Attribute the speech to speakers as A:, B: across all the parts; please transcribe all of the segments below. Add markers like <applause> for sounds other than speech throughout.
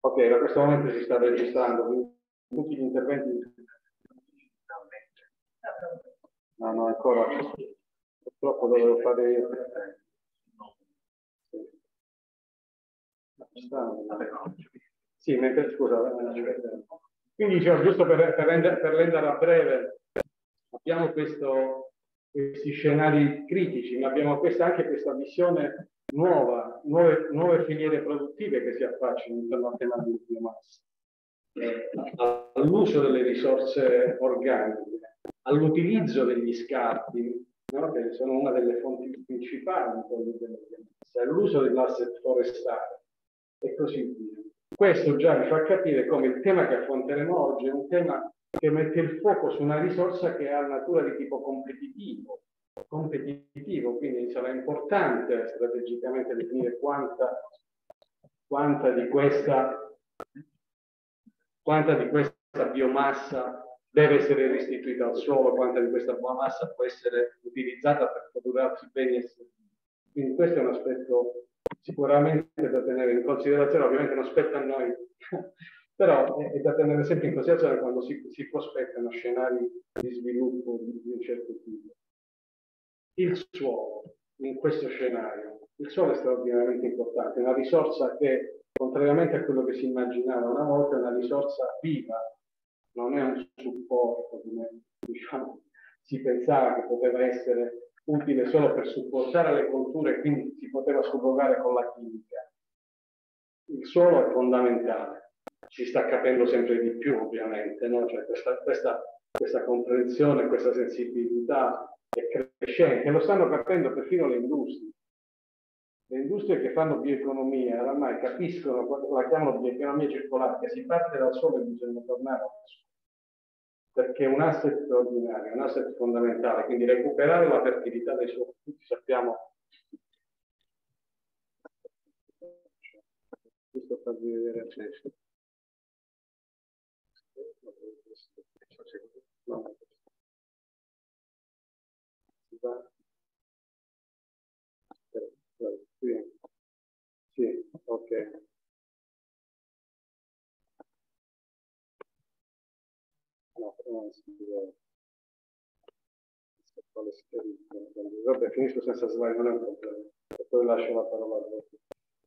A: Ok, da questo momento si sta registrando, tutti gli interventi... No, no, ancora. Purtroppo dovevo fare io. Sì, mentre scusa. Quindi dicevo, giusto per, per, rendere, per renderla breve, abbiamo questo, questi scenari critici, ma abbiamo questa, anche questa visione nuova, nuove, nuove filiere produttive che si affacciano intorno al tema del biomassa, eh, all'uso delle risorse organiche, all'utilizzo degli scarti, no? che sono una delle fonti principali di biomassa, all'uso dell'asset forestale e così via. Questo già vi fa capire come il tema che affronteremo oggi è un tema che mette il fuoco su una risorsa che ha natura di tipo competitivo, competitivo, quindi sarà importante strategicamente definire quanta, quanta, di, questa, quanta di questa biomassa deve essere restituita al suolo, quanta di questa biomassa può essere utilizzata per produrre altri beni e servizi. Quindi questo è un aspetto sicuramente da tenere in considerazione, ovviamente non spetta a noi, <laughs> però è, è, da tenere sempre in considerazione quando si, si prospettano scenari di sviluppo di, di un certo tipo il suolo in questo scenario. Il suolo è straordinariamente importante, è una risorsa che, contrariamente a quello che si immaginava una volta, è una risorsa viva, non è un supporto come diciamo, si pensava che poteva essere utile solo per supportare le colture quindi si poteva surrogare con la chimica. Il suolo è fondamentale, si sta capendo sempre di più ovviamente, no? cioè questa, questa, questa comprensione, questa sensibilità è crescente, lo stanno capendo perfino le industrie. Le industrie che fanno bioeconomia oramai capiscono, la chiamano bioeconomia circolare, che si parte dal sole e bisogna tornare al sole. Perché è un asset straordinario, un asset fondamentale, quindi recuperare la fertilità dei suoli. Tutti sappiamo questo farvi vedere accesso. No. Sì, sì, ok. No, non si Vabbè, finisco senza problema. E poi lascio la parola a voi.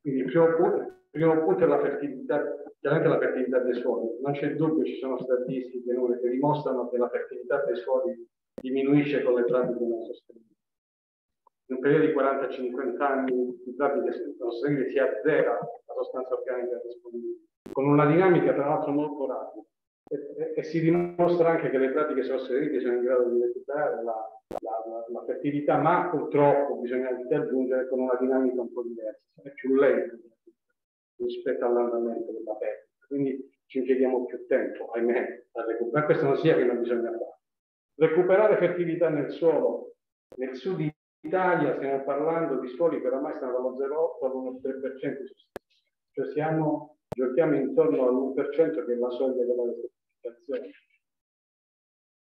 A: Quindi il primo punto, primo punto è la fertilità, chiaramente la fertilità dei suoli. Non c'è dubbio, ci sono statistiche che dimostrano che la fertilità dei suoli diminuisce con le pratiche non sostenibili. In un periodo di 40-50 anni i pratiche non sostenibili si azzera la sostanza organica disponibile, con una dinamica tra l'altro molto rapida. E, e, si dimostra anche che le pratiche sostenibili sono in grado di recuperare la, la, la, fertilità, ma purtroppo bisogna aggiungere con una dinamica un po' diversa, è più lenta rispetto all'andamento della perdita. Quindi ci impieghiamo più tempo, ahimè, a recuperare. Questo non sia che non bisogna fare. Recuperare fertilità nel suolo. Nel sud Italia stiamo parlando di suoli che oramai stanno dallo 0,8 all'1,3%, cioè siamo, giochiamo intorno all'1% che è la soglia della desertificazione.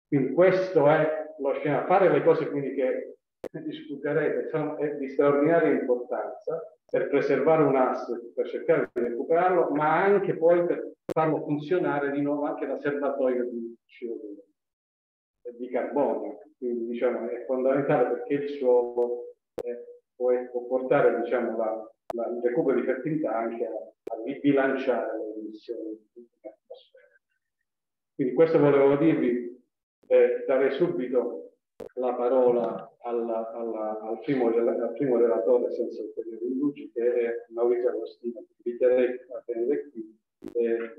A: Quindi questo è lo scena. Fare le cose quindi che discuterete sono, è di straordinaria importanza per preservare un asset, per cercare di recuperarlo, ma anche poi per farlo funzionare di nuovo anche da serbatoio di CO2 di carbonio, quindi diciamo, è fondamentale perché il suolo eh, può, può, portare diciamo, la, la, il recupero di fertilità anche a, a ribilanciare le emissioni. Quindi questo volevo dirvi, eh, darei subito la parola alla, alla, al, primo, al, primo, relatore senza ulteriori indugi che è Maurizio Agostino, inviterei a venire qui. Eh,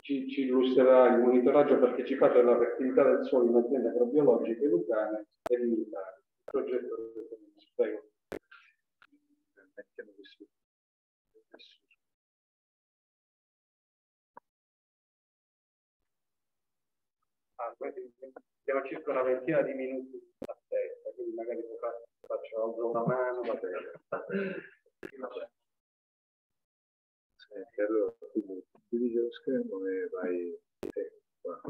A: ci, ci, illustrerà il monitoraggio partecipato alla fertilità del suolo in aziende agrobiologiche lucane e in Italia. Il progetto Prego. Abbiamo circa una ventina di minuti a testa, quindi magari faccio una mano, va bene.
B: Eh, allora dividi lo schermo e vai qua.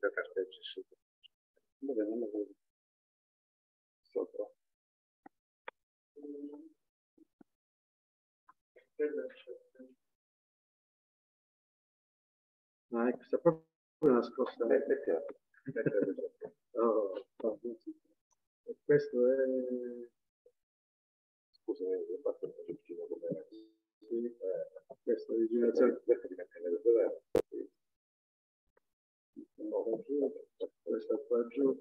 B: Rispetto a specie sì. Dove non lo vedo? Sopra.
A: Ah, ecco, sta proprio nascosta. <laughs>
B: Oh, oh, e questo è... Scusami, ho fatto un pochettino come... Sì, eh, questo è l'originazione. Questo diventa nel dov'è? No, giù, questo qua giù,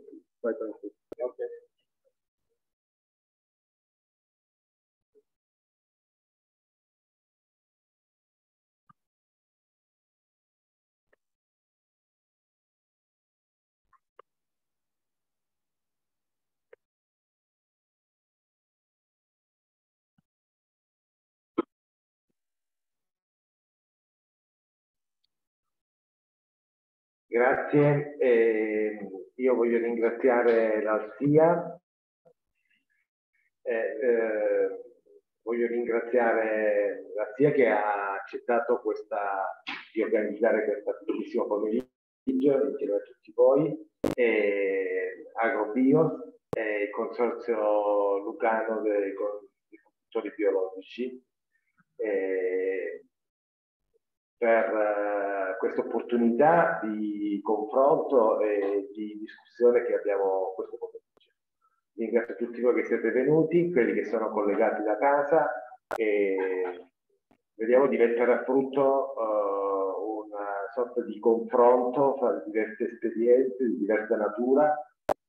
C: Grazie, eh, io voglio ringraziare la SIA, eh, eh, voglio ringraziare la SIA che ha accettato questa, di organizzare questa bellissima pomeriggio insieme a tutti voi, eh, Agrobio, il consorzio lucano dei, dei biologici, eh, per uh, questa opportunità di confronto e di discussione che abbiamo questo pomeriggio. Ringrazio tutti voi che siete venuti, quelli che sono collegati da casa e vediamo di mettere a frutto uh, una sorta di confronto fra diverse esperienze di diversa natura,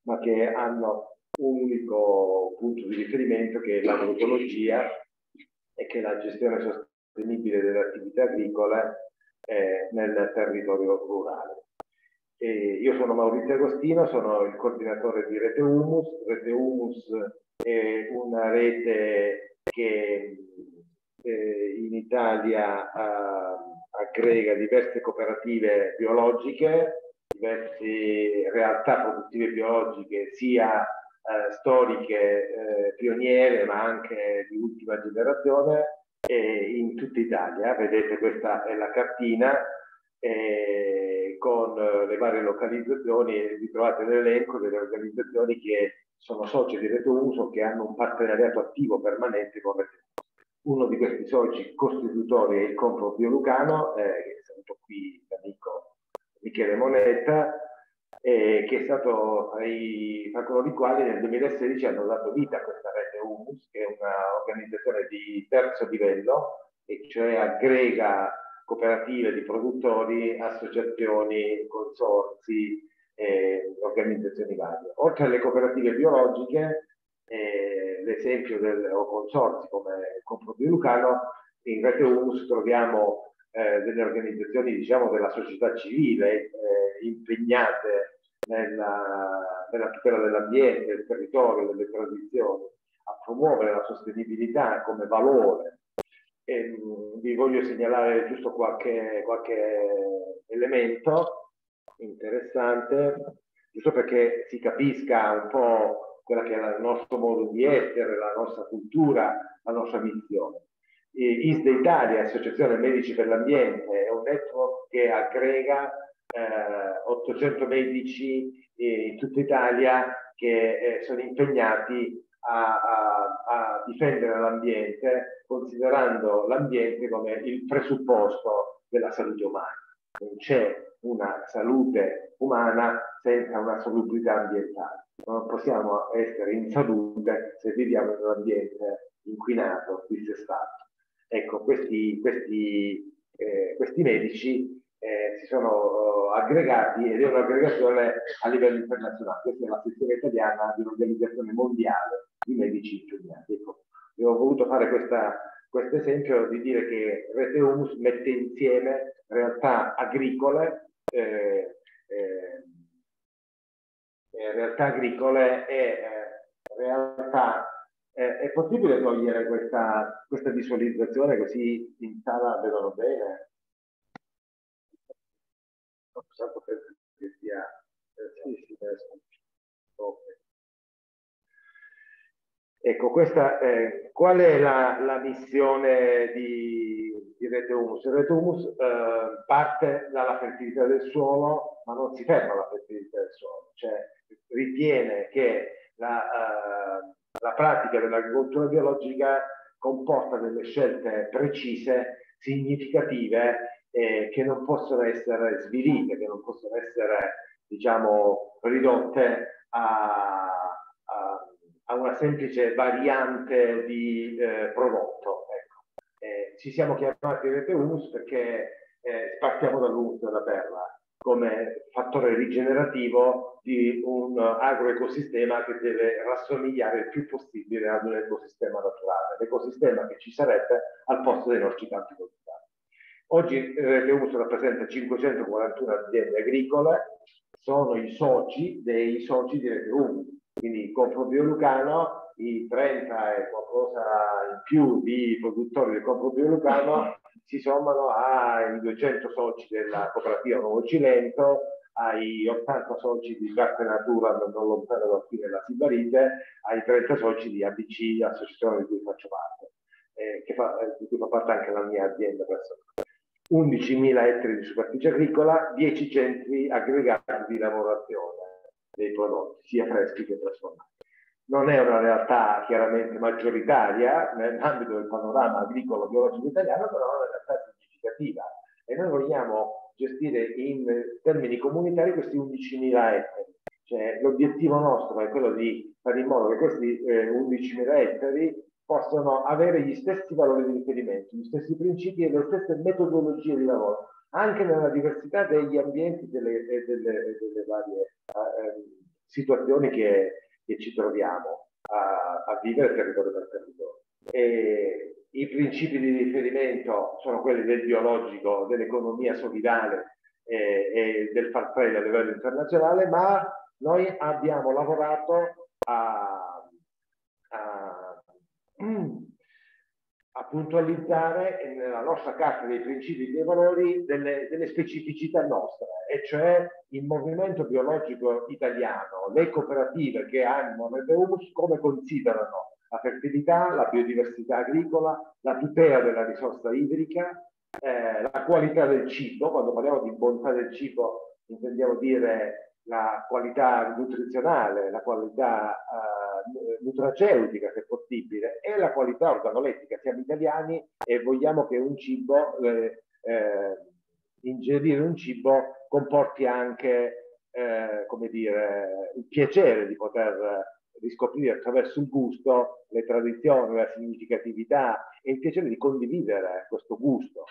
C: ma che hanno un unico punto di riferimento che è l'agroecologia e che è la gestione sostenibile sostenibile delle attività agricole eh, nel territorio rurale. E io sono Maurizio Agostino, sono il coordinatore di Rete Humus. Rete Humus è una rete che eh, in Italia eh, aggrega diverse cooperative biologiche, diverse realtà produttive biologiche, sia eh, storiche, eh, pioniere, ma anche di ultima generazione, eh, in tutta Italia. Vedete questa è la cartina eh, con le varie localizzazioni, vi trovate l'elenco delle organizzazioni che sono soci di Reto Uso che hanno un partenariato attivo permanente con Rete Uno di questi soci costitutori è il Compro Biolucano, eh, che saluto qui l'amico Michele Monetta, eh, che è stato ai, fra coloro i quali nel 2016 hanno dato vita a questa rete UMUS, che è un'organizzazione di terzo livello, e cioè aggrega cooperative di produttori, associazioni, consorzi, eh, organizzazioni varie. Oltre alle cooperative biologiche, eh, l'esempio del o consorzi come Compro di Lucano, in Rete Humus troviamo eh, delle organizzazioni diciamo, della società civile eh, impegnate nella, nella tutela dell'ambiente, del territorio, delle tradizioni, a promuovere la sostenibilità come valore. E, mh, vi voglio segnalare giusto qualche, qualche elemento interessante, giusto perché si capisca un po' quella che è il nostro modo di essere, la nostra cultura, la nostra missione. ISDE Italia, Associazione Medici per l'Ambiente, è un network che aggrega eh, 800 medici in tutta Italia che eh, sono impegnati a, a, a difendere l'ambiente considerando l'ambiente come il presupposto della salute umana. Non c'è una salute umana senza una salubrità ambientale. Non possiamo essere in salute se viviamo in un ambiente inquinato, dissestato. Ecco, questi, questi, eh, questi medici eh, si sono uh, aggregati ed è un'aggregazione a livello internazionale. Questa è la sezione italiana di un'organizzazione mondiale di medici impegnati. Ecco, ho voluto fare questo esempio di dire che Rete Humus mette insieme realtà agricole, eh, eh, eh realtà agricole e eh, realtà eh, è possibile togliere questa, questa, visualizzazione così in sala vedono bene? Non so che sia eh, okay. Ecco, questa, eh, qual è la, la missione di, di rete humus. Rete humus eh, parte dalla fertilità del suolo, ma non si ferma alla fertilità del suolo, cioè ritiene che la, eh, la pratica dell'agricoltura biologica comporta delle scelte precise, significative, eh, che non possono essere svilite, che non possono essere, diciamo, ridotte a, a, a una semplice variante di eh, prodotto. Ecco. Eh, ci siamo chiamati rete humus perché eh, partiamo dall'humus della terra come fattore rigenerativo di un agroecosistema che deve rassomigliare il più possibile ad un ecosistema naturale, l'ecosistema che ci sarebbe al posto dei nostri campi coltivati. Oggi eh, Leumus rappresenta 541 aziende agricole, sono i soci dei soci di Rete quindi con Confro Lucano i 30 e qualcosa in più di produttori del Confro Lucano si sommano ai 200 soci della cooperativa Nuovo Cilento, ai 80 soci di Carte Natura non lontano da qui nella Sibarite, ai 30 soci di ABC, associazione di cui faccio parte, eh, che fa, di cui fa parte anche la mia azienda personale. 11.000 ettari di superficie agricola, 10 centri aggregati di lavorazione dei prodotti, sia freschi che trasformati. Non è una realtà chiaramente maggioritaria nell'ambito del panorama agricolo biologico italiano, però è una realtà significativa e noi vogliamo gestire in termini comunitari questi 11.000 ettari. Cioè, l'obiettivo nostro è quello di fare in modo che questi eh, 11.000 ettari possano avere gli stessi valori di riferimento, gli stessi principi e le stesse metodologie di lavoro, anche nella diversità degli ambienti e delle, delle, delle, varie eh, situazioni che, che, ci troviamo a, a vivere territorio per territorio. E I principi di riferimento sono quelli del biologico, dell'economia solidale e, e del far trade a livello internazionale, ma noi abbiamo lavorato a a puntualizzare nella nostra carta dei principi e dei valori delle, delle, specificità nostre, e cioè il movimento biologico italiano, le cooperative che animano il Humus, come considerano la fertilità, la biodiversità agricola, la tutela della risorsa idrica, eh, la qualità del cibo, quando parliamo di bontà del cibo intendiamo dire la qualità nutrizionale, la qualità uh, nutraceutica se possibile e la qualità organolettica. Siamo italiani e vogliamo che un cibo, eh, eh, ingerire un cibo comporti anche, eh, come dire, il piacere di poter riscoprire attraverso il gusto le tradizioni, la significatività e il piacere di condividere questo gusto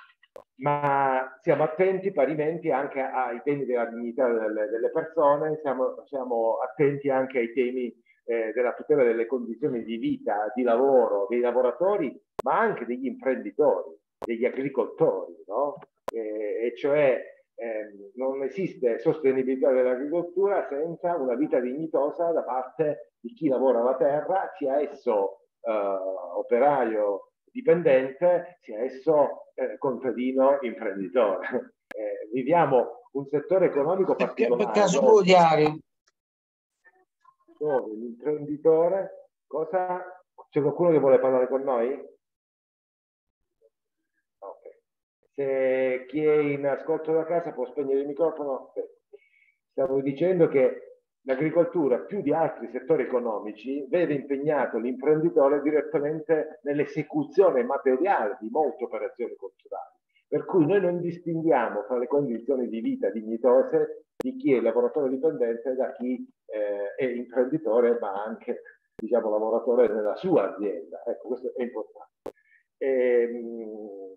C: ma siamo attenti parimenti anche ai temi della dignità delle, delle persone, siamo, siamo, attenti anche ai temi eh, della tutela delle condizioni di vita, di lavoro dei lavoratori, ma anche degli imprenditori, degli agricoltori, no? eh, e cioè eh, non esiste sostenibilità dell'agricoltura senza una vita dignitosa da parte di chi lavora la terra, sia esso eh, operaio dipendente, sia esso eh, contadino imprenditore. <laughs> Eh, viviamo un settore economico particolare. Per caso
D: mondiale.
C: Dove l'imprenditore, cosa? C'è qualcuno che vuole parlare con noi? Ok. Se chi è in ascolto da casa può spegnere il microfono. Stavo dicendo che l'agricoltura, più di altri settori economici, vede impegnato l'imprenditore direttamente nell'esecuzione materiale di molte operazioni culturali. Per cui noi non distinguiamo tra le condizioni di vita dignitose di chi è lavoratore dipendente da chi eh, è imprenditore, ma anche diciamo, lavoratore nella sua azienda. Ecco, questo è importante. E, ehm,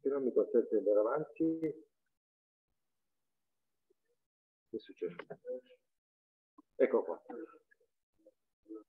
C: se non mi consente andare avanti, che è successo? Ecco qua.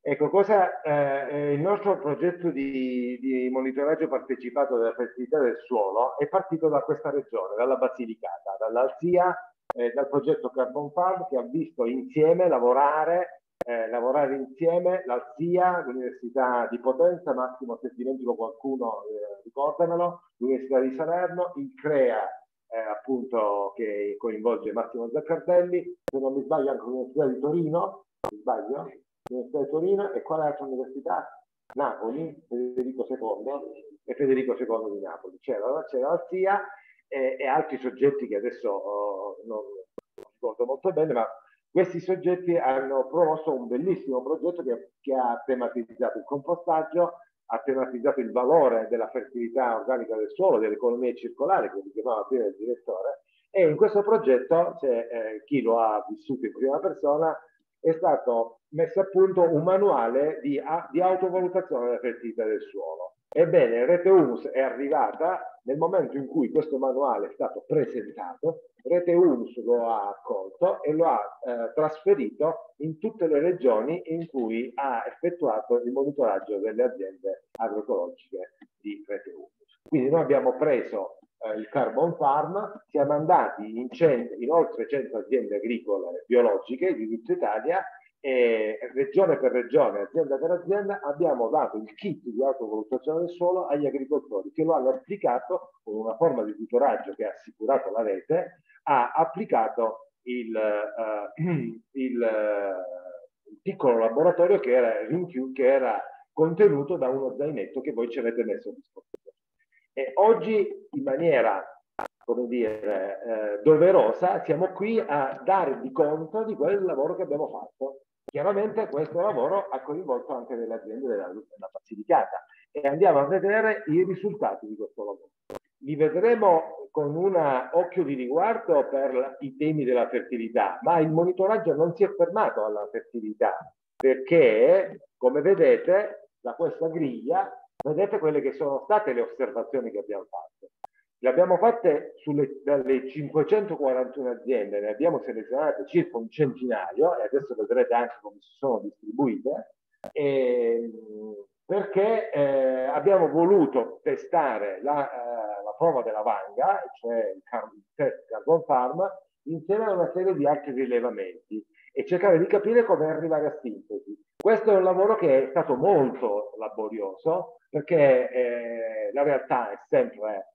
C: Ecco, cosa, eh, il nostro progetto di, di, monitoraggio partecipato della fertilità del suolo è partito da questa regione, dalla Basilicata, dall'Alzia, eh, dal progetto Carbon Farm che ha visto insieme lavorare, eh, lavorare insieme l'Alzia, l'Università di Potenza, Massimo se dimentico qualcuno eh, ricordamelo, l'Università di Salerno, il CREA eh, appunto che coinvolge Massimo Zaccardelli, se non mi sbaglio anche l'Università di Torino, mi sbaglio? L'Università di Torino e quale altra università? Napoli, Federico II e Federico II di Napoli. C'era, c'era la SIA e, e, altri soggetti che adesso oh, non, non ricordo molto bene, ma questi soggetti hanno promosso un bellissimo progetto che, che ha tematizzato il compostaggio, ha tematizzato il valore della fertilità organica del suolo, dell'economia circolare, come chiamava prima il direttore, e in questo progetto, se, eh, chi lo ha vissuto in prima persona, è stato messo a punto un manuale di, a, di autovalutazione della fertilità del suolo. Ebbene, Rete Humus è arrivata nel momento in cui questo manuale è stato presentato, Rete Humus lo ha accolto e lo ha eh, trasferito in tutte le regioni in cui ha effettuato il monitoraggio delle aziende agroecologiche di Rete Humus. Quindi noi abbiamo preso eh, il Carbon Farm, siamo andati in, in oltre 100 aziende agricole biologiche di tutta Italia e regione per regione, azienda per azienda, abbiamo dato il kit di autovalutazione del suolo agli agricoltori che lo hanno applicato con una forma di tutoraggio che ha assicurato la rete, ha applicato il, uh, <clears throat> il, uh, il piccolo laboratorio che era, che era, contenuto da uno zainetto che voi ci avete messo a disposizione. E oggi in maniera come dire, eh, doverosa, siamo qui a dare di conto di quel lavoro che abbiamo fatto. Chiaramente questo lavoro ha coinvolto anche delle aziende della, della Basilicata e andiamo a vedere i risultati di questo lavoro. Li vedremo con un occhio di riguardo per i temi della fertilità, ma il monitoraggio non si è fermato alla fertilità, perché, come vedete, da questa griglia, vedete quelle che sono state le osservazioni che abbiamo fatto. Le abbiamo fatte sulle, dalle 541 aziende, ne abbiamo selezionate circa un centinaio e adesso vedrete anche come si sono distribuite, e, perché eh, abbiamo voluto testare la, eh, la, prova della vanga, cioè il, il test Carbon Farm, insieme a una serie di altri rilevamenti e cercare di capire come arrivare a sintesi. Questo è un lavoro che è stato molto laborioso perché eh, la realtà è sempre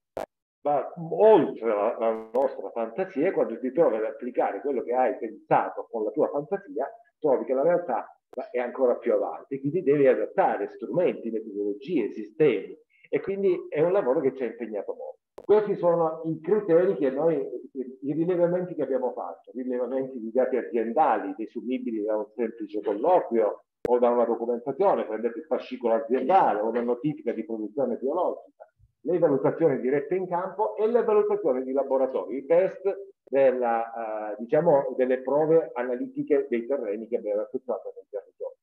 C: va oltre la, la, nostra fantasia e quando ti trovi ad applicare quello che hai pensato con la tua fantasia, trovi che la realtà è ancora più avanti, quindi devi adattare strumenti, metodologie, sistemi e quindi è un lavoro che ci ha impegnato molto. Questi sono i criteri che noi, i rilevamenti che abbiamo fatto, rilevamenti di dati aziendali desumibili da un semplice colloquio o da una documentazione, prendete il fascicolo aziendale o una notifica di produzione biologica, le valutazioni dirette in campo e le valutazioni di laboratorio, i test della, uh, diciamo, delle prove analitiche dei terreni che abbiamo effettuato nel territorio,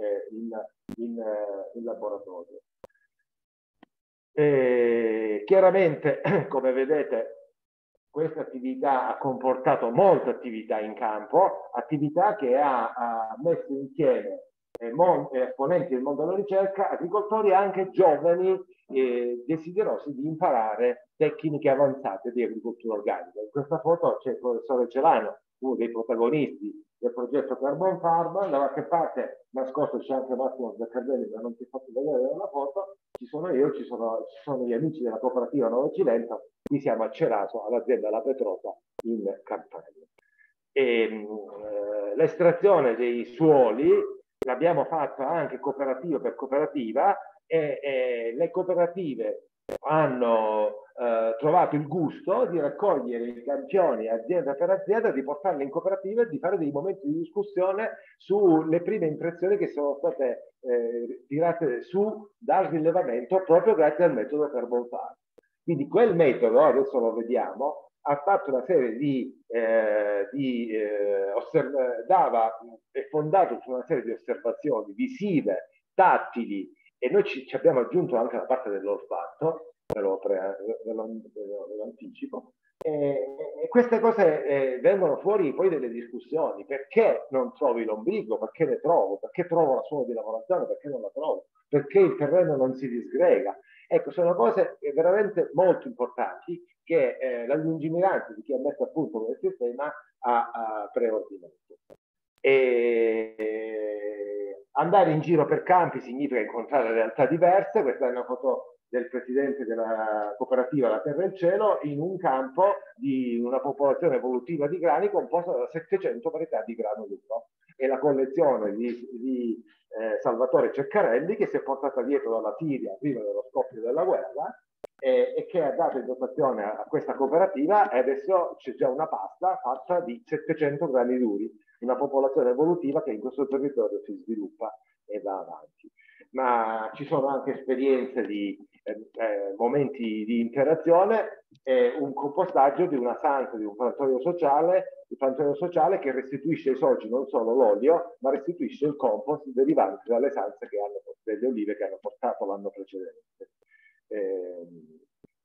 C: eh, in, in, uh, in, laboratorio. E, chiaramente, <clears throat> come vedete, questa attività ha comportato molta attività in campo, attività che ha, ha messo insieme esponenti del mondo della ricerca, agricoltori e anche giovani eh, desiderosi di imparare tecniche avanzate di agricoltura organica. In questa foto c'è il professore Celano, uno dei protagonisti del progetto Carbon Farm, da qualche parte nascosto c'è anche Massimo Zaccardelli, ma non si è fatto vedere nella foto, ci sono io, ci sono, ci sono gli amici della cooperativa Nuovo Cilento, qui siamo a Cerato, all'azienda La Petrosa in Campania. eh, l'estrazione dei suoli l'abbiamo fatta anche cooperativa per cooperativa e, e le cooperative hanno eh, trovato il gusto di raccogliere i campioni azienda per azienda, di portarli in cooperativa e di fare dei momenti di discussione sulle prime impressioni che sono state eh, tirate su dal rilevamento proprio grazie al metodo Carbon Farm. Quindi quel metodo, adesso lo vediamo, ha fatto una serie di, eh, di eh, osserv- dava, è fondato su una serie di osservazioni visive, tattili, e noi ci, ci abbiamo aggiunto anche la parte dell'olfatto, ve lo, pre, ve lo, ve lo anticipo, e, queste cose eh, vengono fuori poi delle discussioni, perché non trovi l'ombrico, perché le trovo, perché trovo la suono di lavorazione, perché non la trovo, perché il terreno non si disgrega. Ecco, sono cose veramente molto importanti che eh, la lungimiranza di chi ha messo a punto quel sistema ha, ha preordinato. E andare in giro per campi significa incontrare realtà diverse, questa è una foto del presidente della cooperativa La Terra e il Cielo in un campo di una popolazione evolutiva di grani composta da 700 varietà di grano duro. E la collezione di, di eh, Salvatore Ceccarelli che si è portata dietro dalla Siria prima dello scoppio della guerra e, e che ha dato in dotazione a, questa cooperativa e adesso c'è già una pasta fatta di 700 grani duri, una popolazione evolutiva che in questo territorio si sviluppa e va avanti ma ci sono anche esperienze di eh, eh, momenti di interazione e un compostaggio di una sanza, di un frantoio sociale, il frantoio sociale che restituisce ai soci non solo l'olio, ma restituisce il compost derivante dalle sanze che hanno, delle olive che hanno portato l'anno precedente. Eh,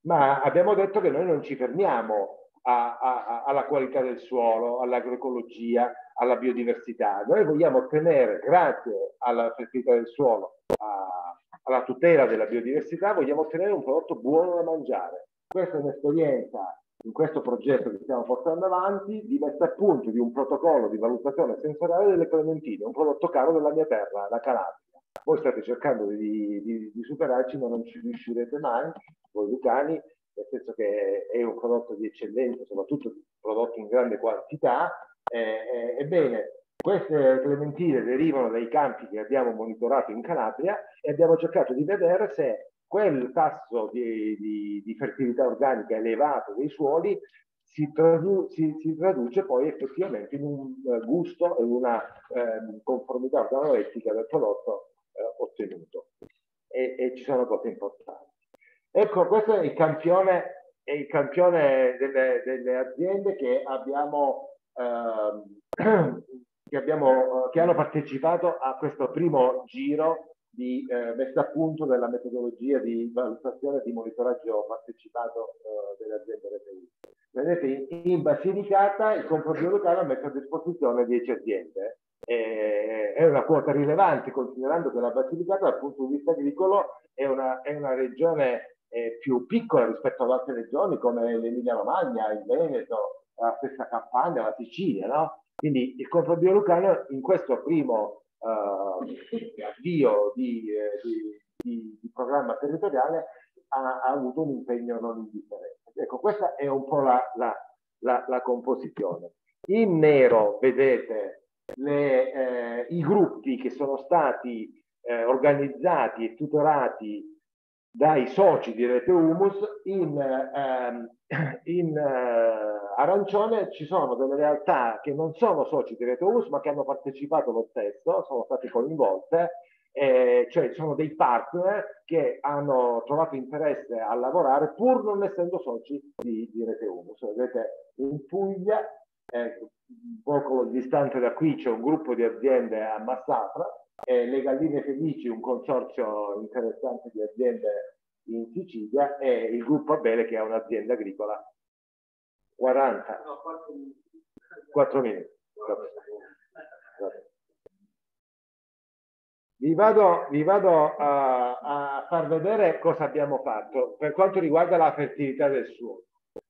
C: ma abbiamo detto che noi non ci fermiamo a, a, alla qualità del suolo, all'agroecologia, alla biodiversità. Noi vogliamo ottenere, grazie alla fertilità del suolo, a, alla tutela della biodiversità, vogliamo ottenere un prodotto buono da mangiare. Questa è un'esperienza in questo progetto che stiamo portando avanti di messa a punto di un protocollo di valutazione sensoriale delle clementine, un prodotto caro della mia terra, la Calabria. Voi state cercando di, di, di superarci, ma non ci riuscirete mai, voi lucani, nel senso che è un prodotto di eccellenza, soprattutto prodotto in grande quantità. Eh, ebbene, queste clementine derivano dai campi che abbiamo monitorato in Calabria e abbiamo cercato di vedere se quel tasso di, di, di fertilità organica elevato dei suoli si, tradu si, si, traduce poi effettivamente in un gusto e una uh, conformità organolettica del prodotto ottenuto. E, e, ci sono cose importanti. Ecco, questo è il campione, è il campione delle, delle, aziende che abbiamo ehm, <clears throat> che, abbiamo, eh, che hanno partecipato a questo primo giro di eh, messa a punto della metodologia di valutazione e di monitoraggio partecipato eh, delle aziende. Vedete, in Basilicata il confronto locale ha messo a disposizione 10 aziende. Eh, è una quota rilevante considerando che la Basilicata dal punto di vista agricolo è una, è una regione eh, più piccola rispetto ad altre regioni come l'Emilia Romagna, il Veneto, la stessa Campania, la Sicilia, no? Quindi il confronto lucano in questo primo uh, avvio di, eh, di, di, di, programma territoriale ha, ha, avuto un impegno non indifferente. Ecco, questa è un po' la, la, la, la composizione. In nero vedete le, eh, i gruppi che sono stati eh, organizzati e tutorati dai soci di Rete Humus, in, ehm, <clears throat> in eh, arancione ci sono delle realtà che non sono soci di Rete Humus ma che hanno partecipato lo stesso, sono state coinvolte, eh, cioè sono dei partner che hanno trovato interesse a lavorare pur non essendo soci di, di Rete Humus. Vedete in Puglia, un poco distante da qui c'è un gruppo di aziende a Massafra, eh, le Galline Felici, un consorzio interessante di aziende in Sicilia, e il gruppo Abele che è un'azienda agricola. 40. 4 minuti. Vi vado, vi vado a, a, far vedere cosa abbiamo fatto per quanto riguarda la fertilità del suolo.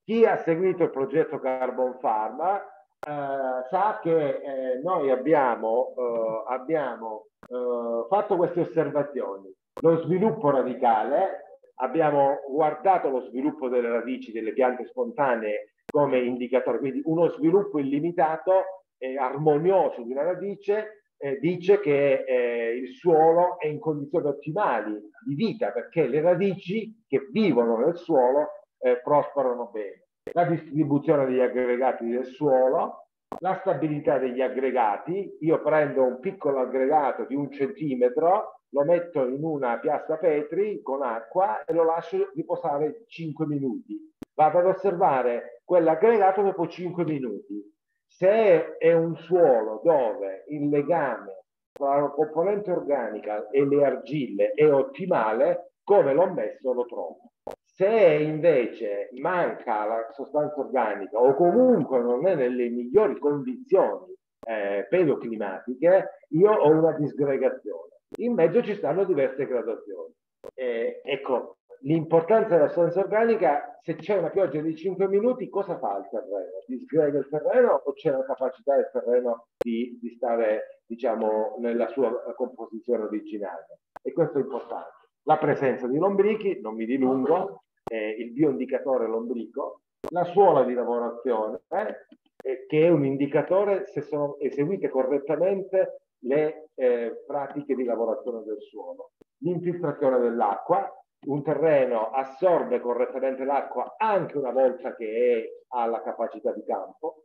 C: Chi ha seguito il progetto Carbon Pharma eh, sa che eh, noi abbiamo, eh, abbiamo eh, fatto queste osservazioni. Lo sviluppo radicale, abbiamo guardato lo sviluppo delle radici delle piante spontanee come indicatore, quindi uno sviluppo illimitato e armonioso di una radice eh, dice che eh, il suolo è in condizioni ottimali di vita perché le radici che vivono nel suolo eh, prosperano bene. La distribuzione degli aggregati del suolo, la stabilità degli aggregati, io prendo un piccolo aggregato di un centimetro, lo metto in una piastra Petri con acqua e lo lascio riposare 5 minuti. Vado ad osservare quell'aggregato dopo 5 minuti. Se è un suolo dove il legame tra la componente organica e le argille è ottimale, come l'ho messo lo trovo. Se invece manca la sostanza organica o comunque non è nelle migliori condizioni eh, pedoclimatiche, io ho una disgregazione. In mezzo ci stanno diverse gradazioni. Eh, ecco, l'importanza della sostanza organica, se c'è una pioggia di 5 minuti, cosa fa il terreno? Disgrega il terreno o c'è la capacità del terreno di, di stare, diciamo, nella sua composizione originale? E questo è importante. La presenza di lombrichi, non mi dilungo, eh, il bioindicatore lombrico, la suola di lavorazione, eh, che è un indicatore se sono eseguite correttamente le eh, pratiche di lavorazione del suolo. L'infiltrazione dell'acqua, un terreno assorbe correttamente l'acqua anche una volta che ha la capacità di campo,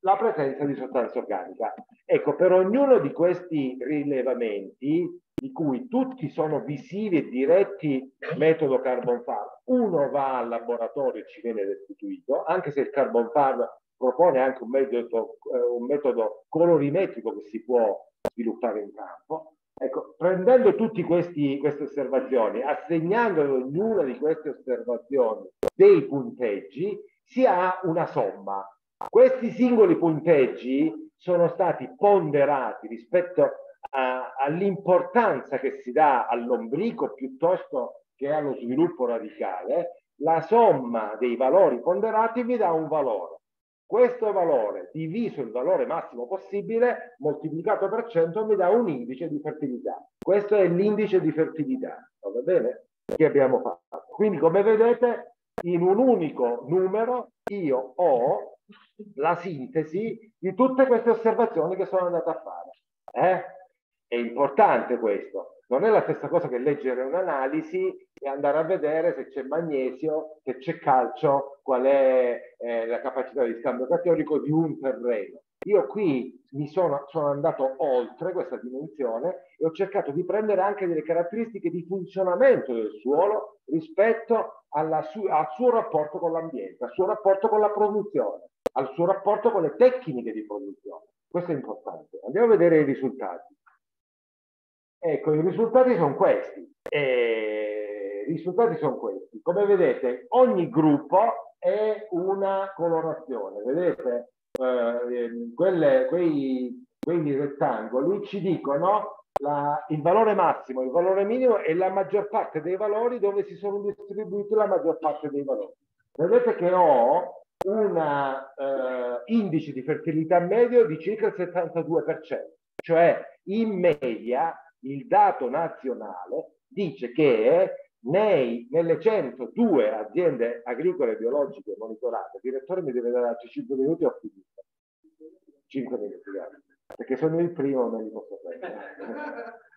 C: la presenza di sostanza organica. Ecco, per ognuno di questi rilevamenti, di cui tutti sono visivi e diretti metodo Carbon Farm, uno va al laboratorio e ci viene restituito, anche se il Carbon Farm propone anche un metodo, eh, un metodo colorimetrico che si può sviluppare in campo. Ecco, prendendo tutte queste osservazioni, assegnando ad ognuna di queste osservazioni dei punteggi, si ha una somma questi singoli punteggi sono stati ponderati rispetto all'importanza che si dà all'ombrico piuttosto che allo sviluppo radicale. La somma dei valori ponderati vi dà un valore. Questo valore diviso il valore massimo possibile moltiplicato per 100 mi dà un indice di fertilità. Questo è l'indice di fertilità, va bene? Che abbiamo fatto. Quindi come vedete in un unico numero io ho la sintesi di tutte queste osservazioni che sono andato a fare. Eh? È importante questo. Non è la stessa cosa che leggere un'analisi e andare a vedere se c'è magnesio, se c'è calcio, qual è eh, la capacità di scambio cationico di un terreno. Io qui mi sono, sono, andato oltre questa dimensione e ho cercato di prendere anche delle caratteristiche di funzionamento del suolo rispetto su, al suo rapporto con l'ambiente, al suo rapporto con la produzione al suo rapporto con le tecniche di produzione. Questo è importante. Andiamo a vedere i risultati. Ecco, i risultati sono questi. E I risultati sono questi. Come vedete, ogni gruppo è una colorazione. Vedete, eh, quelle, quei, quei rettangoli ci dicono la, il valore massimo, il valore minimo e la maggior parte dei valori dove si sono distribuiti la maggior parte dei valori. Vedete che ho un eh, indice di fertilità medio di circa il 72%, cioè in media il dato nazionale dice che nei, nelle 102 aziende agricole biologiche monitorate, il direttore mi deve dare altri 5 minuti ho finito. 5 minuti, grazie. perché sono il primo, non li posso prendere. <laughs>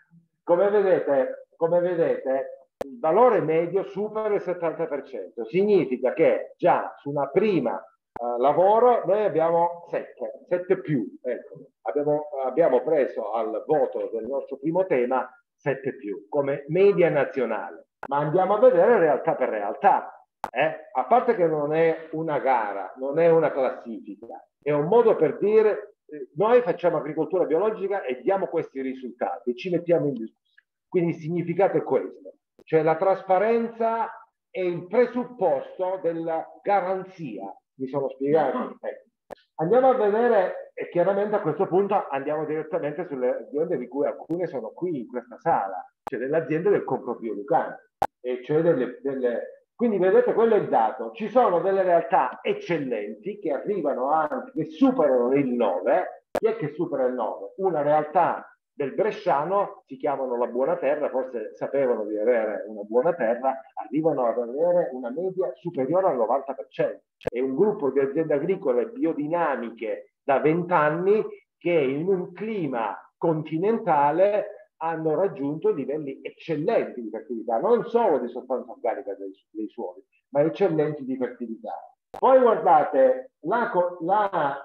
C: Come vedete, come vedete il valore medio supera il 70%. Significa che già su una prima uh, lavoro noi abbiamo 7, 7 più. Ecco. Abbiamo, abbiamo preso al voto del nostro primo tema 7 più come media nazionale. Ma andiamo a vedere realtà per realtà. Eh? A parte che non è una gara, non è una classifica, è un modo per dire eh, noi facciamo agricoltura biologica e diamo questi risultati, ci mettiamo in discussione. Quindi il significato è questo cioè la trasparenza è il presupposto della garanzia. Mi sono spiegato? Eh. Andiamo a vedere, e chiaramente a questo punto andiamo direttamente sulle aziende di cui alcune sono qui in questa sala, cioè delle aziende del comproprio Lucano. E cioè delle, delle... Quindi vedete, quello è il dato. Ci sono delle realtà eccellenti che arrivano anche, che superano il 9. Chi è che supera il 9? Una realtà del Bresciano si chiamano la buona terra, forse sapevano di avere una buona terra, arrivano ad avere una media superiore al 90%. È un gruppo di aziende agricole biodinamiche da 20 anni che in un clima continentale hanno raggiunto livelli eccellenti di fertilità, non solo di sostanza organica dei, dei suoli, ma eccellenti di fertilità. Poi guardate, la, la,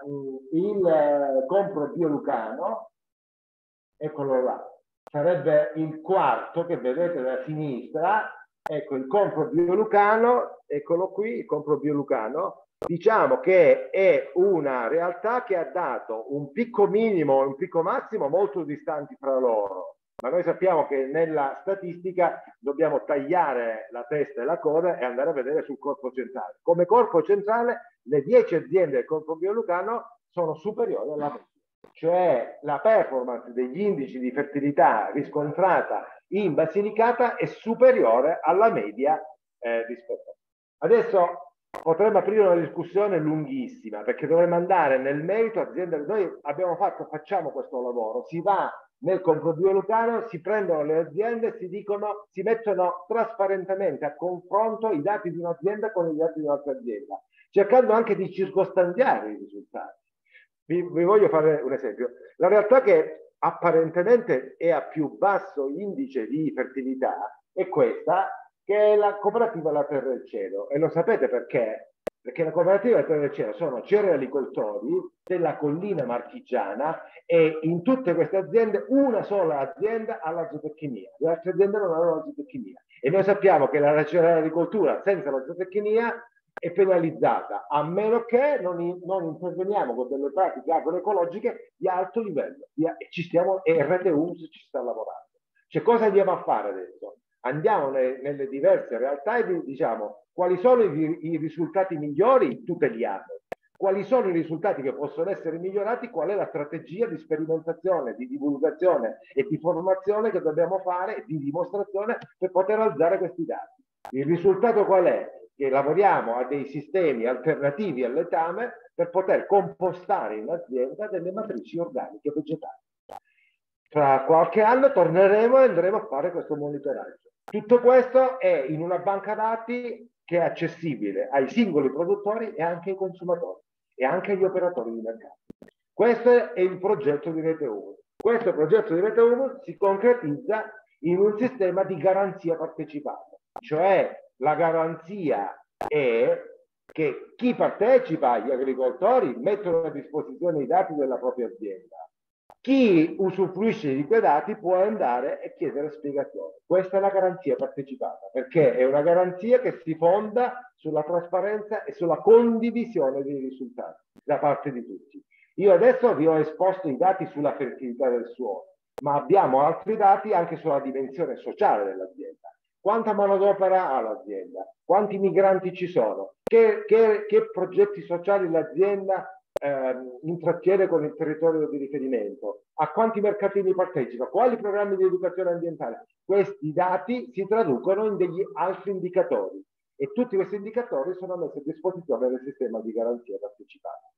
C: il compro biolucano eccolo là, sarebbe il quarto che vedete da sinistra, ecco il compro biolucano, eccolo qui, il compro biolucano, diciamo che è una realtà che ha dato un picco minimo e un picco massimo molto distanti fra loro, ma noi sappiamo che nella statistica dobbiamo tagliare la testa e la coda e andare a vedere sul corpo centrale. Come corpo centrale le 10 aziende del corpo biolucano sono superiori alla media cioè la performance degli indici di fertilità riscontrata in Basilicata è superiore alla media eh, rispetto. Adesso potremmo aprire una discussione lunghissima perché dovremmo andare nel merito azienda. Noi abbiamo fatto, facciamo questo lavoro, si va nel comprobio lucano si prendono le aziende si dicono, si mettono trasparentemente a confronto i dati di un'azienda con i dati di un'altra azienda, cercando anche di circostanziare i risultati. Vi, vi voglio fare un esempio. La realtà che apparentemente è a più basso indice di fertilità è questa, che è la cooperativa La Terra del Cielo. E lo sapete perché? perché la cooperativa del cielo sono cerealicoltori della collina marchigiana e in tutte queste aziende una sola azienda ha la zootecnia, le altre aziende non hanno la zootecnia e noi sappiamo che la cerealicoltura senza la zootecnia è penalizzata a meno che non, in, non interveniamo con delle pratiche agroecologiche di alto livello e, ci stiamo, e RTUS ci sta lavorando. Cioè cosa andiamo a fare adesso? Andiamo ne, nelle diverse realtà e diciamo quali sono i, i risultati migliori, tuteliamo. Quali sono i risultati che possono essere migliorati? Qual è la strategia di sperimentazione, di divulgazione e di formazione che dobbiamo fare, di dimostrazione per poter alzare questi dati? Il risultato qual è? Che lavoriamo a dei sistemi alternativi al letame per poter compostare in azienda delle matrici organiche vegetali. Tra qualche anno torneremo e andremo a fare questo monitoraggio. Tutto questo è in una banca dati che è accessibile ai singoli produttori e anche ai consumatori e anche agli operatori di mercato. Questo è il progetto di Rete 1. Questo progetto di Rete 1 si concretizza in un sistema di garanzia partecipata, cioè la garanzia è che chi partecipa, gli agricoltori, mettono a disposizione i dati della propria azienda chi usufruisce di quei dati può andare e chiedere spiegazioni. Questa è la garanzia partecipata, perché è una garanzia che si fonda sulla trasparenza e sulla condivisione dei risultati da parte di tutti. Io adesso vi ho esposto i dati sulla fertilità del suolo, ma abbiamo altri dati anche sulla dimensione sociale dell'azienda. Quanta manodopera ha l'azienda? Quanti migranti ci sono? Che, che, che progetti sociali l'azienda eh, intrattiene con il territorio di riferimento, a quanti mercatini partecipa, quali programmi di educazione ambientale. Questi dati si traducono in degli altri indicatori e tutti questi indicatori sono messi a disposizione del sistema di garanzia partecipata.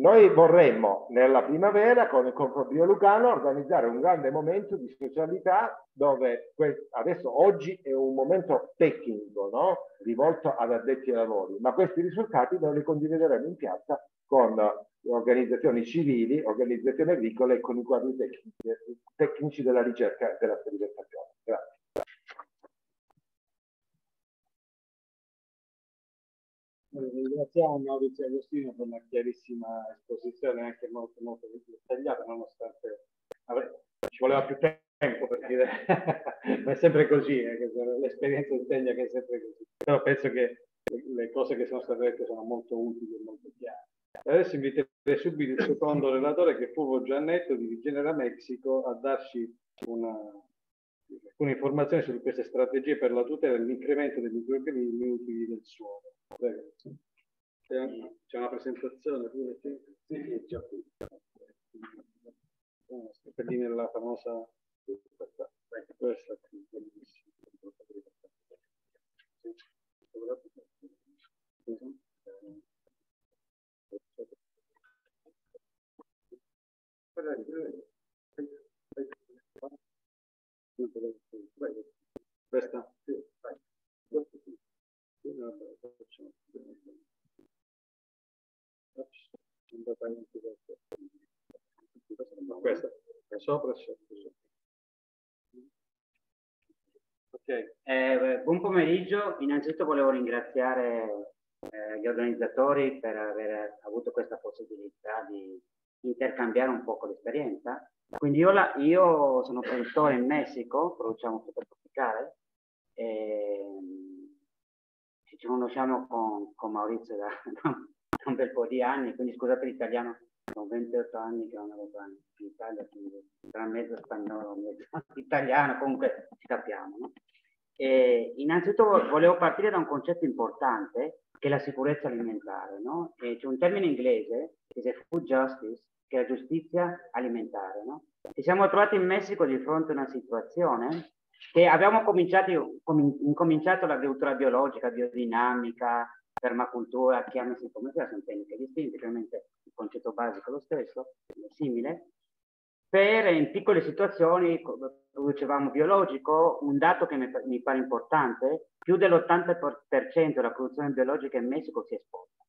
C: Noi vorremmo nella primavera con il Confrontio Lucano organizzare un grande momento di socialità dove adesso oggi è un momento tecnico, no? rivolto ad addetti ai lavori, ma questi risultati noi li condivideremo in piazza con organizzazioni civili, organizzazioni agricole e con i quadri tecnici, tecnici della ricerca e della sperimentazione. Grazie.
A: Ringraziamo Maurizio Agostino per una chiarissima esposizione anche molto molto dettagliata, nonostante ci voleva più tempo per dire, <laughs> ma è sempre così, eh, l'esperienza insegna che è sempre così. Però penso che le cose che sono state dette sono molto utili e molto chiare. Adesso inviterei subito il secondo relatore che è Fulvio Giannetto di Rigenera Mexico a darci una, alcune informazioni su queste strategie per la tutela e l'incremento dei microorganismi utili del suolo. C'è una presentazione? Sì, sì, già qui. Per lì nella famosa questa, qui, bellissima. Questa? Sì, vai. Questa, sopra e sotto.
D: Ok, eh, buon pomeriggio. Innanzitutto volevo ringraziare eh, gli organizzatori per aver avuto questa possibilità di intercambiare un po' l'esperienza. Quindi io, la, io, sono produttore in Messico, produciamo frutta tropicale e ci conosciamo con, con Maurizio da, <laughs> da, un bel po' di anni, quindi scusate l'italiano, sono 28 anni che non avevo in Italia, quindi tra mezzo spagnolo, mezzo <laughs> italiano, comunque ci capiamo. No? E innanzitutto volevo partire da un concetto importante che è la sicurezza alimentare. No? c'è un termine inglese che è food justice, che è la giustizia alimentare. No? Ci siamo trovati in Messico di fronte a una situazione che abbiamo cominciato, com, incominciato l'agricoltura biologica, biodinamica, permacultura, chiamasi come sia, sono tecniche distinte, ovviamente il concetto basico è lo stesso, è simile, per in piccole situazioni producevamo biologico, un dato che mi, pare importante, più dell'80% della produzione biologica in Messico si esporta,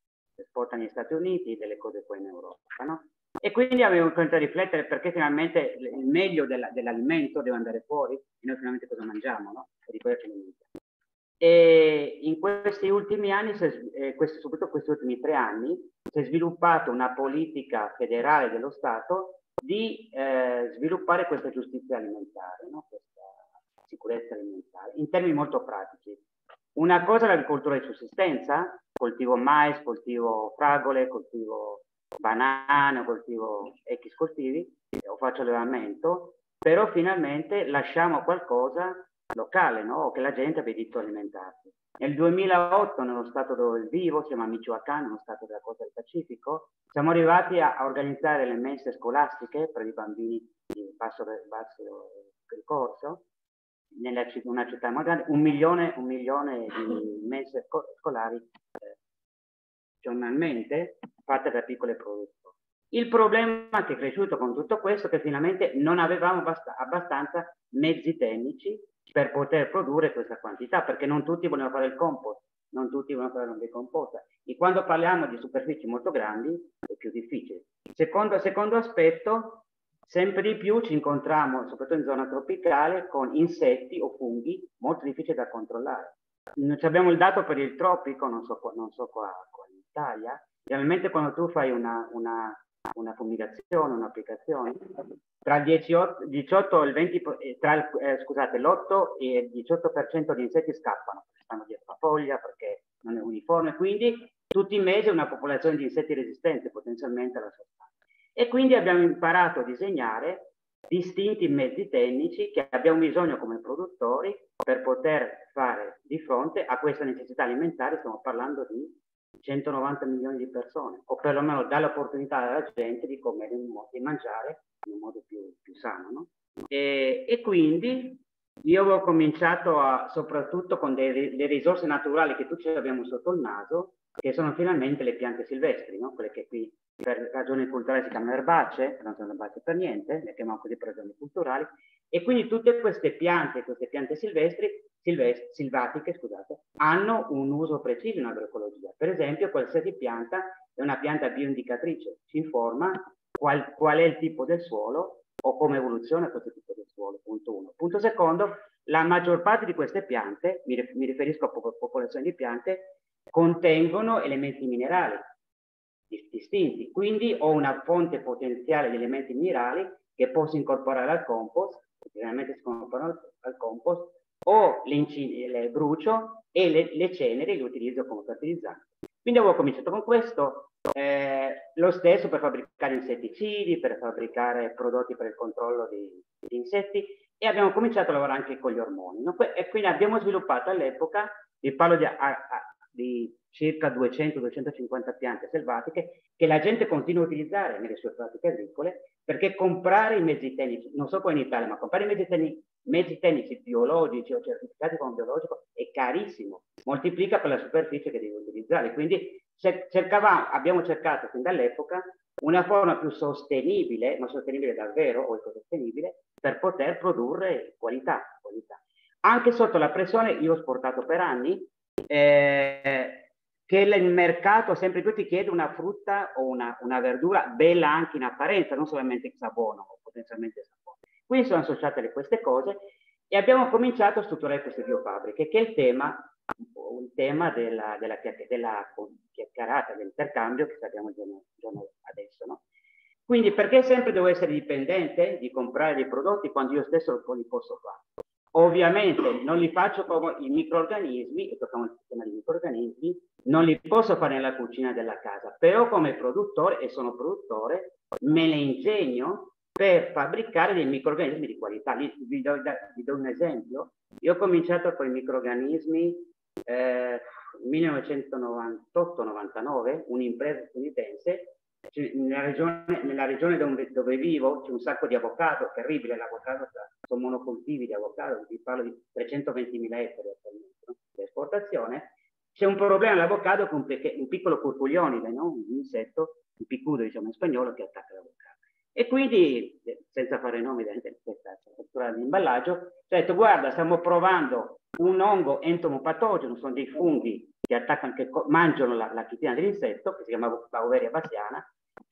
D: esporta negli Stati Uniti, delle cose poi in Europa, no? E quindi avevo cominciato a riflettere perché finalmente il meglio della, dell'alimento deve andare fuori e noi finalmente cosa mangiamo, no? E di quello che E in questi ultimi anni, eh, soprattutto questi ultimi tre anni, si è sviluppata una politica federale dello Stato di eh, sviluppare questa giustizia alimentare, no? questa sicurezza alimentare, in termini molto pratici. Una cosa è l'agricoltura di sussistenza, coltivo mais, coltivo fragole, coltivo banane, coltivo X coltivi, o faccio allevamento, però finalmente lasciamo qualcosa locale, no? che la gente abbia diritto a alimentarsi. Nel 2008, nello stato dove vivo, si chiama Michoacán, nello stato della costa del Pacifico, siamo arrivati a, a organizzare le mense scolastiche per i bambini di basso, basso ricorso, nella una città magari un milione, un milione di <laughs> mense scolari eh, giornalmente fatte da piccole produttori. Il problema che è cresciuto con tutto questo è che finalmente non avevamo abbastanza mezzi tecnici per poter produrre questa quantità, perché non tutti volevano fare il compost, non tutti volevano fare la decomposta. E quando parliamo di superfici molto grandi è più difficile. Secondo, secondo aspetto, sempre di più ci incontriamo, soprattutto in zona tropicale, con insetti o funghi molto difficili da controllare. Non abbiamo il dato per il tropico, non so, non so qua, qua in Italia. Generalmente quando tu fai una, una una fumigazione, un'applicazione, tra il 18, 18 e il 20, eh, tra il, eh, scusate, l'8 e il 18% di insetti scappano, perché stanno dietro la foglia, perché non è uniforme, quindi tutti i mesi una popolazione di insetti resistente potenzialmente alla sostanza. E quindi abbiamo imparato a disegnare distinti mezzi tecnici che abbiamo bisogno come produttori per poter fare di fronte a questa necessità alimentare, stiamo parlando di 190 milioni di persone, o perlomeno dà l'opportunità alla gente di, comere di mangiare in un modo più, più sano. No? E, e, quindi io ho cominciato a, soprattutto con delle risorse naturali che tutti abbiamo sotto il naso, che sono finalmente le piante silvestri, no? quelle che qui per ragioni culturali si chiamano erbacee, non sono erbacee per niente, le chiamiamo così per ragioni culturali, e quindi tutte queste piante, queste piante silvestri, silvestri silvatiche, scusate, hanno un uso preciso in agroecologia. Per esempio, qualsiasi pianta è una pianta bioindicatrice, ci informa qual, qual è il tipo del suolo o come evoluziona questo tipo di suolo, punto uno. Punto secondo, la maggior parte di queste piante, mi, riferisco a popolazioni di piante, contengono elementi minerali distinti, quindi ho una fonte potenziale di elementi minerali che posso incorporare al compost generalmente si comprano al compost, o le, le brucio e le, le, ceneri le utilizzo come fertilizzante. Quindi avevo cominciato con questo, eh, lo stesso per fabbricare insetticidi, per fabbricare prodotti per il controllo di insetti e abbiamo cominciato a lavorare anche con gli ormoni. No? E quindi abbiamo sviluppato all'epoca, vi parlo di, a, a, di circa 200-250 piante selvatiche che la gente continua a utilizzare nelle sue pratiche agricole perché comprare i mezzi tecnici, non so qua in Italia, ma comprare i mezzi tecnici, mezzi tecnici biologici o certificati come biologico è carissimo, moltiplica per la superficie che devi utilizzare. Quindi abbiamo cercato fin dall'epoca una forma più sostenibile, ma sostenibile davvero o ecosostenibile, per poter produrre qualità, qualità. Anche sotto la pressione, io ho sportato per anni, eh, che il mercato sempre più ti chiede una frutta o una, una verdura bella anche in apparenza, non solamente il sabono o potenzialmente sapone. Quindi sono associate queste cose e abbiamo cominciato a strutturare queste biofabbriche, che è il tema, il tema della, della, della chiacchierata, dell'intercambio che abbiamo giorno, giorno adesso. No? Quindi perché sempre devo essere dipendente di comprare dei prodotti quando io stesso li posso fare? Ovviamente non li faccio come i microorganismi, e tocchiamo il sistema di microorganismi, non li posso fare nella cucina della casa, però come produttore, e sono produttore, me ne ingegno per fabbricare dei microorganismi di qualità. Vi do, vi do un esempio. Io ho cominciato con i microorganismi eh, 1998-99, un'impresa statunitense nella regione, nella regione dove, dove, vivo c'è un sacco di avocado, terribile l'avocado, sono monocoltivi di avocado, vi parlo di 320 mila ettari attualmente no? di esportazione, c'è un problema all'avocado con un, piccolo curculionide, no? un insetto, un picudo diciamo in spagnolo che attacca l'avocado. E quindi, senza fare nomi di questa struttura di imballaggio, ci detto guarda stiamo provando un ongo entomopatogeno, sono dei funghi che attaccano, che mangiano la, la chitina dell'insetto, che si chiama Bauveria bassiana,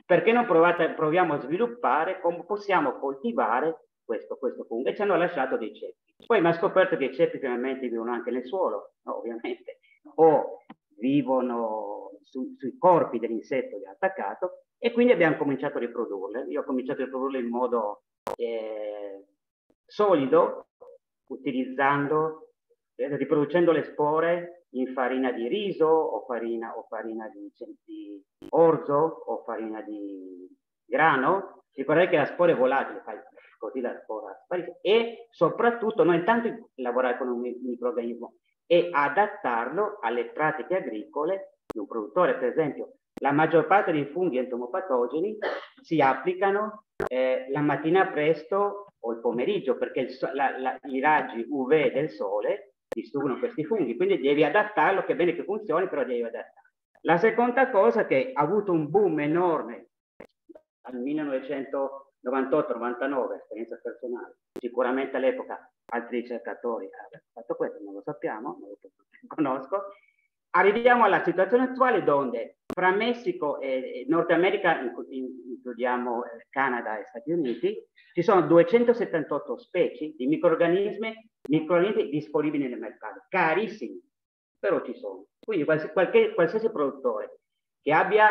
D: perché non provate, proviamo a sviluppare come possiamo coltivare questo, questo fungo? E ci hanno lasciato dei ceppi. Poi mi ha scoperto che i ceppi finalmente vivono anche nel suolo, no, ovviamente, o vivono su, sui corpi dell'insetto che ha attaccato, e quindi abbiamo cominciato a riprodurle. Io ho cominciato a riprodurle in modo eh, solido, utilizzando, eh, riproducendo le spore in farina di riso o farina, o farina di, di, orzo o farina di grano. Ricordate che la spora è volatile, così la spora sparisce. E soprattutto, non è tanto lavorare con un microorganismo, è adattarlo alle pratiche agricole di un produttore. Per esempio, la maggior parte dei funghi entomopatogeni si applicano eh, la mattina presto o il pomeriggio perché il la, la, i raggi UV del sole distruggono questi funghi, quindi devi adattarlo, che bene che funzioni, però devi adattare. La seconda cosa che ha avuto un boom enorme dal 1998-99, esperienza personale, sicuramente all'epoca altri ricercatori hanno fatto questo, non lo sappiamo, non lo conosco, arriviamo alla situazione attuale dove fra Messico e Nord America, includiamo eh, Canada e Stati Uniti, ci sono 278 specie di microorganismi, microorganismi disponibili nel mercato, carissimi, però ci sono. Quindi qualche, qualsiasi produttore che abbia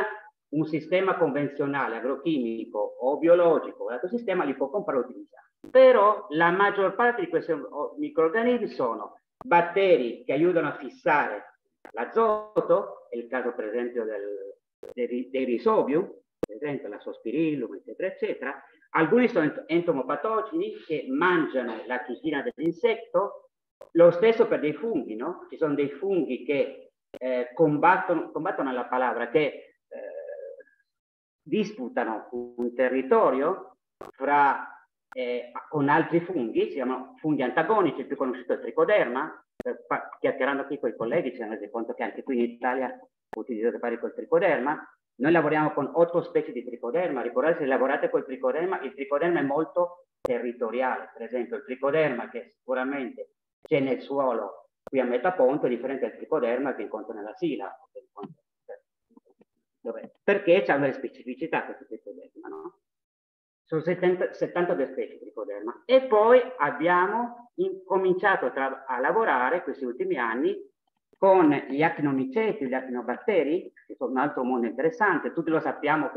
D: un sistema convenzionale, agrochimico o biologico, l'altro sistema li può comprare e utilizzare. Però la maggior parte di questi microorganismi sono batteri che aiutano a fissare L'azoto, è il caso per esempio del, dei, dei risobium, per esempio la sospirillum, eccetera, eccetera. Alcuni sono entomopatogeni che mangiano la chitina dell'insetto, lo stesso per dei funghi, no? Ci sono dei funghi che eh, combattono, combattono la palabra, che eh, disputano un territorio fra, eh, con altri funghi, si chiamano funghi antagonici, il più conosciuto è il tricoderma, chiacchierando qui con i colleghi ci siamo resi conto che anche qui in Italia utilizzate pari col tricoderma. Noi lavoriamo con otto specie di tricoderma. Ricordate, se lavorate col tricoderma, il tricoderma è molto territoriale. Per esempio, il tricoderma che sicuramente c'è nel suolo qui a Metaponto è differente dal tricoderma che incontro nella Sila. Perché c'è una specificità questo tricoderma, no? Sono 70, 72 specie di tricoderma e poi abbiamo cominciato a lavorare questi ultimi anni con gli actinomiceti, gli actinobatteri, che sono un altro mondo interessante, tutti lo sappiamo,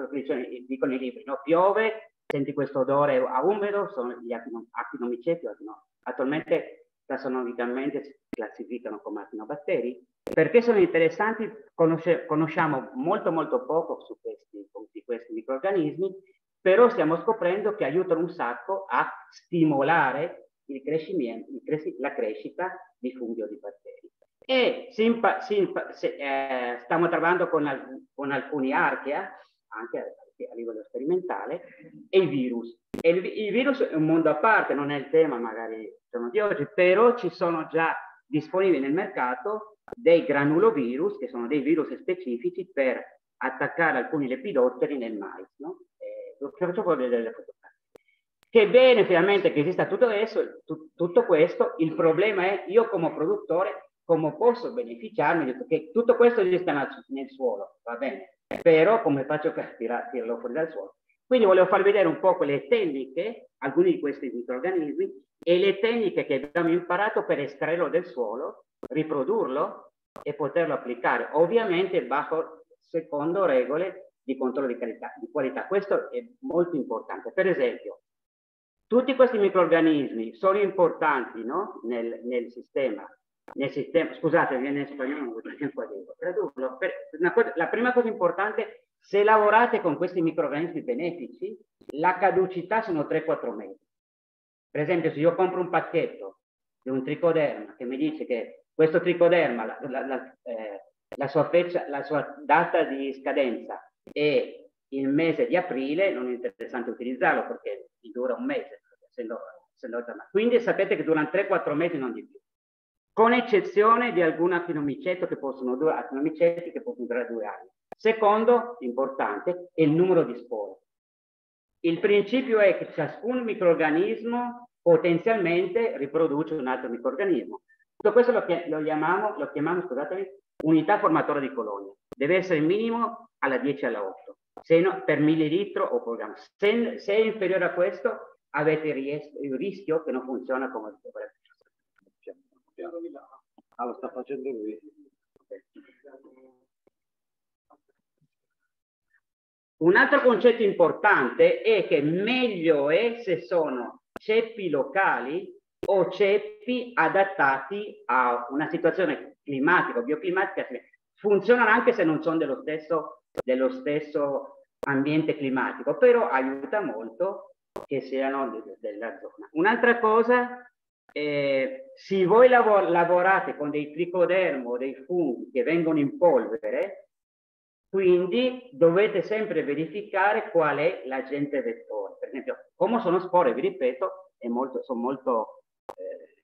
D: dicono i libri, no? piove, senti questo odore a umido, sono gli actinomiceti, no? attualmente tassonomicamente si classificano come actinobatteri. Perché sono interessanti? Conosce, conosciamo molto molto poco su questi, su questi microorganismi però stiamo scoprendo che aiutano un sacco a stimolare il crescimento, il cres la crescita di funghi o di batteri. E se, eh, stiamo lavorando con, al con, alcuni archea, anche a, a, livello sperimentale, e i virus. E il, il, virus è un mondo a parte, non è il tema magari di oggi, però ci sono già disponibili nel mercato dei granulovirus, che sono dei virus specifici per attaccare alcuni lepidotteri nel mais. No? Faccio vedere le fotografie. Che bene finalmente che esista tutto, adesso, tutto questo, il problema è io come produttore come posso beneficiarmi che tutto questo esiste nel, suolo, va bene, però come faccio per tirarlo fuori dal suolo? Quindi volevo far vedere un po' le tecniche, alcuni di questi microorganismi, e le tecniche che abbiamo imparato per estrarlo dal suolo, riprodurlo e poterlo applicare, ovviamente bajo secondo regole di controllo di qualità, di qualità. Questo è molto importante. Per esempio, tutti questi microorganismi sono importanti no? nel, nel, sistema, nel sistema. Scusate, viene in spagnolo. Tradurlo. La prima cosa importante, se lavorate con questi microorganismi benefici, la caducità sono 3-4 mesi. Per esempio, se io compro un pacchetto di un tricoderma che mi dice che questo tricoderma, la, la, la, eh, sua, feccia, la sua data di scadenza e il mese di aprile non è interessante utilizzarlo perché dura un mese, essendo, essendo quindi sapete che durano 3-4 mesi non di più, con eccezione di alcuni actinomiceti che possono durare, che possono durare due anni. Secondo, importante, è il numero di spore. Il principio è che ciascun microorganismo potenzialmente riproduce un altro microorganismo. Tutto questo lo, chiamiamo, lo chiamiamo scusatemi, unità formatore di colonie. Deve essere minimo alla 10 alla 8 se no, per millilitro o programma. Se, se, è inferiore a questo avete il rischio che non funziona come dovrebbe.
C: Ah, lo sta facendo lui.
D: Un altro concetto importante è che meglio è se sono ceppi locali o ceppi adattati a una situazione climatica o bioclimatica. Funzionano anche se non sono dello stesso, dello stesso ambiente climatico, però aiuta molto che siano della zona. Un'altra cosa eh, se voi lavor lavorate con dei tricodermo dei funghi che vengono in polvere, quindi dovete sempre verificare qual è l'agente vettore. Per esempio, come sono spore, vi ripeto, molto, sono molto eh,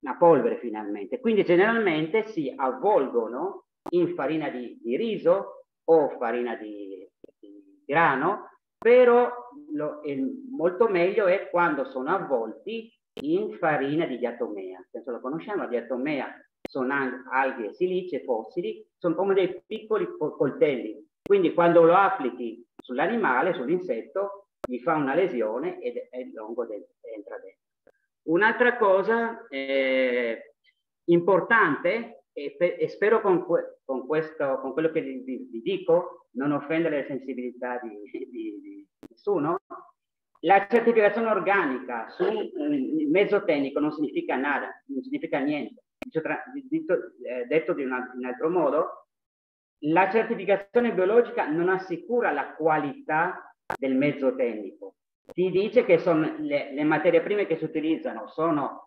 D: una polvere finalmente. Quindi generalmente si avvolgono in farina di, di riso o farina di, di grano, però lo, molto meglio è quando sono avvolti in farina di diatomea. Penso lo conosciamo, la diatomea sono alghe silice fossili, sono come dei piccoli coltelli. Quindi quando lo applichi sull'animale, sull'insetto, gli fa una lesione ed è il longo entra dentro. Un'altra cosa eh, importante, e, e spero con, con, questo, con, quello che vi, vi, dico, non offendere le sensibilità di, di, di nessuno, la certificazione organica sul mezzo tecnico non significa nada, non significa niente. Detto, eh, detto in altro modo, la certificazione biologica non assicura la qualità del mezzo tecnico. Ti dice che le, le, materie prime che si utilizzano sono,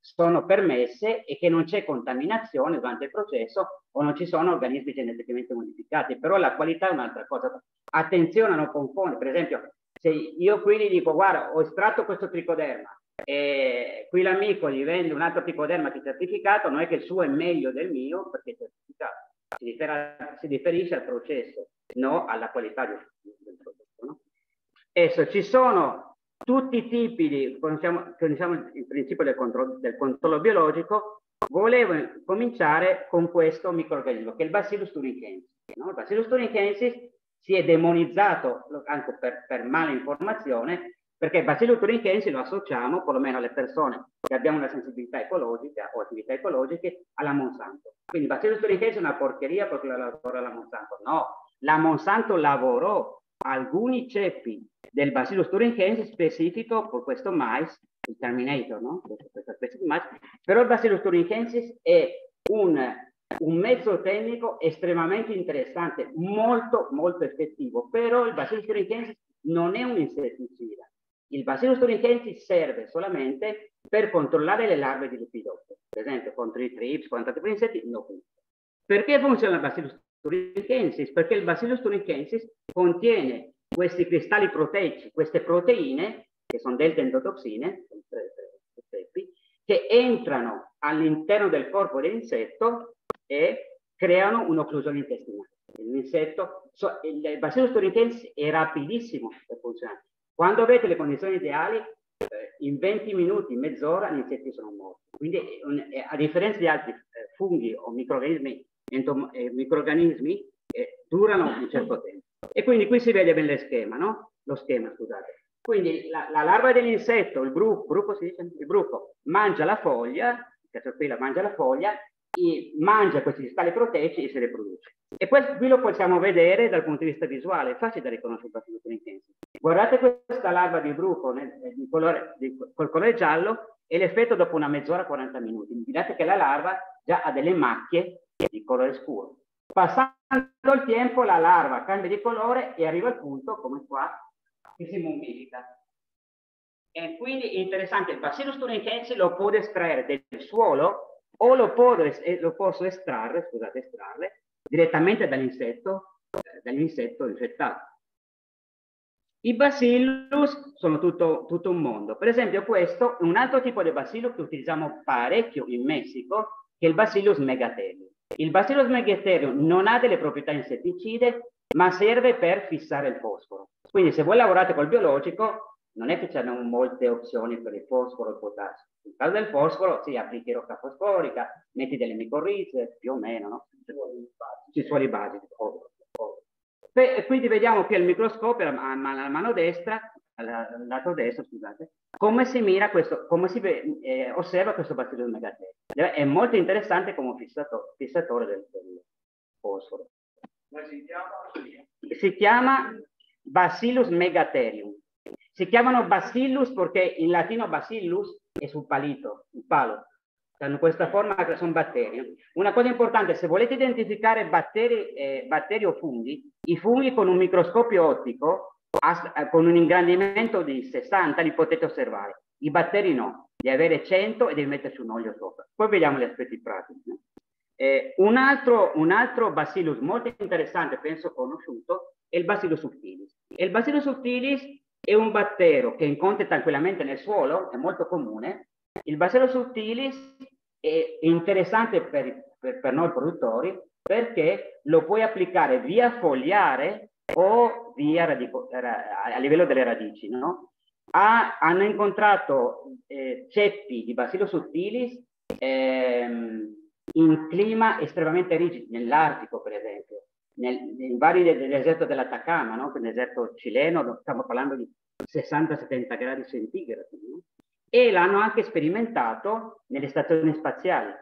D: sono permesse e che non c'è contaminazione durante il processo o non ci sono organismi geneticamente modificati, però la qualità è un'altra cosa. Attenzione a non confondere, per esempio, se io qui gli dico guarda ho estratto questo tricoderma e qui l'amico gli vende un altro tricoderma che è certificato, non è che il suo è meglio del mio perché è certificato, si, differ si differisce al processo, no alla qualità del, del prodotto. No? Adesso ci sono tutti i tipi di, conosciamo, il principio del controllo, del controllo biologico, volevo cominciare con questo microorganismo che è il Bacillus thuringiensis. No? Il Bacillus thuringiensis si è demonizzato anche per, per male informazione perché Bacillus thuringiensis lo associamo, perlomeno alle persone che abbiamo una sensibilità ecologica o attività ecologiche, alla Monsanto. Quindi Bacillus thuringiensis è una porcheria perché la lavora la Monsanto. No, la Monsanto lavorò alcuni ceppi del Bacillus thuringiensis specifico per questo mais, il Terminator, no? Questa specie di mais, però il Bacillus thuringiensis è un un mezzo tecnico estremamente interessante, molto molto effettivo, però il Bacillus thuringiensis non è un insetticida. Il Bacillus thuringiensis serve solamente per controllare le larve di lepidoptero, per esempio contro i trips, contro altri insetti, no. Perché funziona il Bacillus thuringiensis? Perché il Bacillus thuringiensis contiene questi cristalli proteici, queste proteine, che sono delta endotoxine, che entrano all'interno del corpo dell'insetto e creano un'occlusione intestinale. L'insetto, so, il bacillus thuringiensis è rapidissimo per funzionare. Quando avete le condizioni ideali, eh, in 20 minuti, mezz'ora, gli insetti sono morti. Quindi, eh, a differenza di altri eh, funghi o microorganismi, eh, microorganismi durano un certo tempo. E quindi qui si vede bene schema, no? Lo schema, scusate. Quindi la, la larva dell'insetto, il bruco, bruco si dice? Il bruco, mangia la foglia, il caterpillar mangia la foglia mangia questi cristalli proteici e si riproduce. E questo qui lo possiamo vedere dal punto di vista visuale, è facile da riconoscere il bacillo intenso. Guardate questa larva di bruco nel, di colore, di, col colore giallo e l'effetto dopo una mezz'ora, 40 minuti. Guardate che la larva già ha delle macchie di colore scuro. Passando il tempo la larva cambia di colore e arriva al punto, come qua, che si mummifica. E quindi è interessante, il Bacillus thuringiensis lo può estraere del suolo o lo, posso, lo posso estrarre, scusate, estrarre direttamente dall'insetto, eh, dall'insetto infettato. I bacillus sono tutto, tutto, un mondo. Per esempio questo è un altro tipo di bacillus che utilizziamo parecchio in Messico, che è il bacillus megatherium. Il bacillus megatherium non ha delle proprietà insetticide, ma serve per fissare il fosforo. Quindi se voi lavorate col biologico, non è che c'hanno molte opzioni per il fosforo e il potassio. In caso del fosforo, sì, applichi rocca fosforica, metti delle micorrize, più o meno, no? Ci suoli basici, quindi vediamo qui al microscopio, alla mano destra, al lato destro, scusate, come si mira questo, come si eh, osserva questo Bacillus megaterium. È molto interessante come fissatore, fissatore del, del fosforo. Si chiama? Bacillus megatherium. Si chiamano Bacillus perché in latino Bacillus è sul palito, il palo. Hanno questa forma che sono batteri. Una cosa importante, se volete identificare batteri, eh, batteri o funghi, i funghi con un microscopio ottico, con un ingrandimento di 60, li potete osservare. I batteri no, devi avere 100 e devi metterci un olio sopra. Poi vediamo gli aspetti pratici. Eh, un, altro, un altro bacillus molto interessante, penso conosciuto, è il bacillus subtilis. Il bacillus subtilis è un battero che incontra tranquillamente nel suolo, è molto comune. Il bacillus subtilis è interessante per, per, per noi produttori perché lo puoi applicare via fogliare o via radico, a livello delle radici. No? Ha, hanno incontrato eh, ceppi di Bacillus subtilis ehm, in clima estremamente rigidi, nell'Artico per esempio, nel, in vari del, deserto dell'Atacama, no? nel deserto cileno, stiamo parlando di 60-70 gradi centigradi, no? e l'hanno anche sperimentato nelle stazioni spaziali.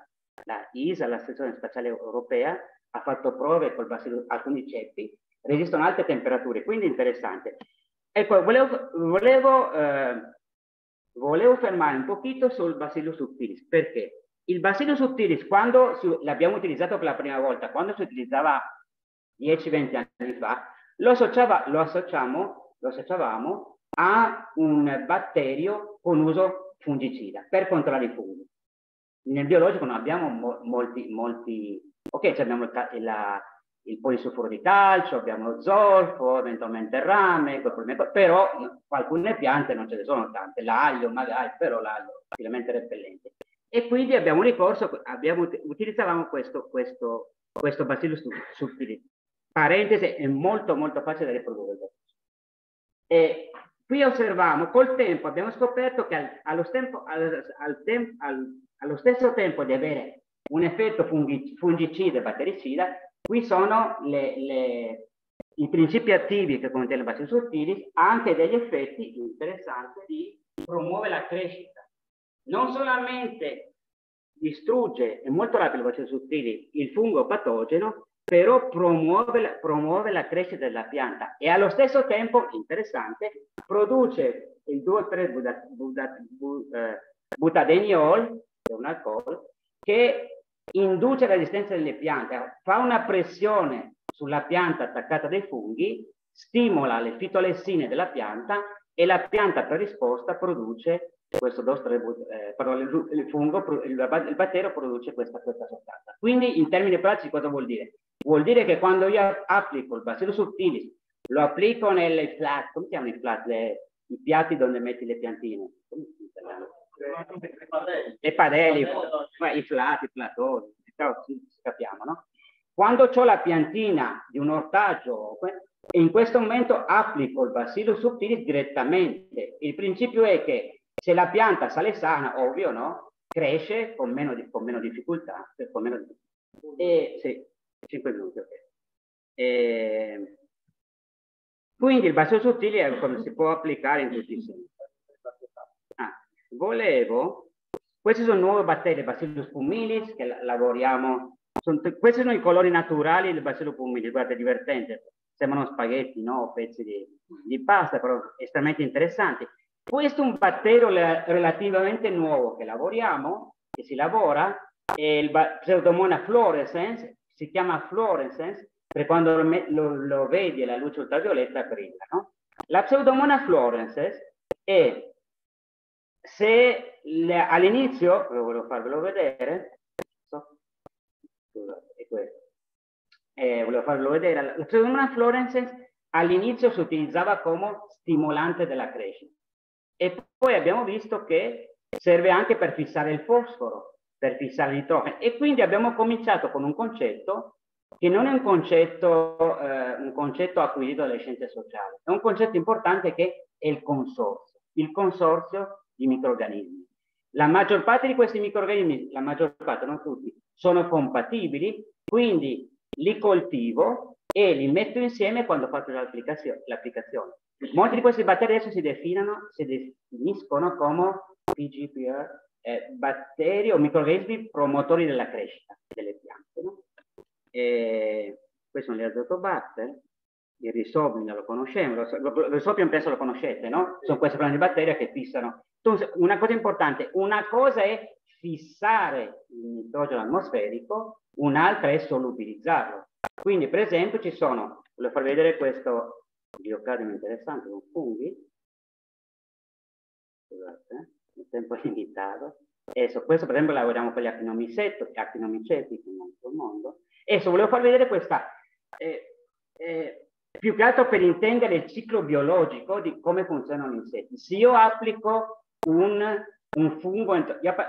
D: La ISA, la Stazione Spaziale Europea, ha fatto prove con alcuni ceppi, resistono a alte temperature, quindi interessante. Ecco, volevo, volevo, eh, volevo fermare un pochino sul Bacillus subtilis, perché il Bacillus subtilis, quando l'abbiamo utilizzato per la prima volta, quando si utilizzava 10-20 anni fa, lo, associava, lo, associamo, lo associavamo a un batterio con uso fungicida per controllare i funghi. Nel biologico non abbiamo mo molti, molti, ok, abbiamo la, il polisulfuro di calcio, abbiamo lo zolfo, eventualmente il rame, però alcune piante non ce ne sono tante, l'aglio magari, però l'aglio è facilmente repellente. E quindi abbiamo ricorso, abbiamo, utilizzavamo questo, questo, questo bacillus subtilis. Parentesi, è molto molto facile da riprodurre. E qui osserviamo, col tempo abbiamo scoperto che al, allo, tempo, al, al tem, allo, stesso tempo di avere un effetto fungi, fungicida e battericida, qui sono le, le, i principi attivi che contiene il bacillus subtilis, anche degli effetti interessanti di promuovere la crescita. Non solamente distrugge, è molto rapido il bacillo sottili, il fungo patogeno, però promuove la, promuove la, crescita della pianta e allo stesso tempo, interessante, produce il 2,3-butadeniol, eh, che è un alcol, che induce la resistenza delle piante, fa una pressione sulla pianta attaccata dai funghi, stimola le fitolessine della pianta e la pianta per risposta produce questo dostro, eh, però il, fungo, il, batterio produce questa, questa, sostanza. Quindi in termini pratici cosa vuol dire? Vuol dire che quando io applico il bacillus subtilis, lo applico nelle flat, come si chiamano i flat? Le, I piatti dove metti le piantine. Le padeli, i flat, i platoni, capiamo, no? Quando ho la piantina di un ortaggio, in questo momento applico il bacillus subtilis direttamente. Il principio è che se la pianta sale sana, ovvio, no? Cresce con meno, di, con meno difficoltà. Con meno di, e, sì, 5 minuti, ok. E, quindi il sottile è come si può applicare in tutti i sensi. Volevo, questi sono nuovi batteri, Bacillus pumilis, che lavoriamo, sono, questi sono i colori naturali del Bacillus pumilis, guardate, divertente, sembrano spaghetti, no? Pezzi di, di pasta, però estremamente interessanti. Questo è un batterio relativamente nuovo che lavoriamo, che si lavora, è il Pseudomonas fluorescens, si chiama fluorescens perché quando lo, lo, lo vedi alla luce ultravioletta brilla. No? La Pseudomonas fluorescens è, se all'inizio, volevo farvelo vedere, è questo, eh, volevo farvelo vedere, la Pseudomonas fluorescens all'inizio si utilizzava come stimolante della crescita. E poi abbiamo visto che serve anche per fissare il fosforo, per fissare il nitrogeno. E quindi abbiamo cominciato con un concetto che non è un concetto, eh, un concetto acquisito dalle scienze sociali, è un concetto importante che è il consorzio, il consorzio di microorganismi. La maggior parte di questi microorganismi, la maggior parte, non tutti, sono compatibili, quindi li coltivo e li metto insieme quando faccio l'applicazione. Molti di questi batteri adesso si, si definiscono come PGPR, eh, batteri o microorganismi promotori della crescita delle piante. No? E questi sono gli azotobacter, il risobium lo conosciamo, il risobium penso lo conoscete, no? Sono queste piante di batteria che fissano. Una cosa importante, una cosa è fissare il nitrogeno atmosferico, un'altra è solubilizzarlo. Quindi, per esempio, ci sono, voglio farvi vedere questo biocadmio interessante con funghi. Scusate, il tempo è limitato. Adesso, questo per esempio lavoriamo con gli actinomiceti in tutto il mondo. Adesso volevo farvi vedere questa, eh, eh, più che altro per intendere il ciclo biologico di come funzionano gli insetti. Se io applico un, un fungo,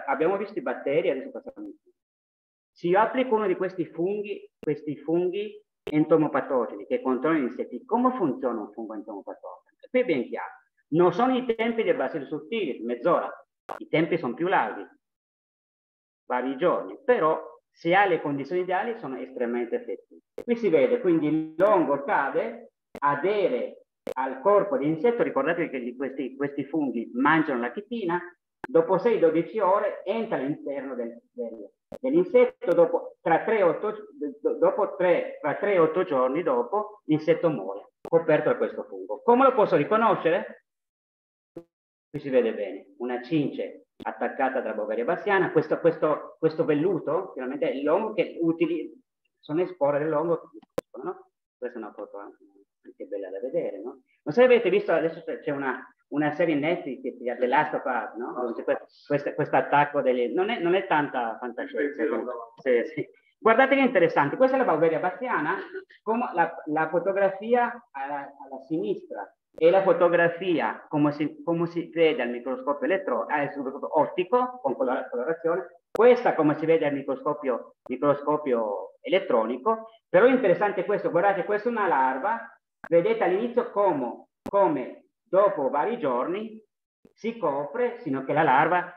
D: abbiamo visto i batteri, adesso passiamo. Se io applico uno di questi funghi, questi funghi entomopatogeni che controllano gli insetti, come funziona un fungo entomopatogeno? Qui è ben chiaro. Non sono i tempi del bacillo sottile, mezz'ora, i tempi sono più larghi, vari giorni, però se ha le condizioni ideali sono estremamente effettivi. Qui si vede, quindi il longo cade, adere al corpo di insetto, ricordatevi che questi, questi funghi mangiano la chitina, dopo 6-12 ore entra all'interno del, del, dell'insetto, dopo, tra 3-8 dopo 3, 3 giorni dopo l'insetto muore, coperto da questo fungo. Come lo posso riconoscere? Qui si vede bene, una cince attaccata dalla Boveria bassiana, questo, questo, questo velluto, finalmente è longo che utilizza, sono le spore del longo, no? Questa è una foto anche, anche bella da vedere, no? Non so se avete visto, adesso c'è una, una serie Netflix che si chiama The Last of Us, no? Questo attacco delle... Non è, non è tanta fantascienza. Sì, sì. Guardate che interessante, questa è la Bauveria Bastiana, come la, la fotografia alla, alla, sinistra e la fotografia come si, come si vede al microscopio elettronico, eh, ottico con colorazione, questa come si vede al microscopio, microscopio elettronico, però è interessante questo, guardate, questa è una larva, vedete all'inizio come, come dopo vari giorni si copre sino che la larva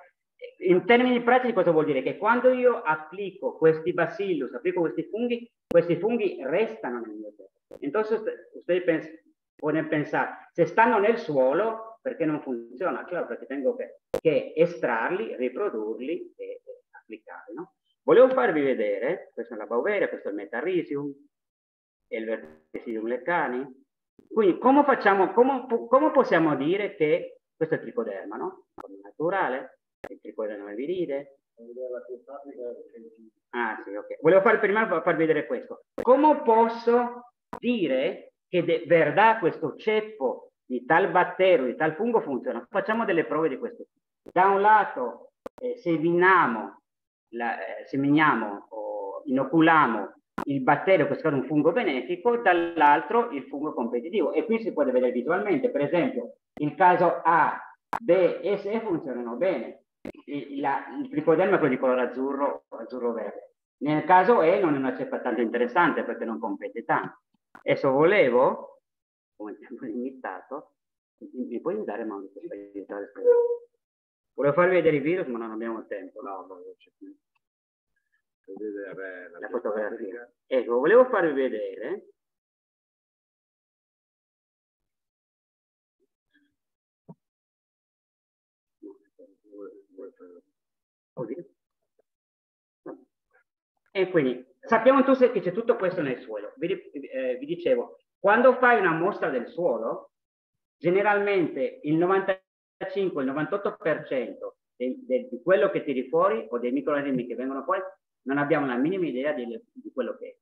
D: in termini pratici cosa vuol dire? Che quando io applico questi bacillus, applico questi funghi, questi funghi restano nel mio tempo. Entonces, ustedes pens pueden pensare, se stanno nel suolo, perché non funziona? Claro, perché tengo che, che estrarli, riprodurli e, e applicarli. No? Volevo farvi vedere, questa è la bauveria, questo è il metarrisium, e il verticidium leccani, quindi come, facciamo, come, come possiamo dire che questo è il tricoderma, no? naturale, il tricoderma viride. Ah sì, ok. Volevo fare prima farvi vedere questo. Come posso dire che de verdad questo ceppo di tal batterio, di tal fungo funziona? Facciamo delle prove di questo. Da un lato eh, seminiamo, la, eh, seminiamo o inoculiamo il batterio, questo caso un fungo benefico, dall'altro il fungo competitivo. E qui si può vedere visualmente, per esempio, il caso A, B e C funzionano bene. Il, la, il tricoderma è quello di colore azzurro, azzurro-verde. Nel caso E non è una ceppa tanto interessante perché non compete tanto. Adesso volevo, come <laughs> tempo limitato, mi puoi aiutare Maurizio Volevo farvi vedere i virus ma non abbiamo tempo. No, non c'è più vedere la, la fotografia. Ecco, volevo farvi vedere E quindi sappiamo tutti che c'è tutto questo nel suolo. Vi, eh, vi, dicevo, quando fai una mostra del suolo, generalmente il 95, il 98% di, di quello che tiri fuori o dei microorganismi che vengono fuori non abbiamo la minima idea di, di quello che è.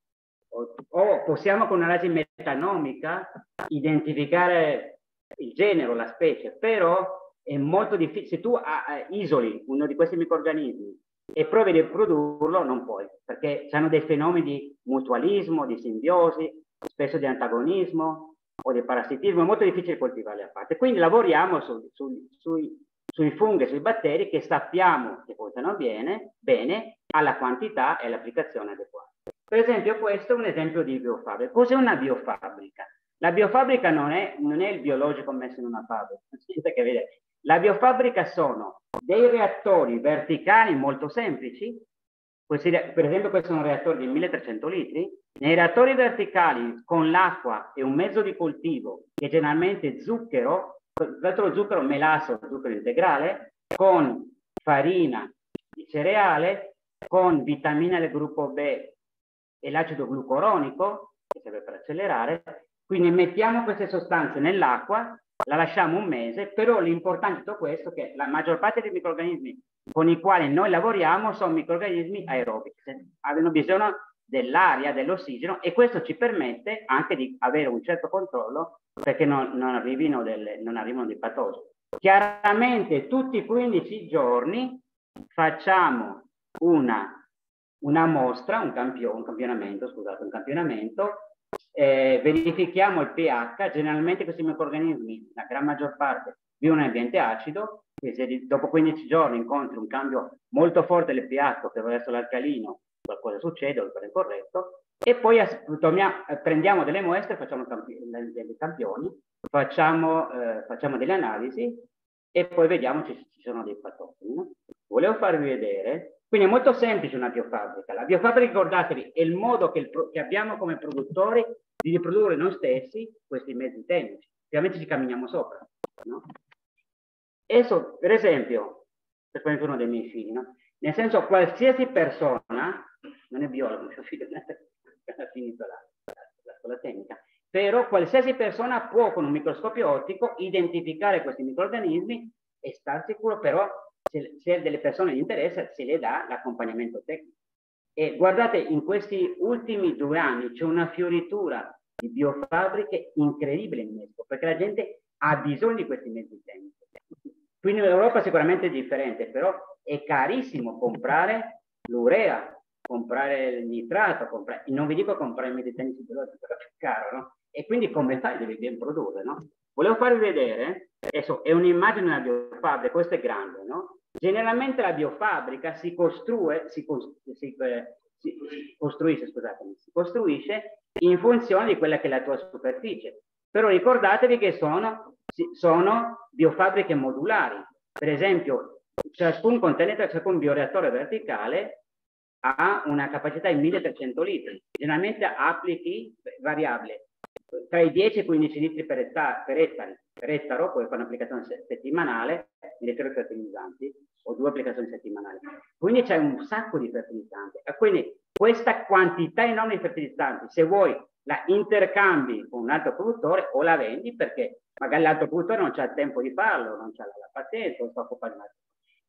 D: O, o, possiamo con un'analisi metanomica identificare il genere la specie, però è molto difficile. Se tu a, a, isoli uno di questi microorganismi e provi a riprodurlo, non puoi, perché hanno dei fenomeni di mutualismo, di simbiosi, spesso di antagonismo o di parassitismo, è molto difficile coltivarli a parte. Quindi lavoriamo su, su, sui, sui funghi e sui batteri che sappiamo che funzionano bene, bene alla quantità e all'applicazione adeguata. Per esempio questo è un esempio di biofabbrica. Cos'è una biofabbrica? La biofabbrica non è, non è il biologico messo in una fabbrica. La biofabbrica sono dei reattori verticali molto semplici, questi, per esempio questo è un reattore di 1300 litri, nei reattori verticali con l'acqua e un mezzo di coltivo, che generalmente zucchero, l'altro zucchero melasso, zucchero integrale, con farina di cereale, con vitamina del gruppo B e l'acido glucoronico, che serve per accelerare, quindi mettiamo queste sostanze nell'acqua, la lasciamo un mese, però l'importante di tutto questo è che la maggior parte dei microrganismi con i quali noi lavoriamo sono microrganismi aerobici, hanno bisogno dell'aria, dell'ossigeno e questo ci permette anche di avere un certo controllo perché non, non, arrivino, delle, non arrivino dei patogeni. Chiaramente tutti i 15 giorni facciamo una, una mostra, un, campio, un campionamento, scusate, un campionamento eh, verifichiamo il pH, generalmente questi microorganismi, la gran maggior parte, vivono in ambiente acido, e se dopo 15 giorni incontri un cambio molto forte del pH che verso l'alcalino, qualcosa succede, o è corretto, e poi torniamo, prendiamo delle muestre, facciamo dei campioni, facciamo, eh, facciamo, delle analisi e poi vediamo se ci sono dei patogeni. No? Volevo farvi vedere quindi è molto semplice una biofabbrica. La biofabbrica, ricordatevi, è il modo che, il che abbiamo come produttori di riprodurre noi stessi questi mezzi tecnici. Ovviamente ci camminiamo sopra. No? Adesso, per esempio, per prendere uno dei miei figli, no? nel senso qualsiasi persona, non è biologo, mio figlio <laughs> ha finito la, la, la scuola tecnica, però qualsiasi persona può con un microscopio ottico identificare questi microorganismi e star sicuro però se, se delle persone gli interessa, se le dà l'accompagnamento tecnico. E guardate, in questi ultimi due anni c'è una fioritura di biofabbriche incredibile in Mesco, perché la gente ha bisogno di questi mezzi tecnici. Qui in Europa sicuramente è differente, però è carissimo comprare l'urea, comprare il nitrato, comprare, non vi dico comprare i tecnici biologici, però è caro, no? E quindi come fai? Devi ben produrre, no? Volevo farvi vedere, adesso è un'immagine della biofabbrica, questo è grande, no? Generalmente la biofabbrica si costruisce, si, si, eh, si, costruisce, scusatemi, si costruisce in funzione di quella che è la tua superficie. Però ricordatevi che sono, sono biofabbriche modulari. Per esempio, ciascun contenitore, ciascun bioreattore verticale ha una capacità di 1300 litri. Generalmente applichi variabile tra i 10 e i 15 litri per, ettaro, per, ettaro, per ettaro, poi fare un'applicazione settimanale di lettere fertilizzanti o due applicazioni settimanali. Quindi c'è un sacco di fertilizzanti. Quindi questa quantità enorme di fertilizzanti, se vuoi la intercambi con un altro produttore o la vendi perché magari l'altro produttore non ha il tempo di farlo, non ha la, la pazienza, non sta occupando di altro.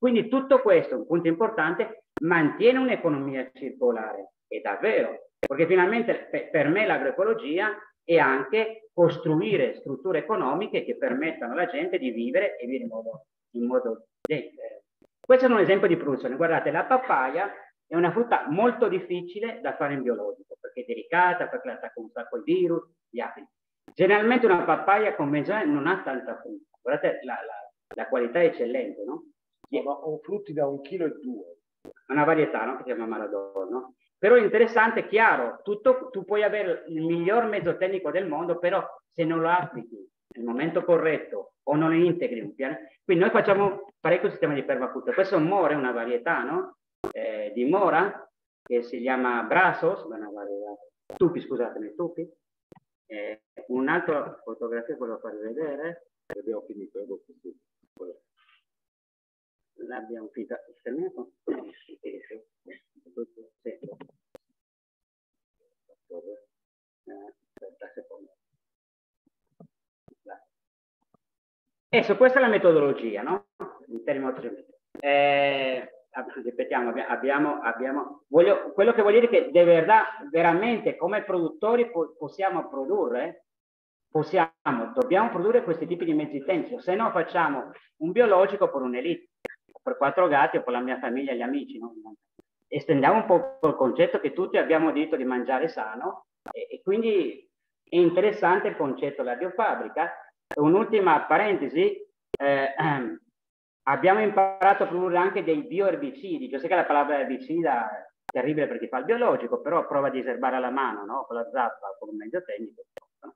D: Quindi tutto questo, un punto importante, mantiene un'economia circolare. E davvero, perché finalmente per me l'agroecologia e anche costruire strutture economiche che permettano alla gente di vivere e vivere in modo, in modo decente. Questo è un esempio di produzione. Guardate, la papaya è una frutta molto difficile da fare in biologico perché è delicata, perché attacca un sacco di virus, gli acidi. Generalmente una papaya convenzionale non ha tanta frutta. Guardate, la, la, la qualità è eccellente, no?
C: Ma ho frutti da un chilo e due.
D: Una varietà, no? Che si chiama Maradona? Però è interessante, chiaro, tutto, tu puoi avere il miglior mezzo tecnico del mondo, però se non lo applichi nel momento corretto o non integri un piano. Quindi noi facciamo parecchio sistema di permacultura. Questo more è una varietà no? eh, di mora che si chiama Brasos, una varietà, tupi, scusatemi, tupi. Eh, un'altra fotografia che volevo farvi vedere.
B: Abbiamo finito dopo.
D: L'abbiamo? Sì. Adesso questa è la metodologia, no? Eh, ripetiamo, abbiamo, abbiamo voglio, quello che voglio dire che de verdad, veramente come produttori po possiamo produrre, possiamo, dobbiamo produrre questi tipi di mezzi tecnici, se no facciamo un biologico per un'elite, per quattro gatti o per la mia famiglia e gli amici, no? estendiamo un po' il concetto che tutti abbiamo diritto di mangiare sano e, e quindi è interessante il concetto della biofabbrica. Un'ultima parentesi, eh, <clears throat> abbiamo imparato a produrre anche dei bioerbicidi, io so che la parola erbicida terribile per chi fa il biologico, però prova a diserbare alla mano, no? con la zappa o con un mezzo tecnico. No?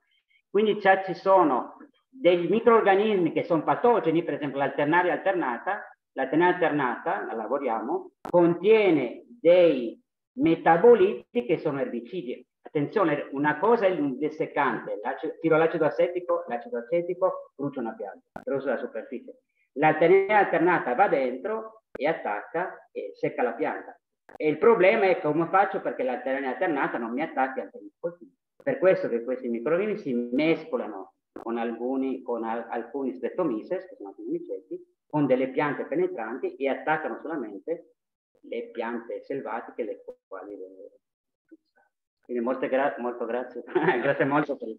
D: Quindi ci sono dei microorganismi che sono patogeni, per esempio l'alternaria alternata, l'alternaria alternata, la lavoriamo, contiene dei metaboliti che sono erbicidi. Attenzione, una cosa è il dessecante, tiro l'acido acetico, l'acido acetico brucia una pianta, però sulla superficie. L'alternaria alternata va dentro e attacca e secca la pianta. E il problema è come faccio perché l'alternaria alternata non mi attacchi al coltivo. Per questo che questi microorganismi si mescolano con alcuni, con al, alcuni streptomyces, che sono alcuni miceti, con delle piante penetranti e attaccano solamente le piante selvatiche le quali le... quindi molte gra molto grazie <laughs> grazie molto per il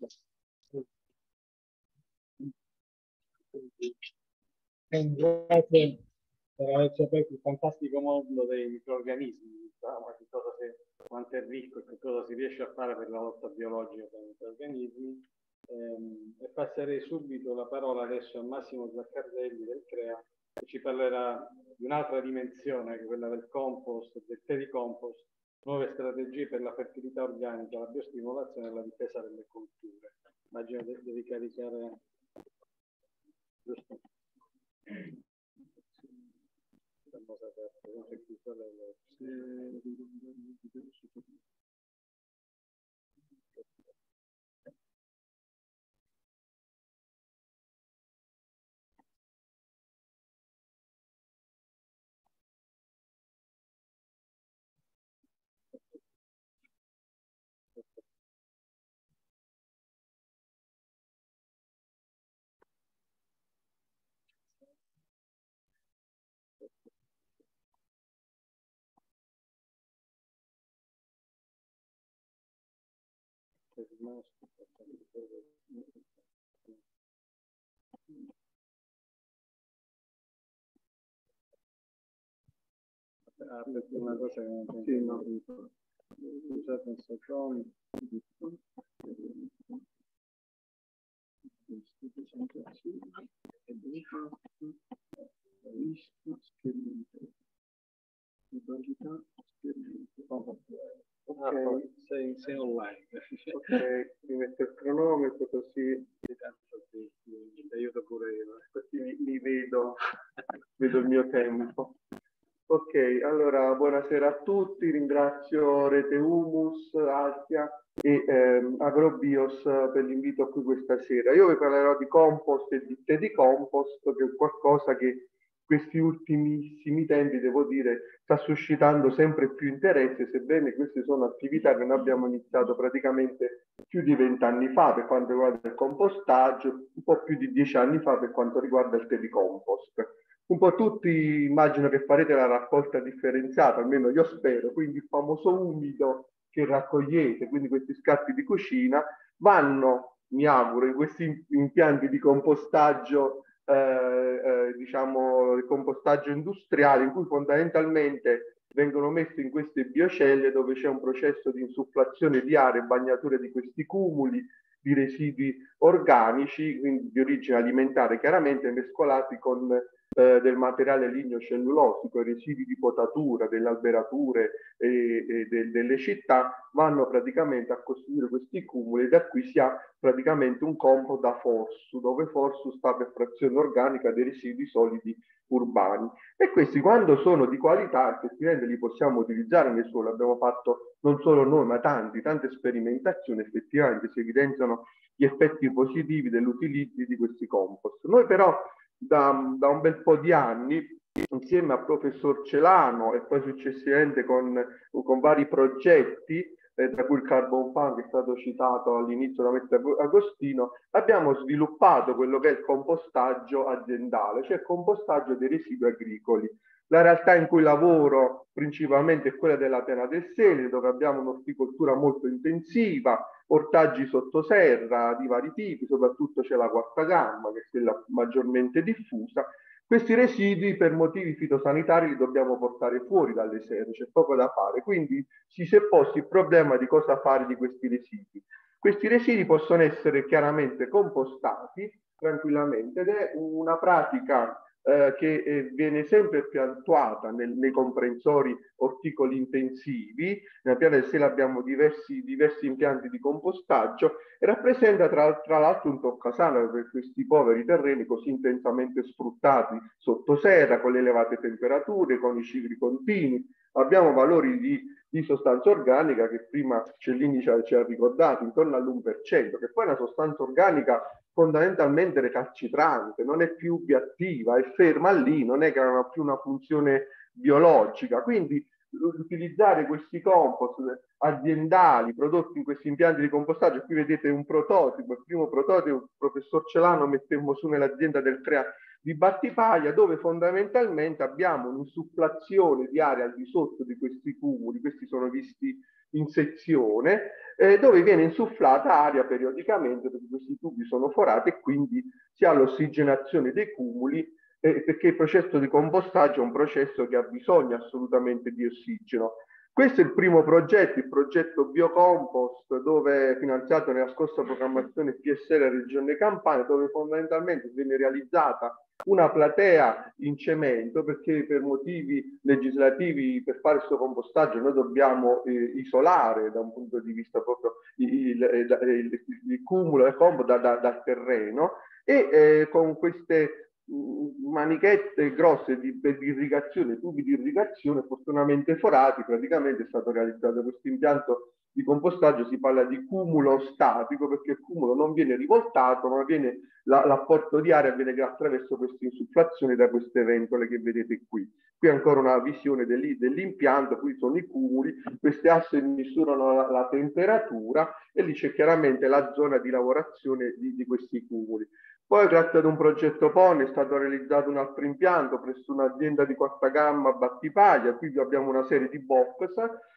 E: grazie per averci aperto il fantastico mondo dei microorganismi diciamo, di cosa si, quanto è ricco e che cosa si riesce a fare per la lotta biologica con i microorganismi e passerei subito la parola adesso a Massimo Zaccardelli del CREA che ci parlerà di un'altra dimensione, quella del compost, del tericompost, nuove strategie per la fertilità organica, la biostimolazione e la difesa delle colture. Immagino che devi caricare giusto. Ah, perché una cosa che non sì, no. Scusate un secondo. Visto, schermite. Modalità, schermite. Ok, ah, sei, sei online. Ok, mi metto il cronometro così ti aiuto pure io, così mi, mi vedo, <laughs> vedo il mio tempo. Ok, allora buonasera a tutti, ringrazio Rete Humus, Altia e ehm, Agrobios per l'invito qui questa sera. Io vi parlerò di compost e di, di compost, che è qualcosa che questi ultimissimi tempi, devo dire, sta suscitando sempre più interesse, sebbene queste sono attività che noi abbiamo iniziato praticamente più di vent'anni fa per quanto riguarda il compostaggio, un po' più di dieci anni fa per quanto riguarda il telecompost. Un po' tutti immagino che farete la raccolta differenziata, almeno io spero, quindi il famoso umido che raccogliete, quindi questi scarti di cucina, vanno, mi auguro, in questi impianti di compostaggio eh, eh, diciamo, il compostaggio industriale in cui fondamentalmente vengono messe in queste biocelle dove c'è un processo di insufflazione di aria e bagnatura di questi cumuli di residui organici, quindi di origine alimentare chiaramente mescolati con eh, del materiale lignocellulosico, i residui di potatura, delle alberature e, e de, delle città vanno praticamente a costruire questi cumuli da qui si ha praticamente un compo da Forsu, dove Forsu sta per frazione organica dei residui solidi urbani. E questi quando sono di qualità effettivamente li possiamo utilizzare nel suolo, abbiamo fatto non solo noi ma tanti, tante sperimentazioni effettivamente si evidenziano gli effetti positivi dell'utilizzo di questi compost. Noi però da, da, un bel po' di anni insieme al professor Celano e poi successivamente con, con vari progetti, eh, tra cui il Carbon Fund che è stato citato all'inizio da Mette Agostino, abbiamo sviluppato quello che è il compostaggio aziendale, cioè il compostaggio dei residui agricoli. La realtà in cui lavoro principalmente è quella della Tena del Sele, dove abbiamo un'orticoltura molto intensiva, ortaggi sottoserra di vari tipi, soprattutto c'è la quarta gamma che è quella maggiormente diffusa. Questi residui per motivi fitosanitari li dobbiamo portare fuori dalle serre, c'è poco da fare, quindi si è posto il problema di cosa fare di questi residui. Questi residui possono essere chiaramente compostati tranquillamente ed è una pratica eh, che eh, viene sempre più attuata nel, nei comprensori orticoli intensivi. Nella piana del Sela abbiamo diversi, diversi impianti di compostaggio e rappresenta tra, tra l'altro un toccasana per questi poveri terreni così intensamente sfruttati sotto serra, con le elevate temperature, con i cicli continui. Abbiamo valori di, di sostanza organica che prima Cellini ci ha, ci ha ricordato, intorno all'1%, che poi è una sostanza organica fondamentalmente recalcitrante, non è più biattiva, è ferma lì, non è che ha più una funzione biologica. Quindi utilizzare questi compost aziendali prodotti in questi impianti di compostaggio, qui vedete un prototipo, il primo prototipo, il professor Celano mettemmo su nell'azienda del CREA di Battipaglia, dove fondamentalmente abbiamo un'insufflazione di aria al di sotto di questi cumuli, questi sono visti in sezione, eh, dove viene insufflata aria periodicamente perché questi tubi sono forati e quindi si ha l'ossigenazione dei cumuli eh, perché il processo di compostaggio è un processo che ha bisogno assolutamente di ossigeno. Questo è il primo progetto, il progetto Biocompost, dove finanziato nella scorsa programmazione PSR Regione Campania, dove fondamentalmente viene realizzata una platea in cemento perché per motivi legislativi per fare questo compostaggio noi dobbiamo eh, isolare da un punto di vista proprio il, il, il, il cumulo del compost da, da, dal terreno e eh, con queste mm, manichette grosse di, di, irrigazione, tubi di irrigazione fortunatamente forati, praticamente è stato realizzato questo impianto di compostaggio si parla di cumulo statico perché il cumulo non viene rivoltato ma viene, la, l'apporto di aria avviene attraverso queste insufflazioni da queste ventole che vedete qui. Qui ancora una visione dell'impianto, qui sono i cumuli, queste asse misurano la, la, temperatura e lì c'è chiaramente la zona di lavorazione di, di questi cumuli. Poi grazie ad un progetto PON è stato realizzato un altro impianto presso un'azienda di quarta gamma Battipaglia, qui abbiamo una serie di box,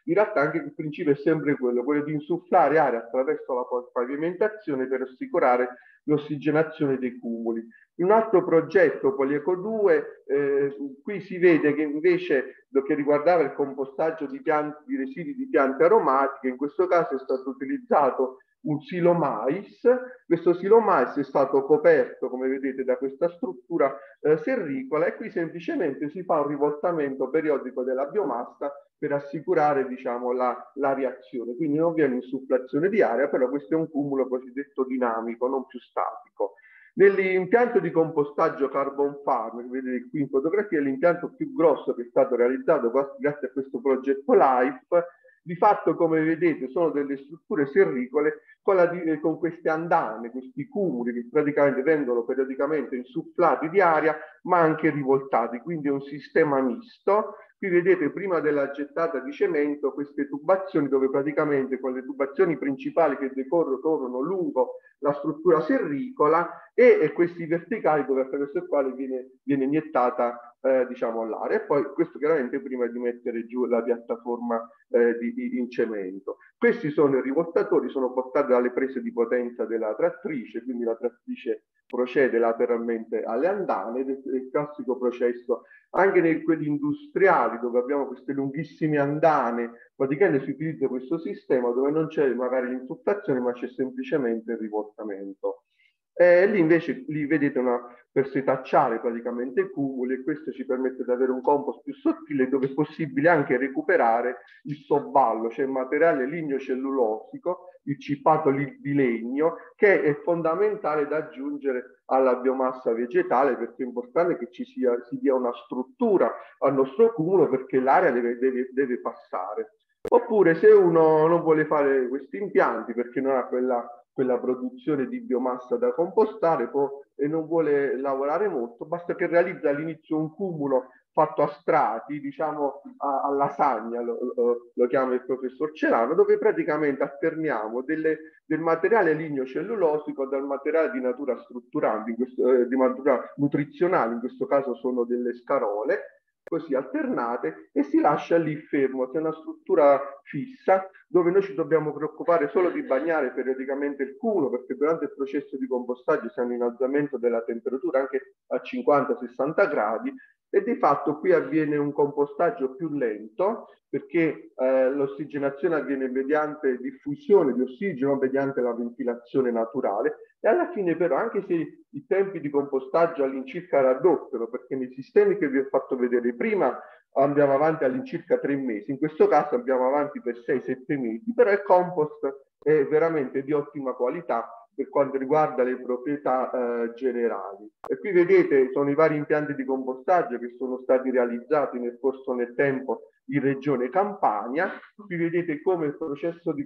E: in realtà anche il principio è sempre quello, quello di insufflare aria attraverso la pavimentazione per assicurare l'ossigenazione dei cumuli. In un altro progetto, Polieco 2, eh, qui si vede che invece lo che riguardava il compostaggio di, piante, di residui di piante aromatiche, in questo caso è stato utilizzato un silo mais. Questo silo mais è stato coperto, come vedete, da questa struttura eh, serricola e qui semplicemente si fa un rivoltamento periodico della biomassa per assicurare diciamo, la, la reazione. Quindi non viene insufflazione di aria, però questo è un cumulo cosiddetto dinamico, non più statico. Nell'impianto di compostaggio Carbon Farm, che vedete qui in fotografia, è l'impianto più grosso che è stato realizzato grazie a questo progetto LIFE, di fatto, come vedete, sono delle strutture serricole con, la, con, queste andane, questi cumuli che praticamente vengono periodicamente insufflati di aria, ma anche rivoltati, quindi è un sistema misto. Qui vedete prima della gettata di cemento queste tubazioni dove praticamente con le tubazioni principali che decorrono corrono lungo la struttura serricola e, questi verticali dove attraverso il quale viene, viene iniettata eh, diciamo all'aria e poi questo chiaramente prima di mettere giù la piattaforma eh, di, di, in cemento. Questi sono i rivoltatori, sono portati dalle prese di potenza della trattrice, quindi la trattrice procede lateralmente alle andane, ed è il classico processo anche nei quelli industriali dove abbiamo queste lunghissime andane, praticamente si utilizza questo sistema dove non c'è magari l'insufflazione ma c'è semplicemente il rivoltamento. Eh, lì invece lì vedete una, per setacciare praticamente i cumuli e questo ci permette di avere un compost più sottile dove è possibile anche recuperare il sobballo, cioè il materiale lignocellulosico, il cippato di legno, che è fondamentale da aggiungere alla biomassa vegetale perché è importante che ci sia, si dia una struttura al nostro cumulo perché l'aria deve, deve, deve passare. Oppure se uno non vuole fare questi impianti perché non ha quella quella produzione di biomassa da compostare può, e non vuole lavorare molto, basta che realizza all'inizio un cumulo fatto a strati, diciamo a, a lo, lo, lo, chiama il professor Celano, dove praticamente alterniamo delle, del materiale lignocellulosico dal materiale di natura strutturante, questo, eh, di natura nutrizionale, in questo caso sono delle scarole, così alternate e si lascia lì fermo, c'è una struttura fissa dove noi ci dobbiamo preoccupare solo di bagnare periodicamente il culo perché durante il processo di compostaggio siamo in alzamento della temperatura anche a 50-60 gradi e di fatto qui avviene un compostaggio più lento perché eh, l'ossigenazione avviene mediante diffusione di ossigeno, mediante la ventilazione naturale. E alla fine però anche se i tempi di compostaggio all'incirca raddoppiano perché nei sistemi che vi ho fatto vedere prima andiamo avanti all'incirca tre mesi, in questo caso andiamo avanti per 6-7 mesi, però il compost è veramente di ottima qualità per quanto riguarda le proprietà eh, generali. E qui vedete sono i vari impianti di compostaggio che sono stati realizzati nel corso nel tempo in regione Campania. Qui vedete come il processo di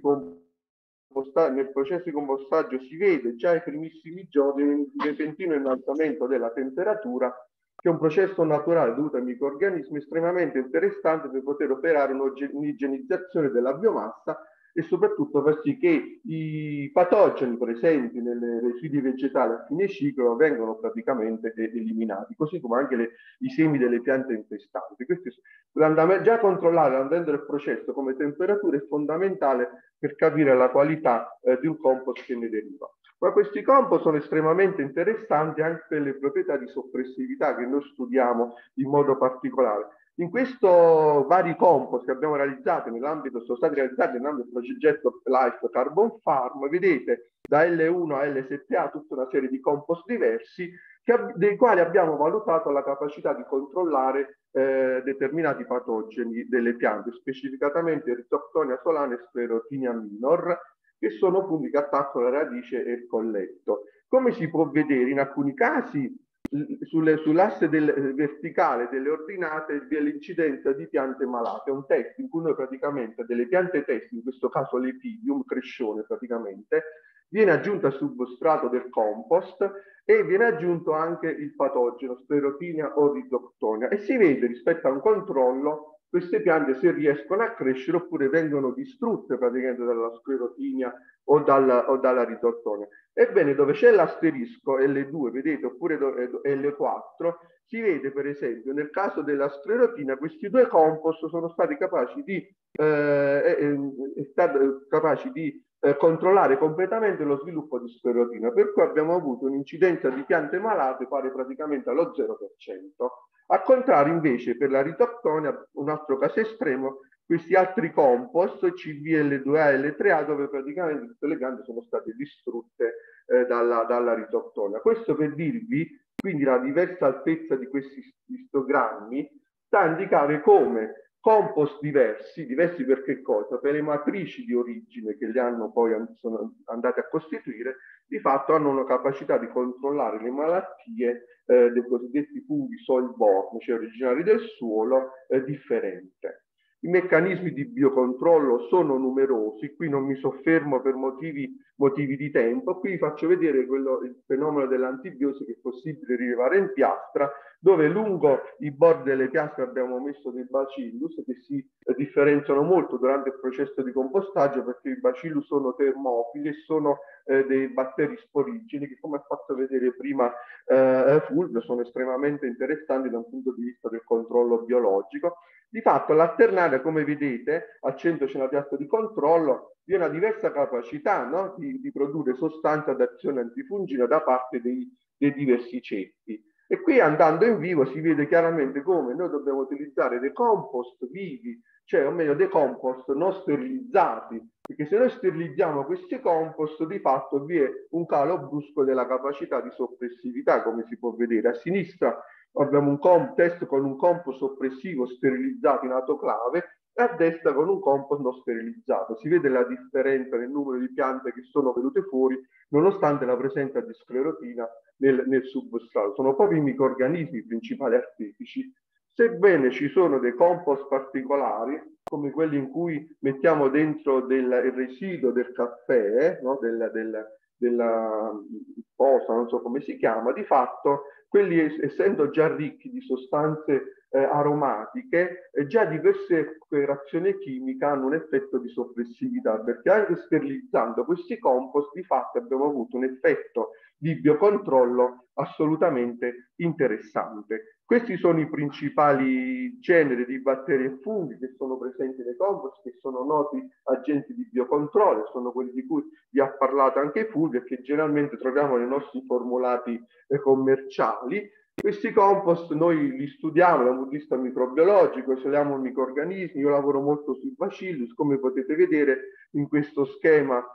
E: nel processo di compostaggio si vede già ai primissimi giorni un repentino innalzamento della temperatura che è un processo naturale dovuto ai microorganismi estremamente interessante per poter operare un'igienizzazione della biomassa e soprattutto far sì che i patogeni presenti nelle residui vegetali a fine ciclo vengano praticamente eliminati, così come anche le, i semi delle piante infestanti. Questi, già controllare andando il processo come temperatura è fondamentale per capire la qualità eh, di un compost che ne deriva. Ma questi compost sono estremamente interessanti anche per le proprietà di soppressività che noi studiamo in modo particolare. In questo vari compost che abbiamo realizzato nell'ambito, sono stati realizzati nell'ambito del progetto Life Carbon Farm, vedete da L1 a L7A tutta una serie di compost diversi che, dei quali abbiamo valutato la capacità di controllare eh, determinati patogeni delle piante, specificatamente Rhizoctonia solana e Sclerotinia minor, che sono funghi che attaccano la radice e il colletto. Come si può vedere, in alcuni casi sull'asse del, verticale delle ordinate vi è l'incidenza di piante malate, è un test in cui noi praticamente delle piante test, in questo caso l'epidium, crescione praticamente, viene aggiunta sul substrato del compost e viene aggiunto anche il patogeno, sclerotinia o rizoctonia. E si vede rispetto a un controllo queste piante se riescono a crescere oppure vengono distrutte praticamente dalla sclerotinia o dalla, o dalla rizoctonia. Ebbene, dove c'è l'asterisco L2, vedete, oppure L4, si vede per esempio nel caso della sclerotina questi due compost sono stati capaci di, eh, eh, eh capaci di eh, controllare completamente lo sviluppo di sclerotina, per cui abbiamo avuto un'incidenza di piante malate pari praticamente allo 0%. Al contrario invece per la ritoctonia, un altro caso estremo, questi altri compost CVL2A e L3A dove praticamente tutte le piante sono state distrutte eh, dalla, dalla ritoctona. Questo per dirvi quindi la diversa altezza di questi histogrammi sta a indicare come compost diversi, diversi per che cosa? Per le matrici di origine che li hanno poi sono andate a costituire, di fatto hanno una capacità di controllare le malattie eh, dei cosiddetti funghi soil-borne, cioè originari del suolo, eh, differente. I meccanismi di biocontrollo sono numerosi, qui non mi soffermo per motivi, motivi di tempo, qui vi faccio vedere quello, il fenomeno dell'antibiosi che è possibile rilevare in piastra, dove lungo i bordi delle piastre abbiamo messo dei bacillus che si eh, differenziano molto durante il processo di compostaggio perché i bacillus sono termofili e sono eh, dei batteri sporigeni che come ha fatto vedere prima eh, Fulvio sono estremamente interessanti da un punto di vista del controllo biologico di fatto l'alternare, come vedete, al centro c'è una piazza di controllo, vi è una diversa capacità no? di, di, produrre sostanza d'azione antifungina da parte dei, dei diversi ceppi. E qui andando in vivo si vede chiaramente come noi dobbiamo utilizzare dei compost vivi, cioè o meglio dei compost non sterilizzati, perché se noi sterilizziamo questi compost di fatto vi è un calo brusco della capacità di soppressività, come si può vedere. A sinistra abbiamo un test con un compost soppressivo sterilizzato in autoclave e a destra con un compost non sterilizzato. Si vede la differenza nel numero di piante che sono venute fuori nonostante la presenza di sclerotina nel, nel substrato. Sono proprio i microorganismi principali artefici. Sebbene ci sono dei compost particolari, come quelli in cui mettiamo dentro del, il residuo del caffè, no? del, del, della posa, non so come si chiama, di fatto quelli essendo già ricchi di sostanze eh, aromatiche, eh, già diverse reazioni chimiche hanno un effetto di soppressività, perché anche sterilizzando questi compost di fatto abbiamo avuto un effetto di biocontrollo assolutamente interessante. Questi sono i principali generi di batteri e funghi che sono presenti nei compost, che sono noti agenti di biocontrollo, sono quelli di cui vi ha parlato anche Fulvio e che generalmente troviamo nei nostri formulati eh, commerciali. Questi compost noi li studiamo da un punto di vista microbiologico, studiamo i microorganismi, io lavoro molto sui bacillus, come potete vedere in questo schema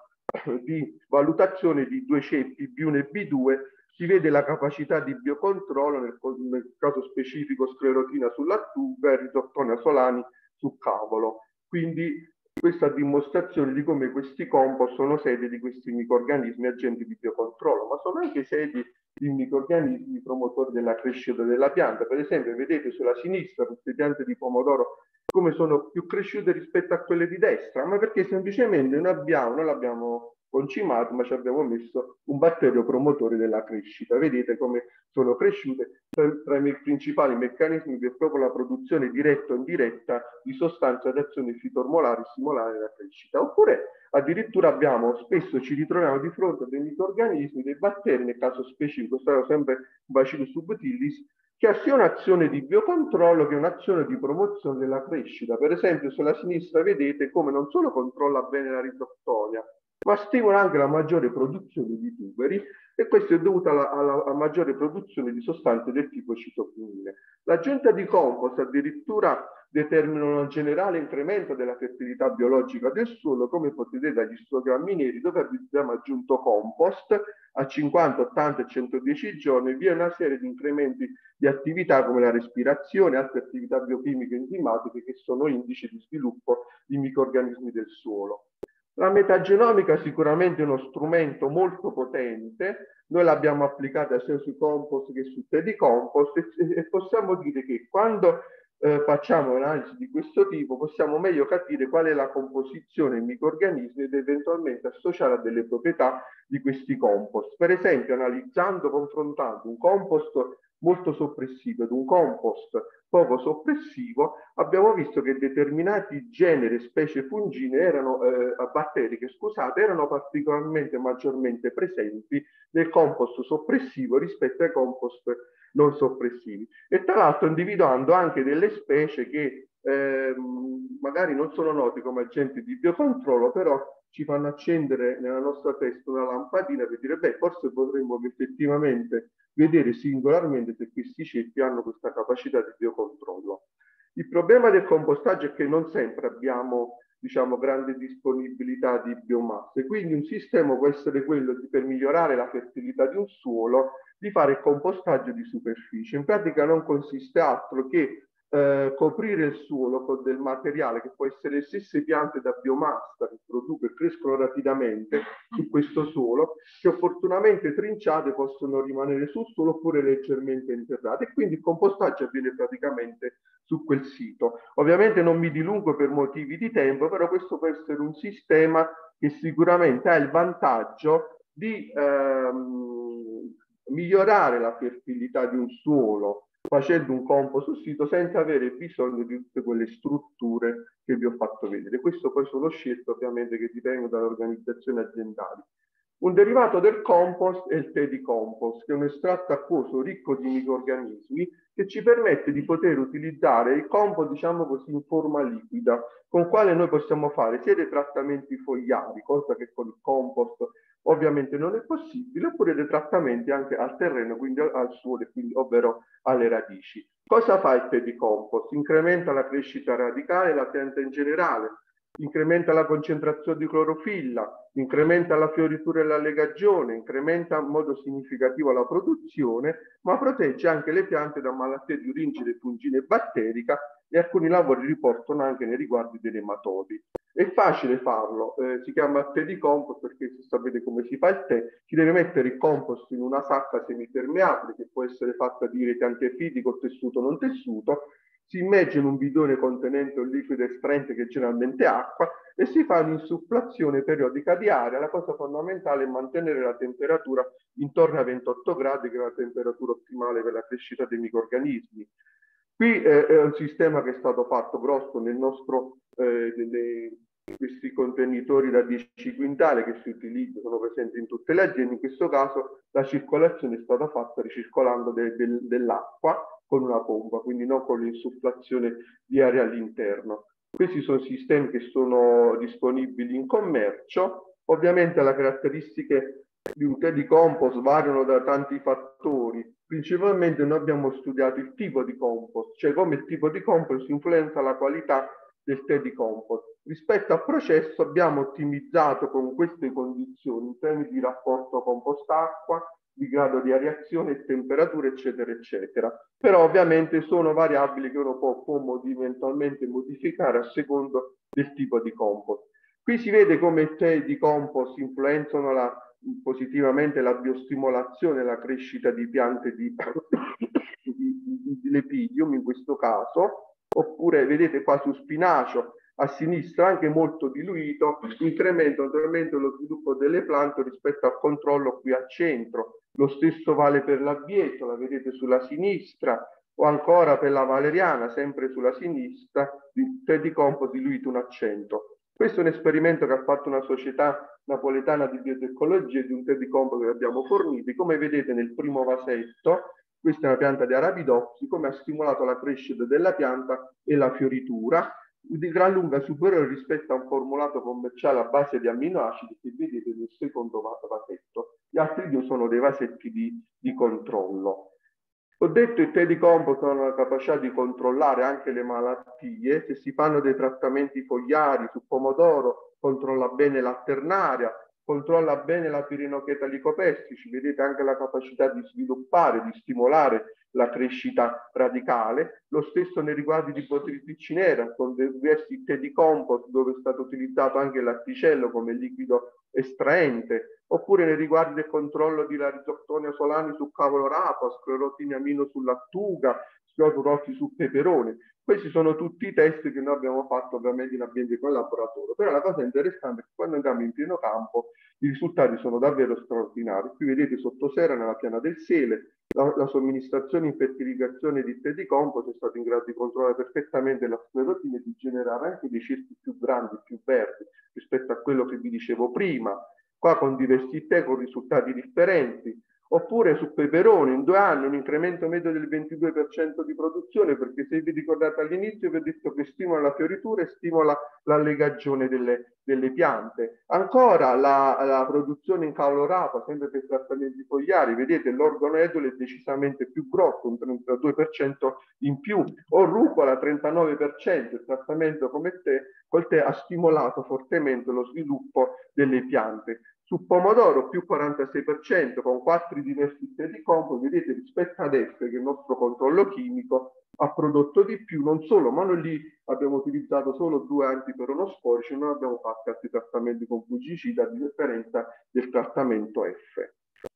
E: di valutazione di due ceppi B1 e B2 si vede la capacità di biocontrollo, nel, nel caso specifico sclerotina sulla lattuga e risottone solani su cavolo. Quindi questa dimostrazione di come questi compost sono sede di questi microorganismi agenti di biocontrollo, ma sono anche sedi di microorganismi promotori della crescita della pianta. Per esempio, vedete sulla sinistra queste piante di pomodoro come sono più cresciute rispetto a quelle di destra, ma perché semplicemente noi abbiamo, noi l'abbiamo concimato, ma ci abbiamo messo un batterio promotore della crescita. Vedete come sono cresciute tra, i principali meccanismi che è proprio la produzione diretta o indiretta di sostanze ad azione fitormolare stimolare la crescita. Oppure addirittura abbiamo, spesso ci ritroviamo di fronte a dei microorganismi, dei batteri, nel caso specifico, sarà sempre Bacillus subtilis, che ha sia un'azione di biocontrollo che un'azione di promozione della crescita. Per esempio, sulla sinistra vedete come non solo controlla bene la rizottonia, ma stimola anche la maggiore produzione di tuberi e questo è dovuto alla, alla, alla maggiore produzione di sostanze del tipo citokinine. L'aggiunta di compost addirittura determina un generale incremento della fertilità biologica del suolo, come potete vedere dagli istogrammi neri, dove abbiamo aggiunto compost a 50, 80 e 110 giorni, vi è una serie di incrementi di attività come la respirazione, altre attività biochimiche e enzimatiche che sono indici di sviluppo di microorganismi del suolo. La metagenomica è sicuramente uno strumento molto potente, noi l'abbiamo applicata sia sui compost che su te di compost e, possiamo dire che quando eh, facciamo un'analisi di questo tipo possiamo meglio capire qual è la composizione dei microorganismi ed eventualmente associare a delle proprietà di questi compost. Per esempio analizzando, confrontando un compost molto soppressivo ed un compost poco soppressivo, abbiamo visto che determinati generi, specie fungine, erano, eh, batteriche, scusate, erano particolarmente maggiormente presenti nel compost soppressivo rispetto ai compost non soppressivi. E tra l'altro individuando anche delle specie che eh, magari non sono note come agenti di biocontrollo, però ci fanno accendere nella nostra testa una lampadina per dire, beh, forse potremmo effettivamente vedere singolarmente se questi ceppi hanno questa capacità di biocontrollo. Il problema del compostaggio è che non sempre abbiamo diciamo, grande disponibilità di biomasse, quindi un sistema può essere quello di, per migliorare la fertilità di un suolo di fare compostaggio di superficie. In pratica non consiste altro che eh, coprire il suolo con del materiale che può essere le stesse piante da biomassa che producono e crescono rapidamente su questo suolo, che opportunamente trinciate possono rimanere sul suolo oppure leggermente interrate e quindi il compostaggio avviene praticamente su quel sito. Ovviamente non mi dilungo per motivi di tempo, però questo può essere un sistema che sicuramente ha il vantaggio di ehm, migliorare la fertilità di un suolo facendo un compo sul sito senza avere bisogno di tutte quelle strutture che vi ho fatto vedere. Questo poi sono scelte ovviamente che dipendono dalle organizzazioni aziendali. Un derivato del compost è il tè di compost, che è un estratto acquoso ricco di microorganismi che ci permette di poter utilizzare il compost, diciamo così, in forma liquida, con quale noi possiamo fare sia dei trattamenti fogliari, cosa che con il compost ovviamente non è possibile, oppure dei trattamenti anche al terreno, quindi al suolo, quindi, ovvero alle radici. Cosa fa il tè di compost? Incrementa la crescita radicale della pianta in generale, incrementa la concentrazione di clorofilla, incrementa la fioritura e la legagione, incrementa in modo significativo la produzione, ma protegge anche le piante da malattie di uringine, fungine e batterica e alcuni lavori riportano anche nei riguardi dei nematodi. È facile farlo, eh, si chiama tè di compost perché se sapete come si fa il tè, si deve mettere il compost in una sacca semipermeabile che può essere fatta di rete antifitico, tessuto non tessuto, si immerge in un bidone contenente un liquido estraente che è generalmente acqua e si fa un'insufflazione periodica di aria. La cosa fondamentale è mantenere la temperatura intorno a 28 gradi, che è la temperatura ottimale per la crescita dei microrganismi. Qui eh, è un sistema che è stato fatto grosso nel nostro, eh, nelle, questi contenitori da 10 quintali che si utilizzano, sono presenti in tutte le aziende, in questo caso la circolazione è stata fatta ricircolando de, de, dell'acqua con una pompa, quindi non con l'insufflazione di aria all'interno. Questi sono sistemi che sono disponibili in commercio, ovviamente le caratteristiche di un tè di compost variano da tanti fattori. Principalmente noi abbiamo studiato il tipo di compost, cioè come il tipo di compost influenza la qualità del tè di compost. Rispetto al processo abbiamo ottimizzato con queste condizioni in termini di rapporto compost-acqua, di grado di areazione, temperatura, eccetera, eccetera. Però ovviamente sono variabili che uno può, può eventualmente modificare a secondo del tipo di compost. Qui si vede come i tè di compost influenzano la, positivamente la biostimolazione, la crescita di piante di, <coughs> di, di, di lepidium in questo caso, oppure vedete qua su spinacio a sinistra anche molto diluito, incrementa ulteriormente lo sviluppo delle piante rispetto al controllo qui al centro. Lo stesso vale per l'avvieto, la vedete sulla sinistra, o ancora per la valeriana, sempre sulla sinistra, di di compost diluito un accento. Questo è un esperimento che ha fatto una società napoletana di biotecnologia di un tè di compost che abbiamo fornito. Come vedete nel primo vasetto, questa è una pianta di Arabidopsi, come ha stimolato la crescita della pianta e la fioritura, di gran lunga superiore rispetto a un formulato commerciale a base di amminoacidi che vedete nel secondo vasetto. Gli altri due sono dei vasetti di, di controllo. Ho detto i tè di compost hanno la capacità di controllare anche le malattie, se si fanno dei trattamenti fogliari su pomodoro controlla bene l'alternaria, controlla bene la pirinocheta licopestici, vedete anche la capacità di sviluppare, di stimolare la crescita radicale. Lo stesso nei riguardi di potriticcinera, con diversi tè di compost dove è stato utilizzato anche il latticello come liquido estraente, oppure nei riguardi del controllo di Larizoctonia solani su cavolo rapo, sclerotini amino sull'attuga, sclerosi rossi su peperone. Questi sono tutti i test che noi abbiamo fatto ovviamente in ambiente collaboratorio. Però la cosa interessante è che quando andiamo in pieno campo i risultati sono davvero straordinari. Qui vedete sottosera nella piana del Sele la, la somministrazione in fertilizazione di tè di compost è stata in grado di controllare perfettamente la sclerotina e di generare anche dei cerchi più grandi, più verdi rispetto a quello che vi dicevo prima. Qua con diversi tè con risultati differenti Oppure su peperoni in due anni un incremento medio del 22% di produzione, perché se vi ricordate all'inizio vi ho detto che stimola la fioritura e stimola l'allegagione delle, delle piante. Ancora la, la produzione in cavolo rapa, sempre per trattamenti fogliari, vedete l'orgono è decisamente più grosso, un 32% in più, o rucola 39%, il trattamento come te, col tè ha stimolato fortemente lo sviluppo delle piante. Su pomodoro più 46% con quattro diversi di compost, vedete rispetto ad F che è il nostro controllo chimico ha prodotto di più, non solo, ma noi lì abbiamo utilizzato solo due antiperonosporici, non abbiamo fatto altri trattamenti con fungicida a differenza del trattamento F.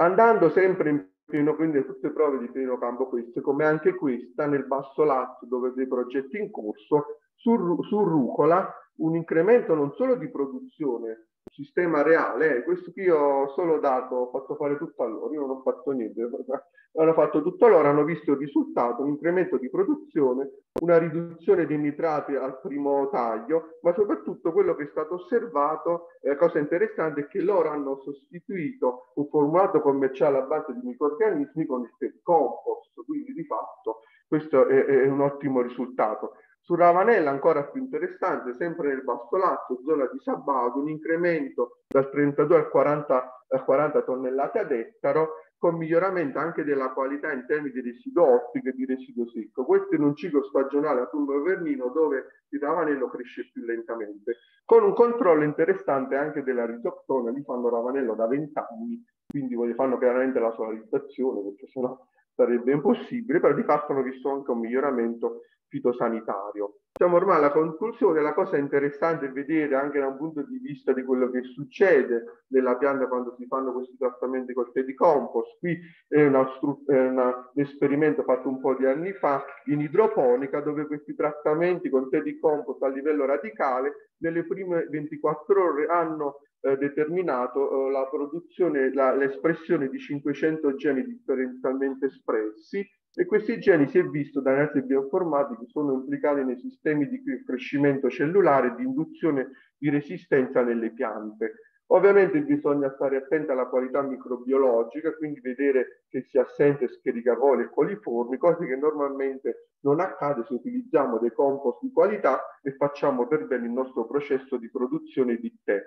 E: Andando sempre in pieno, quindi tutte prove di pieno campo queste, come anche questa nel basso latte dove dei progetti in corso, su, su rucola un incremento non solo di produzione, sistema reale, eh, questo qui ho solo dato, ho fatto fare tutto a loro, io non ho fatto niente, <laughs> hanno fatto tutto a loro, hanno visto il risultato, un incremento di produzione, una riduzione dei nitrati al primo taglio, ma soprattutto quello che è stato osservato, eh, cosa interessante, è che loro hanno sostituito un formulato commerciale a base di microorganismi con il compost, quindi di fatto questo è, è un ottimo risultato. Su Ravanella ancora più interessante, sempre nel Basso Lazio, zona di Sabaudo, un incremento dal 32 al 40, al 40 tonnellate ad ettaro, con miglioramento anche della qualità in termini di residuo ottico e di residuo secco. Questo in un ciclo stagionale a Tumbo Vernino dove il ravanello cresce più lentamente, con un controllo interessante anche della risoctona, li fanno ravanello da 20 anni, quindi fanno chiaramente la solarizzazione, perché sennò sarebbe impossibile, però di fatto hanno visto anche un miglioramento fitosanitario. Siamo ormai alla conclusione, la cosa interessante è vedere anche da un punto di vista di quello che succede nella pianta quando si fanno questi trattamenti col di compost. Qui è, una, una, un esperimento fatto un po' di anni fa in idroponica dove questi trattamenti con di compost a livello radicale nelle prime 24 ore hanno eh, determinato eh, la produzione, l'espressione di 500 geni differenzialmente espressi e questi geni si è visto da analisi bioinformatiche sono implicati nei sistemi di crescimento cellulare e di induzione di resistenza nelle piante. Ovviamente bisogna stare attenti alla qualità microbiologica, quindi vedere che sia assente schericavoli e coliformi, cose che normalmente non accade se utilizziamo dei compost di qualità e facciamo per bene il nostro processo di produzione di tè.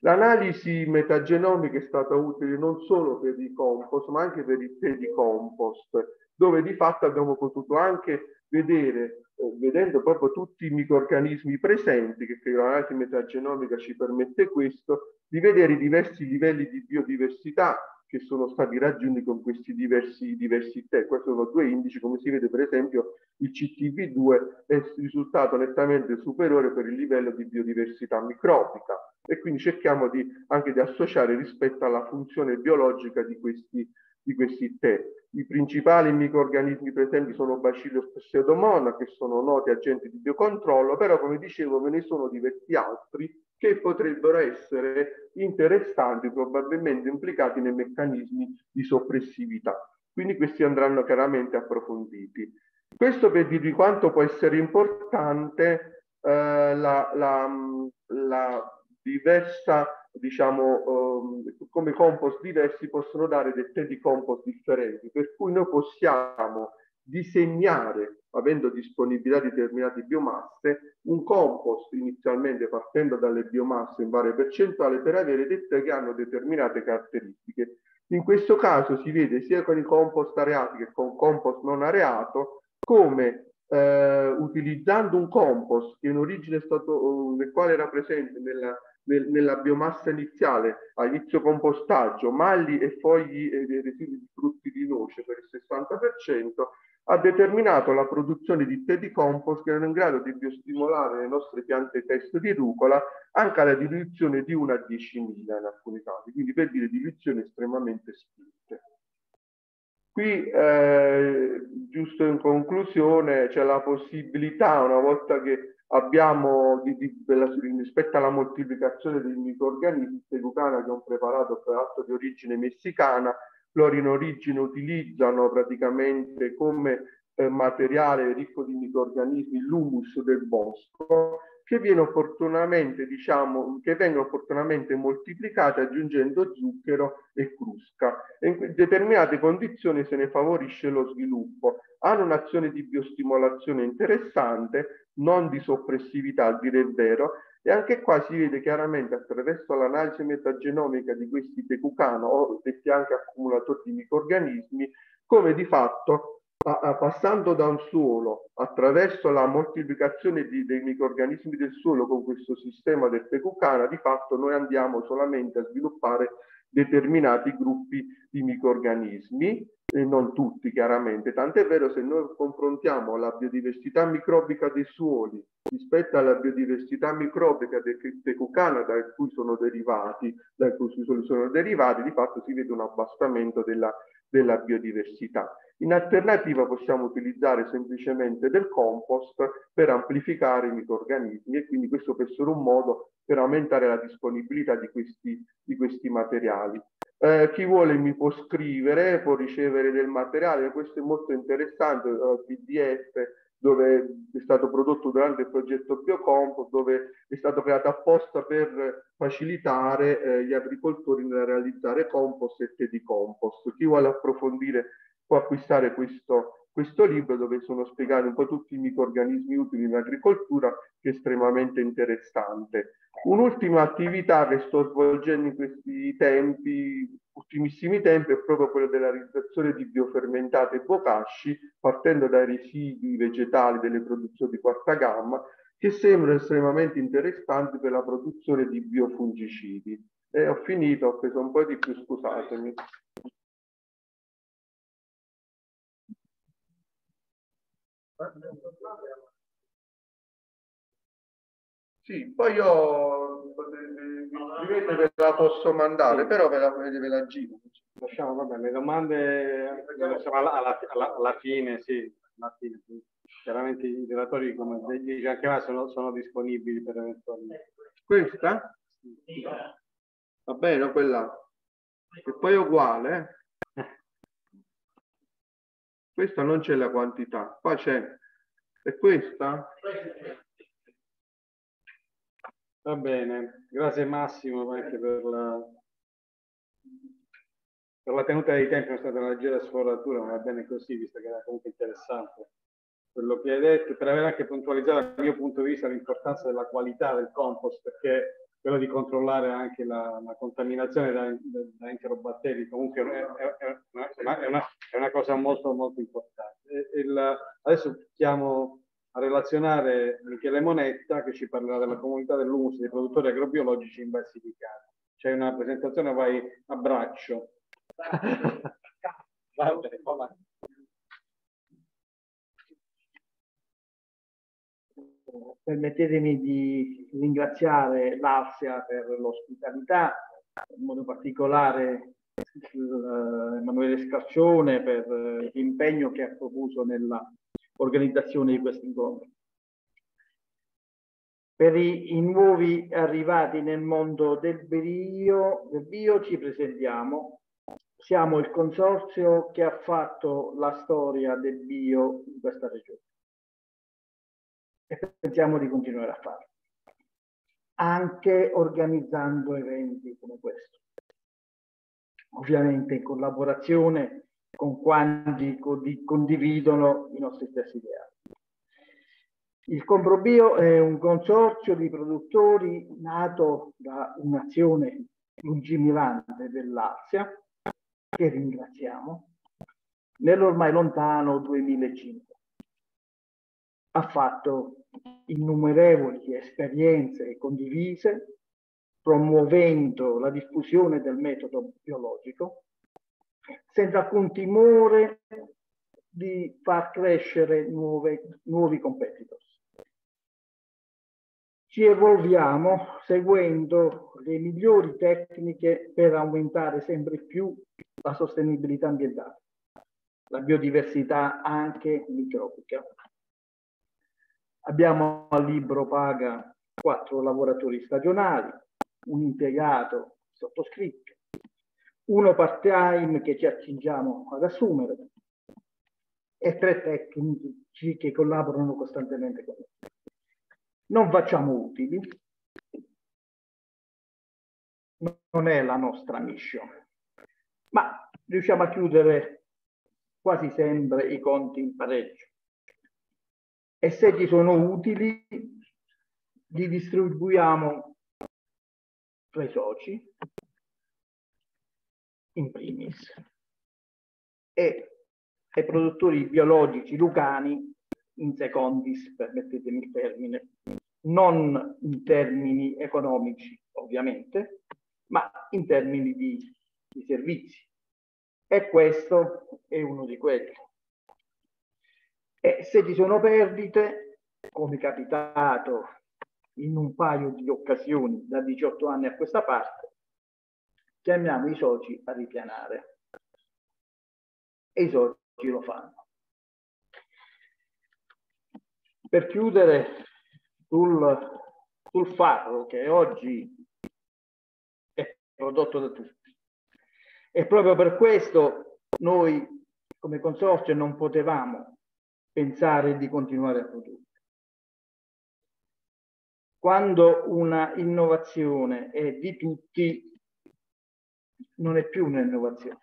E: L'analisi metagenomica è stata utile non solo per i compost, ma anche per i tè di compost, dove di fatto abbiamo potuto anche vedere, eh, vedendo proprio tutti i microrganismi presenti, che l'analisi metagenomica ci permette questo, di vedere i diversi livelli di biodiversità che sono stati raggiunti con questi diversi, diversi tè. Questi sono due indici, come si vede per esempio il CTV2 è risultato nettamente superiore per il livello di biodiversità microbica e quindi cerchiamo di, anche di associare rispetto alla funzione biologica di questi, di questi tè. I principali microorganismi presenti sono Bacillus pseudomonas, che sono noti agenti di biocontrollo, però come dicevo ve ne sono diversi altri che potrebbero essere interessanti, probabilmente implicati nei meccanismi di soppressività. Quindi questi andranno chiaramente approfonditi. Questo per dirvi quanto può essere importante eh, la, la, la, diversa, diciamo, eh, come compost diversi possono dare dei tè di compost differenti, per cui noi possiamo disegnare, avendo disponibilità di determinate biomasse, un compost inizialmente partendo dalle biomasse in varie percentuali per avere dette che hanno determinate caratteristiche. In questo caso si vede sia con i compost areati che con compost non areato come eh, utilizzando un compost che in origine è stato, nel quale era presente nella, nel, nella biomassa iniziale a inizio compostaggio, malli e fogli e residui di frutti di noce per il 60%, ha determinato la produzione di tè di compost che erano in grado di biostimolare le nostre piante test di rucola anche alla diluizione di 1 a 10.000 in alcuni casi, quindi per dire diluizioni estremamente spinte. Qui, eh, giusto in conclusione, c'è la possibilità, una volta che abbiamo di, di, rispetto alla moltiplicazione dei microorganismi, Tegucana che è un preparato peraltro di origine messicana, loro in origine utilizzano praticamente come eh, materiale ricco di microorganismi l'humus del bosco che, viene opportunamente, diciamo, che vengono opportunamente moltiplicate aggiungendo zucchero e crusca. In determinate condizioni se ne favorisce lo sviluppo. Hanno un'azione di biostimolazione interessante, non di soppressività a dire il vero, e anche qua si vede chiaramente attraverso l'analisi metagenomica di questi tecucano o detti anche accumulatori di microorganismi, come di fatto passando da un suolo attraverso la moltiplicazione di, dei microorganismi del suolo con questo sistema del tecucana, di fatto noi andiamo solamente a sviluppare determinati gruppi di microorganismi e non tutti chiaramente. Tant'è vero se noi confrontiamo la biodiversità microbica dei suoli rispetto alla biodiversità microbica del tecucana da cui sono derivati, da cui sono derivati, di fatto si vede un abbassamento della, della biodiversità. In alternativa possiamo utilizzare semplicemente del compost per amplificare i microorganismi e quindi questo può essere un modo per aumentare la disponibilità di questi, di questi materiali. Eh, chi vuole mi può scrivere, può ricevere del materiale, questo è molto interessante, uh, eh, PDF dove è stato prodotto durante il progetto Biocompost, dove è stato creato apposta per facilitare eh, gli agricoltori nel realizzare compost e tè di compost. Chi vuole approfondire può acquistare questo, questo libro dove sono spiegati un po' tutti i microorganismi utili in agricoltura, che è estremamente interessante. Un'ultima attività che sto svolgendo in questi tempi, ultimissimi tempi, è proprio quella della realizzazione di biofermentate bokashi, partendo dai residui vegetali delle produzioni di quarta gamma, che sembrano estremamente interessanti per la produzione di biofungicidi. E ho finito, ho preso un po' di più, scusatemi. Sì, poi io scrivete ve la posso mandare, sì. però ve la, ve la giro.
A: Lasciamo, vabbè, le domande alla, alla, alla, alla, fine, sì, alla fine, sì. Chiaramente i relatori, come dice anche me, sono, sono disponibili per eventuali.
E: Questa? Va bene, quella. E poi è uguale. Questa non c'è la quantità, qua c'è. E questa?
A: Va bene, grazie Massimo anche per la, per la tenuta dei tempi, è stata una leggera sforatura, ma va bene così, visto che era comunque interessante quello che hai detto, per aver anche puntualizzato dal mio punto di vista l'importanza della qualità del compost, perché quello di controllare anche la, la contaminazione da, da, enterobatteri comunque è, è, è, una, una, è, una, cosa molto molto importante. Il, adesso chiamo a relazionare Michele Monetta che ci parlerà della comunità dell'humus dei produttori agrobiologici in Basilicata. C'è una presentazione, vai a braccio. <laughs> Vabbè,
F: permettetemi di ringraziare l'Arsia per l'ospitalità, in modo particolare Emanuele Scarcione per l'impegno che ha profuso nell'organizzazione di questo incontro. Per i, i, nuovi arrivati nel mondo del bio, del bio ci presentiamo. Siamo il consorzio che ha fatto la storia del bio in questa regione e pensiamo di continuare a farlo, anche organizzando eventi come questo. Ovviamente in collaborazione con quanti condividono i nostri stessi ideali. Il Comprobio è un consorzio di produttori nato da un'azione lungimirante dell'Asia, che ringraziamo, nell'ormai lontano 2005 ha fatto innumerevoli esperienze condivise, promuovendo la diffusione del metodo biologico, senza alcun timore di far crescere nuove, nuovi competitors. Ci evolviamo seguendo le migliori tecniche per aumentare sempre più la sostenibilità ambientale, la biodiversità anche microbica. Abbiamo al libro paga quattro lavoratori stagionali, un impiegato sottoscritto, uno part-time che ci accingiamo ad assumere e tre tecnici che collaborano costantemente con noi. Non facciamo utili, non è la nostra mission, ma riusciamo a chiudere quasi sempre i conti in pareggio e se ci sono utili li distribuiamo tra i soci in primis e ai produttori biologici lucani in secondis, permettetemi il termine, non in termini economici ovviamente, ma in termini di, di servizi. E questo è uno di quelli. E se ci sono perdite, come è capitato in un paio di occasioni da 18 anni a questa parte, chiamiamo i soci a ripianare. E i soci lo fanno. Per chiudere sul, sul farro che oggi è prodotto da tutti. E proprio per questo noi come consorzio non potevamo pensare di continuare a produrre. Quando una innovazione è di tutti, non è più un'innovazione.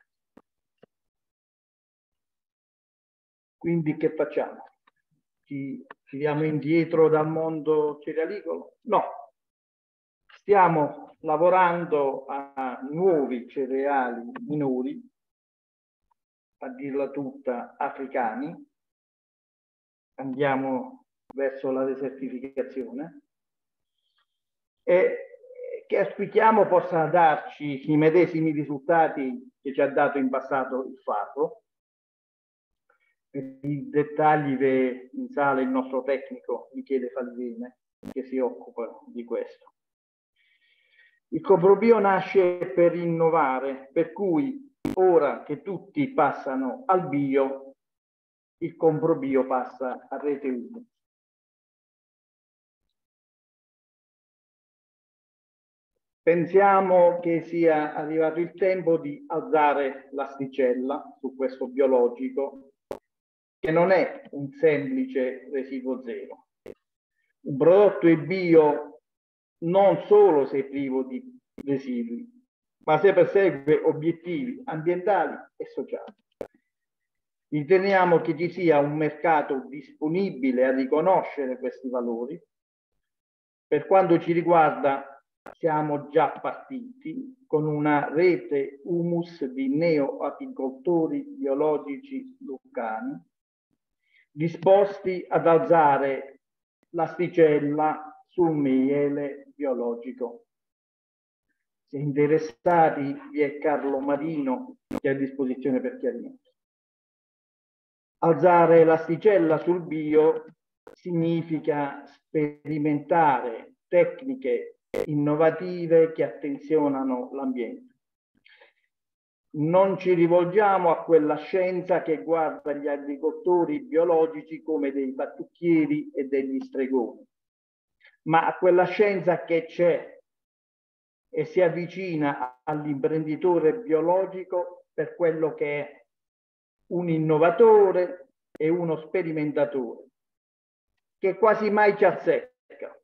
F: Quindi che facciamo? Ci tiriamo indietro dal mondo cerealicolo? No. Stiamo lavorando a nuovi cereali minori, a dirla tutta africani, andiamo verso la desertificazione e che auspichiamo possa darci i medesimi risultati che ci ha dato in passato il farro. Per i dettagli ve in sala il nostro tecnico Michele Falvine che si occupa di questo. Il Coprobio nasce per innovare, per cui ora che tutti passano al bio, il comprobio passa a rete 1. Pensiamo che sia arrivato il tempo di alzare l'asticella su questo biologico, che non è un semplice residuo zero. Un prodotto è bio non solo se privo di residui, ma se persegue obiettivi ambientali e sociali. Riteniamo che ci sia un mercato disponibile a riconoscere questi valori. Per quanto ci riguarda, siamo già partiti con una rete humus di neoapicoltori biologici lucani disposti ad alzare l'asticella sul miele biologico. Se interessati vi è Carlo Marino che è a disposizione per chiarimento. Alzare l'asticella sul bio significa sperimentare tecniche innovative che attenzionano l'ambiente. Non ci rivolgiamo a quella scienza che guarda gli agricoltori biologici come dei battucchieri e degli stregoni, ma a quella scienza che c'è e si avvicina all'imprenditore biologico per quello che è un innovatore e uno sperimentatore, che quasi mai ci azzecca,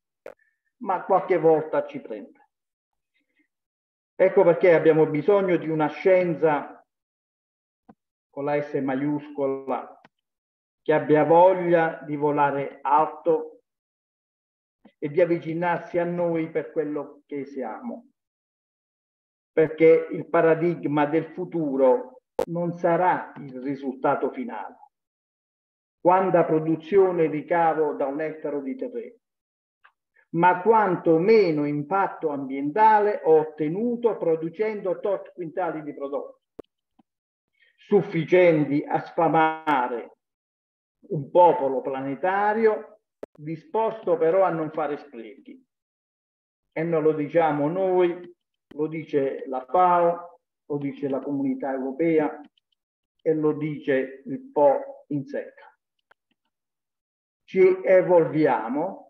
F: ma qualche volta ci prende. Ecco perché abbiamo bisogno di una scienza con la S maiuscola che abbia voglia di volare alto e di avvicinarsi a noi per quello che siamo perché il paradigma del futuro non sarà il risultato finale. Quanta produzione ricavo da un ettaro di terreno, ma quanto meno impatto ambientale ho ottenuto producendo tot quintali di prodotto, sufficienti a sfamare un popolo planetario disposto però a non fare sprechi. E non lo diciamo noi, lo dice la FAO, lo dice la comunità europea e lo dice il Po in secca. Ci evolviamo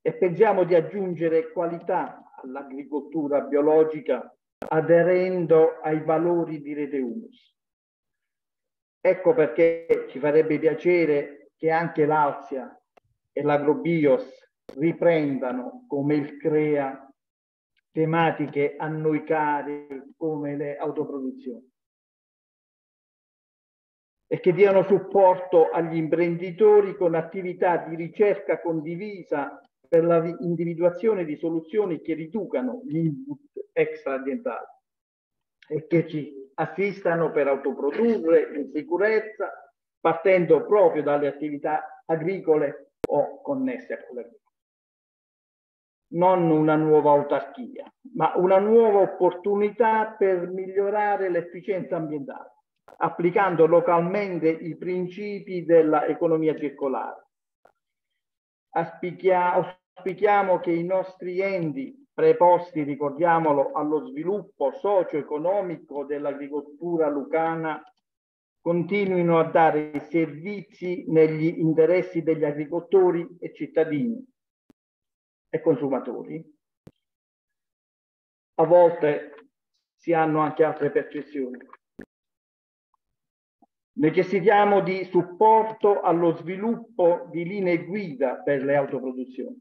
F: e pensiamo di aggiungere qualità all'agricoltura biologica aderendo ai valori di Rete Humus. Ecco perché ci farebbe piacere che anche l'Alzia e l'Agrobios riprendano come il CREA tematiche a noi care come le autoproduzioni. E che diano supporto agli imprenditori con attività di ricerca condivisa per l'individuazione di soluzioni che riducano gli input extraambientali. E che ci assistano per autoprodurre in sicurezza partendo proprio dalle attività agricole o connesse a quelle agricole non una nuova autarchia, ma una nuova opportunità per migliorare l'efficienza ambientale, applicando localmente i principi dell'economia circolare. Auspichiamo che i nostri enti preposti, ricordiamolo, allo sviluppo socio-economico dell'agricoltura lucana continuino a dare servizi negli interessi degli agricoltori e cittadini e consumatori, a volte si hanno anche altre percezioni. Necessitiamo di supporto allo sviluppo di linee guida per le autoproduzioni,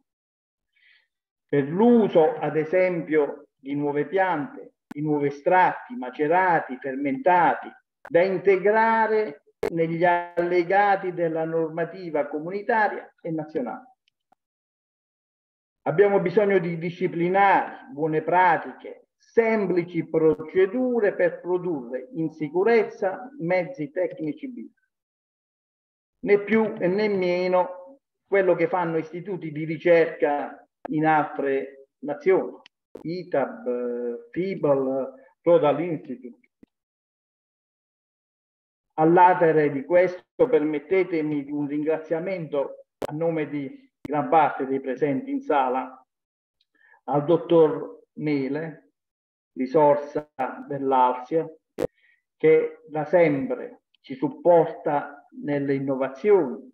F: per l'uso, ad esempio, di nuove piante, di nuovi estratti, macerati, fermentati, da integrare negli allegati della normativa comunitaria e nazionale. Abbiamo bisogno di disciplinari, buone pratiche, semplici procedure per produrre in sicurezza mezzi tecnici bio. Né più e né meno quello che fanno istituti di ricerca in altre nazioni, ITAB, FIBL, Total Institute. All'atere di questo permettetemi un ringraziamento a nome di gran parte dei presenti in sala, al dottor Mele, risorsa dell'Alsia, che da sempre ci supporta nelle innovazioni,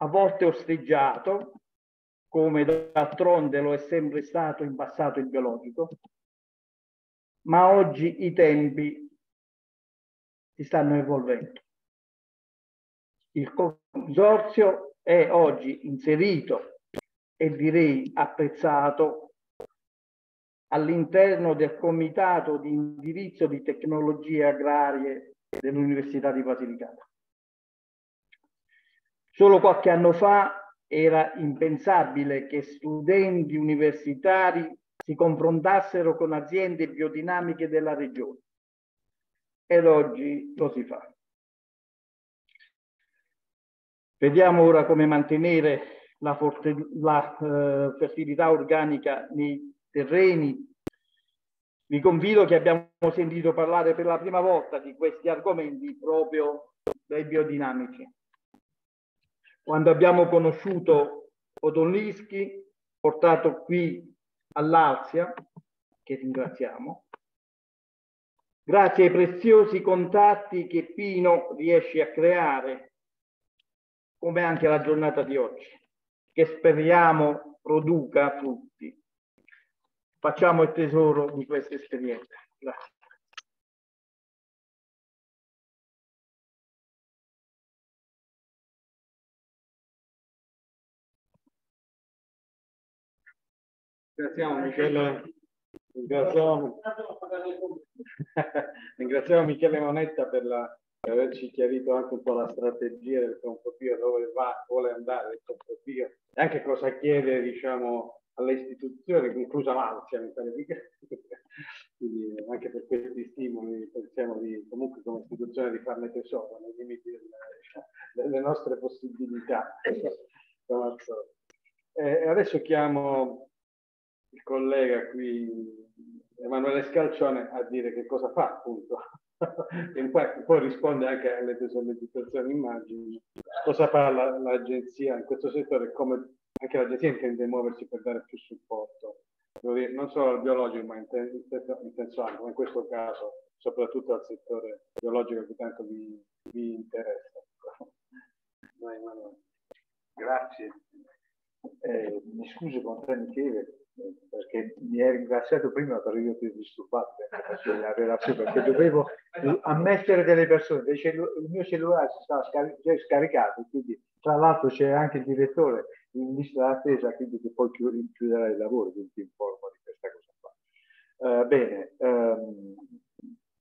F: a volte osteggiato, come d'altronde lo è sempre stato in passato il biologico, ma oggi i tempi si stanno evolvendo. Il consorzio è oggi inserito e direi apprezzato all'interno del Comitato di indirizzo di tecnologie agrarie dell'Università di Basilicata. Solo qualche anno fa era impensabile che studenti universitari si confrontassero con aziende biodinamiche della regione. Ed oggi lo si fa. Vediamo ora come mantenere la, forte, la eh, fertilità organica nei terreni. Vi confido che abbiamo sentito parlare per la prima volta di questi argomenti proprio dai biodinamici. Quando abbiamo conosciuto Otonlischi, portato qui all'Alzia, che ringraziamo, grazie ai preziosi contatti che Pino riesce a creare, come anche la giornata di oggi, che speriamo produca frutti. Facciamo il tesoro di questa esperienza. Grazie.
A: Ringraziamo Michele, ringraziamo, <laughs> ringraziamo Michele Monetta per, la, per, averci chiarito anche un po' la strategia del Confopio, dove va, vuole andare il Confopio e anche cosa chiede diciamo, alle istituzioni, inclusa l'Ansia, mi pare di <laughs> Quindi anche per questi stimoli pensiamo di, comunque come istituzione di farne tesoro nei limiti delle, delle nostre possibilità. E adesso chiamo il collega qui, Emanuele Scalcione, a dire che cosa fa, appunto. E poi, poi, risponde anche alle tue sollecitazioni, immagini, cosa fa l'agenzia in questo settore e come anche l'agenzia intende muoversi per dare più supporto, non solo al biologico, ma in, in, in senso ampio, ma in questo caso soprattutto al settore biologico che tanto vi, vi interessa.
B: Grazie. Eh, mi scuso con te Michele, perché mi hai ringraziato prima per io ti disturbato perché dovevo ammettere delle persone. Il mio cellulare si stava scaric già scaricato quindi tra l'altro c'è anche il direttore in lista d'attesa quindi che poi chiuderà il lavoro quindi ti informo di questa cosa qua. Uh, bene um,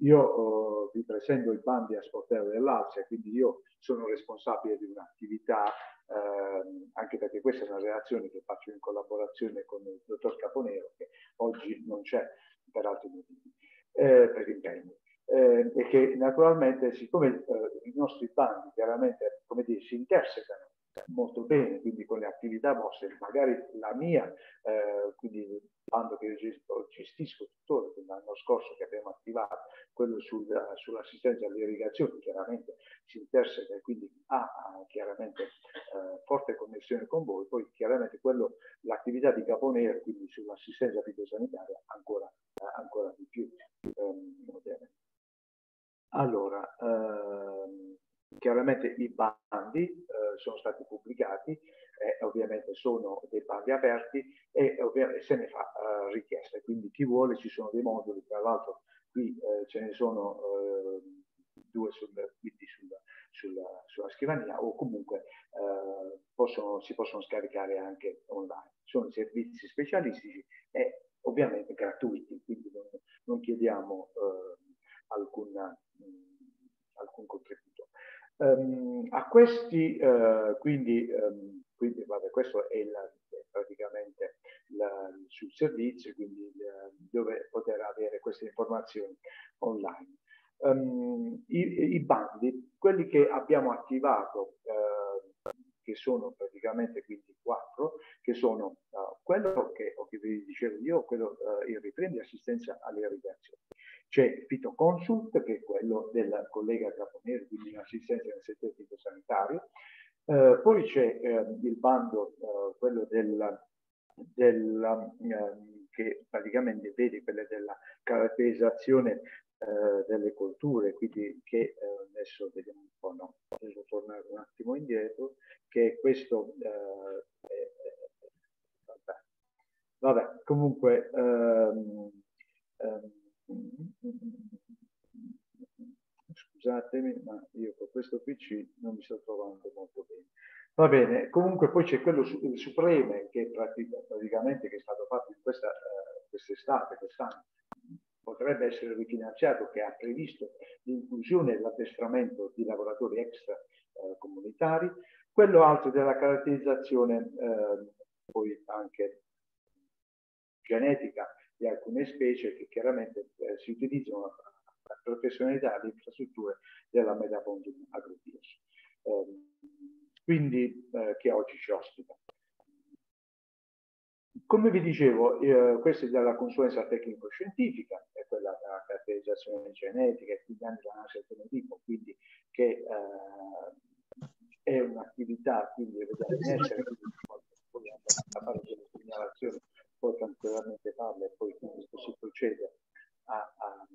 B: io uh, vi presento il bandi a sportello dell'Alzia quindi io sono responsabile di un'attività eh, anche perché questa è una relazione che faccio in collaborazione con il dottor Caponero, che oggi non c'è per altri motivi, eh, per impegni. Eh, e che naturalmente, siccome eh, i nostri bandi chiaramente come dire, si intersecano molto bene, quindi con le attività vostre, magari la mia, eh, quindi il bando che gestisco tuttora, l'anno scorso che abbiamo attivato, quello sul, sull'assistenza all'irrigazione, chiaramente si interseca e quindi ha, chiaramente eh, forte connessione con voi, poi chiaramente quello, l'attività di Caponere, quindi sull'assistenza fitosanitaria, ancora, eh, ancora di più. Ehm, allora, ehm, chiaramente i bandi eh, sono stati pubblicati, eh, ovviamente sono dei bandi aperti e se ne fa eh, richiesta, quindi chi vuole ci sono dei moduli, tra l'altro qui eh, ce ne sono eh, due sul, sulla, sulla, sulla, scrivania o comunque eh, possono, si possono scaricare anche online. Sono servizi specialistici e ovviamente gratuiti, quindi non, non chiediamo alcuna, mh, alcun contributo. Um, a questi, uh, quindi, um, quindi vabbè, questo è, la, è praticamente la, sul servizio, quindi la, dove poter avere queste informazioni online. Um, i, i, bandi, quelli che abbiamo attivato, uh, che sono praticamente quindi quattro, che sono uh, quello che, che, vi dicevo io, quello uh, il riprendi assistenza alle irrigazioni. C'è Fitoconsult, che è quello del collega Caponeri, quindi in assistenza nel settore fitosanitario. Eh, poi c'è eh, il bando, eh, quello del, del, ehm, che praticamente vede quelle della caratterizzazione eh, delle colture, quindi che eh, adesso vediamo un po', no, devo tornare un attimo indietro, che questo eh, vabbè. vabbè. comunque ehm, ehm, Scusatemi, ma io con questo PC non mi sto trovando molto bene. Va bene, comunque poi c'è quello su, supreme che praticamente che è stato fatto in questa uh, quest'estate, quest'anno, potrebbe essere rifinanziato, che ha previsto l'inclusione e l'addestramento di lavoratori extra uh, comunitari, quello altro della caratterizzazione uh, poi anche genetica di alcune specie che chiaramente eh, si utilizzano la professionalità di infrastrutture della Medabondum Agrobios. Eh, quindi eh, che oggi ci ospita. Come vi dicevo, eh, questa è dalla consulenza tecnico-scientifica, è quella della caratterizzazione genetica e quindi anche l'analisi del fenotipo, quindi che eh, è un'attività quindi in essere, quindi a fare delle segnalazioni, poi tranquillamente farle e poi si procede a, a, a,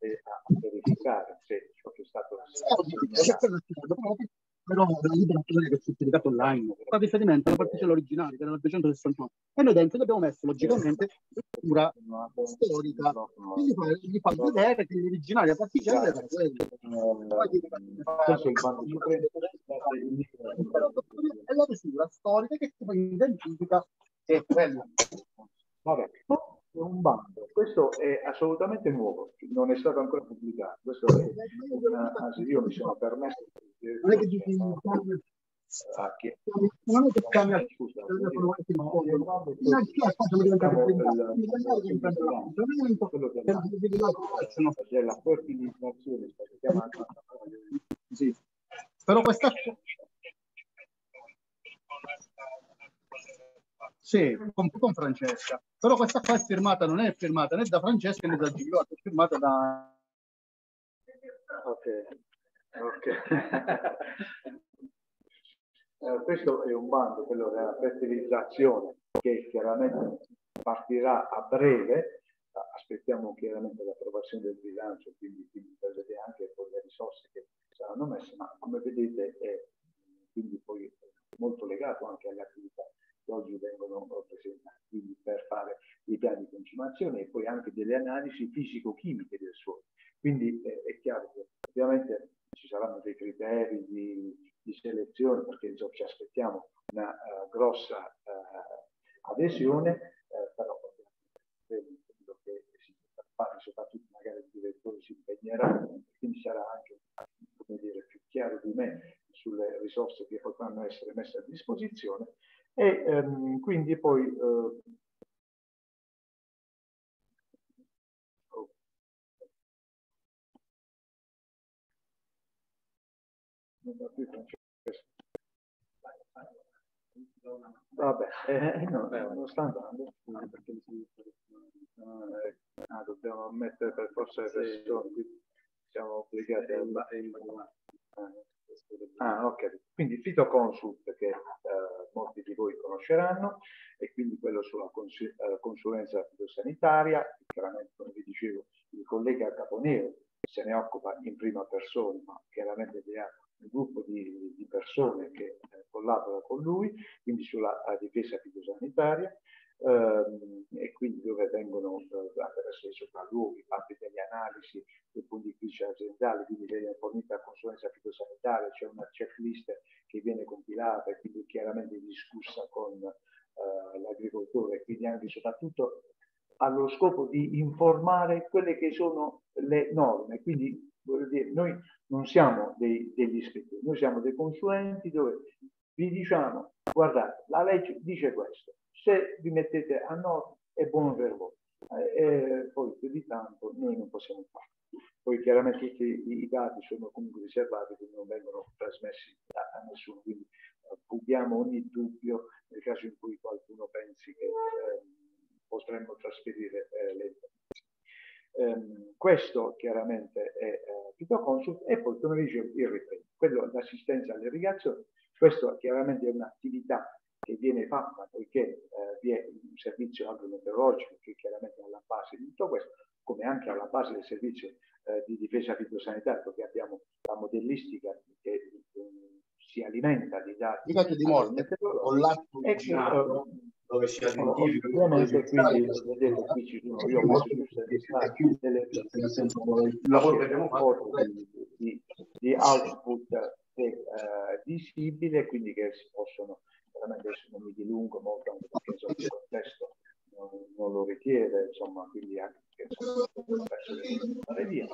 B: a, verificare se ciò che è stato
G: però della libera che è certificato online, fa riferimento alla particella originale che era la 269 e noi dentro abbiamo messo logicamente la struttura storica quindi gli fa vedere che l'originale particella era quella è la misura storica che si identifica è quella
B: Vabbè, è un bando. Questo è assolutamente nuovo, non è stato ancora pubblicato. Questo è una, anzi, io mi sono permesso di
G: non è che dici
B: a chi
G: non è che cambia
B: scusa della fertilizzazione
G: sì. però questa sì, con, con Francesca. Però questa qua è firmata non è firmata né da Francesca né da Giglio è firmata da
B: ok ok. <laughs> Eh, questo è un bando quello della fertilizzazione che chiaramente partirà a breve. Aspettiamo chiaramente l'approvazione del bilancio quindi, quindi per vedere anche poi le risorse che saranno messe ma come vedete è quindi poi molto legato anche alle attività oggi vengono presentati, quindi per fare i piani di concimazione e poi anche delle analisi fisico-chimiche del suolo. Quindi eh, è chiaro che ovviamente ci saranno dei criteri di, di selezione perché insomma, ci aspettiamo una uh, grossa uh, adesione, uh, però credo che si fare, soprattutto magari il direttore si impegnerà, quindi sarà anche dire, più chiaro di me sulle risorse che potranno essere messe a disposizione e ehm, quindi poi eh, Vabbè, eh, no, eh, non sta andando. Ah, dobbiamo mettere per forza quindi siamo obbligati a... Ah, ok. Quindi Fitoconsult eh, conosceranno e quindi quello sulla consul eh, consulenza fitosanitaria, chiaramente come vi dicevo il collega Caponero se ne occupa in prima persona, ma chiaramente ha un gruppo di, di persone che eh, collabora con lui, quindi sulla difesa fitosanitaria, ehm, e quindi dove vengono eh, attraverso i sopralluoghi, parte delle analisi vista aziendali, quindi viene fornita consulenza fitosanitaria, c'è una checklist che viene compilata e quindi chiaramente discussa con eh, l'agricoltore, quindi anche soprattutto allo scopo di informare quelle che sono le norme. Quindi voglio dire, noi non siamo dei, degli ispettori, noi siamo dei consulenti dove vi diciamo, guardate, la legge dice questo, se vi mettete a norma è buono per voi, eh, e poi più di tanto noi non possiamo fare. Poi chiaramente tutti i, dati sono comunque riservati, quindi non vengono trasmessi a, a nessuno, quindi eh, pughiamo ogni dubbio nel caso in cui qualcuno pensi che eh, potremmo trasferire eh, le informazioni. Um, questo chiaramente è eh, Tito Consult e poi come dicevo il riprendo, quello l'assistenza all'irrigazione, questo chiaramente è un'attività che viene fatta poiché eh, vi è un servizio agrometeorologico che chiaramente è alla base di tutto questo, come anche alla base del servizio eh, di difesa fitosanitaria, perché abbiamo la modellistica che um, si alimenta di dati.
G: I dati di morte con l'atto
B: originato dove si identifica ovviamente quindi vedete qui ci sono io ho messo giusto delle lavoro che abbiamo fatto di, di output che, eh, visibile quindi che si possono veramente adesso non mi dilungo molto anche perché insomma, il contesto non, non, lo richiede, insomma, quindi anche stare via.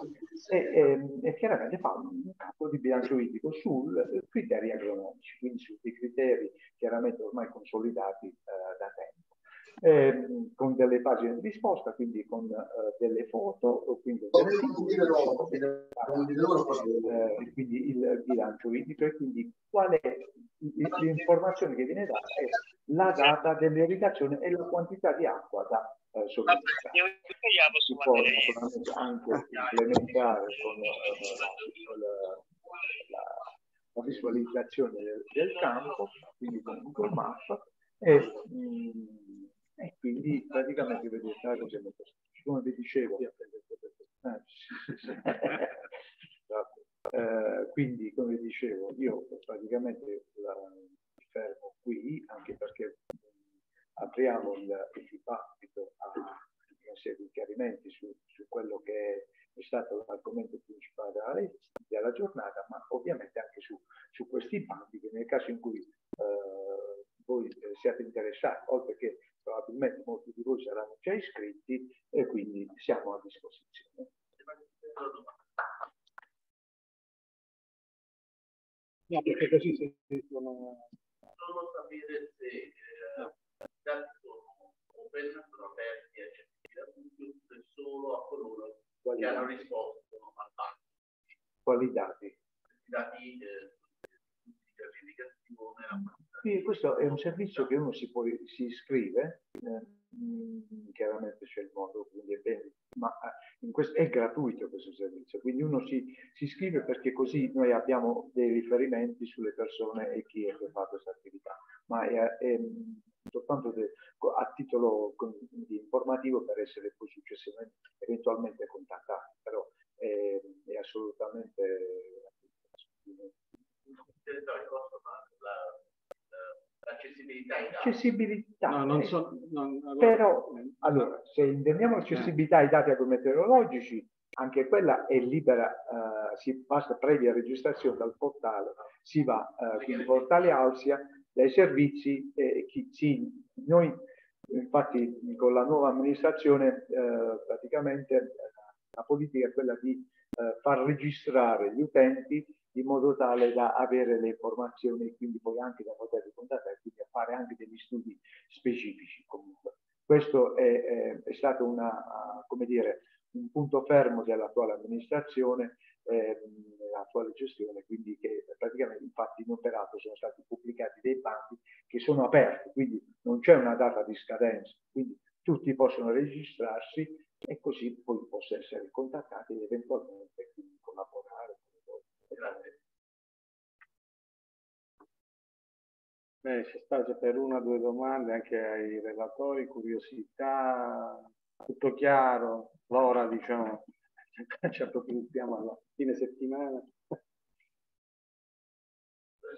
B: E, e, e, chiaramente fa un campo di bilancio idrico su criteri agronomici, quindi su dei criteri chiaramente ormai consolidati eh, da tempo. eh, con delle pagine di risposta, quindi con eh, delle foto, quindi, delle eh, quindi il bilancio idrico e quindi qual è l'informazione che viene data è la data dell'irrigazione e la quantità di acqua da eh, somministrare. Si può naturalmente anche implementare con eh, la, la, visualizzazione del, del, campo, quindi con Google Maps, e, mh, mm, e quindi praticamente vedete la cosa è molto semplice. Come vi dicevo, eh, <laughs> eh, quindi come vi dicevo, io praticamente la, mi fermo qui, anche perché apriamo il, il dibattito a una serie di chiarimenti su, su quello che è stato l'argomento principale della, della, giornata, ma ovviamente anche su, su, questi bandi che nel caso in cui eh, voi siate interessati, oltre che probabilmente molti di voi saranno già iscritti e quindi siamo a disposizione.
A: No, perché così si sono...
H: Solo sapere se eh, dati sono open, sono aperti a tutti oppure solo a coloro Quali che hanno risposto al banco.
B: Quali dati?
H: I dati eh, di certificazione,
B: sì, questo è un servizio che uno si, può, si iscrive, eh, chiaramente c'è il modo, quindi è bene, ma eh, questo, è gratuito questo servizio, quindi uno si, si, iscrive perché così noi abbiamo dei riferimenti sulle persone e chi è che fa questa attività, ma è, è soltanto de, a titolo di informativo per essere poi successivamente eventualmente contattati, però è, è assolutamente...
H: L'accessibilità ai dati.
B: Accessibilità.
A: No, non so, non,
B: allora, Però, allora, se intendiamo accessibilità ai dati agrometeorologici, anche quella è libera, eh, si basta previa registrazione dal portale, si va eh, sul portale Ausia, dai servizi, eh, chi, sì, noi infatti con la nuova amministrazione eh, praticamente la politica è quella di eh, far registrare gli utenti in modo tale da avere le informazioni e quindi poi anche da poter contattare e quindi a fare anche degli studi specifici comunque. Questo è, è, stato una, come dire, un punto fermo dell'attuale amministrazione, eh, dell'attuale gestione, quindi che praticamente infatti in operato sono stati pubblicati dei bandi che sono aperti, quindi non c'è una data di scadenza, quindi tutti possono registrarsi e così poi possono essere contattati eventualmente collaborare. Grazie.
A: Beh, c'è spazio per una o due domande anche ai relatori, curiosità, tutto chiaro, l'ora diciamo, <laughs> ci approfittiamo alla fine settimana.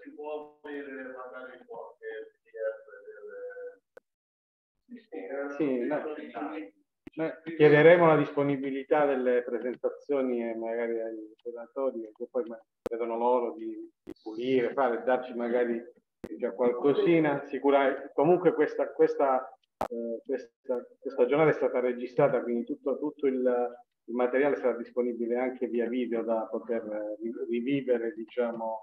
H: Si può mandare qualche
A: Sì, no. Noi chiederemo la disponibilità delle presentazioni e magari ai relatori che poi vedono loro di pulire, fare, darci magari già qualcosina. Sicuramente, comunque questa, questa, eh, questa, questa, giornata è stata registrata, quindi tutto, tutto il, il, materiale sarà disponibile anche via video da poter rivivere diciamo,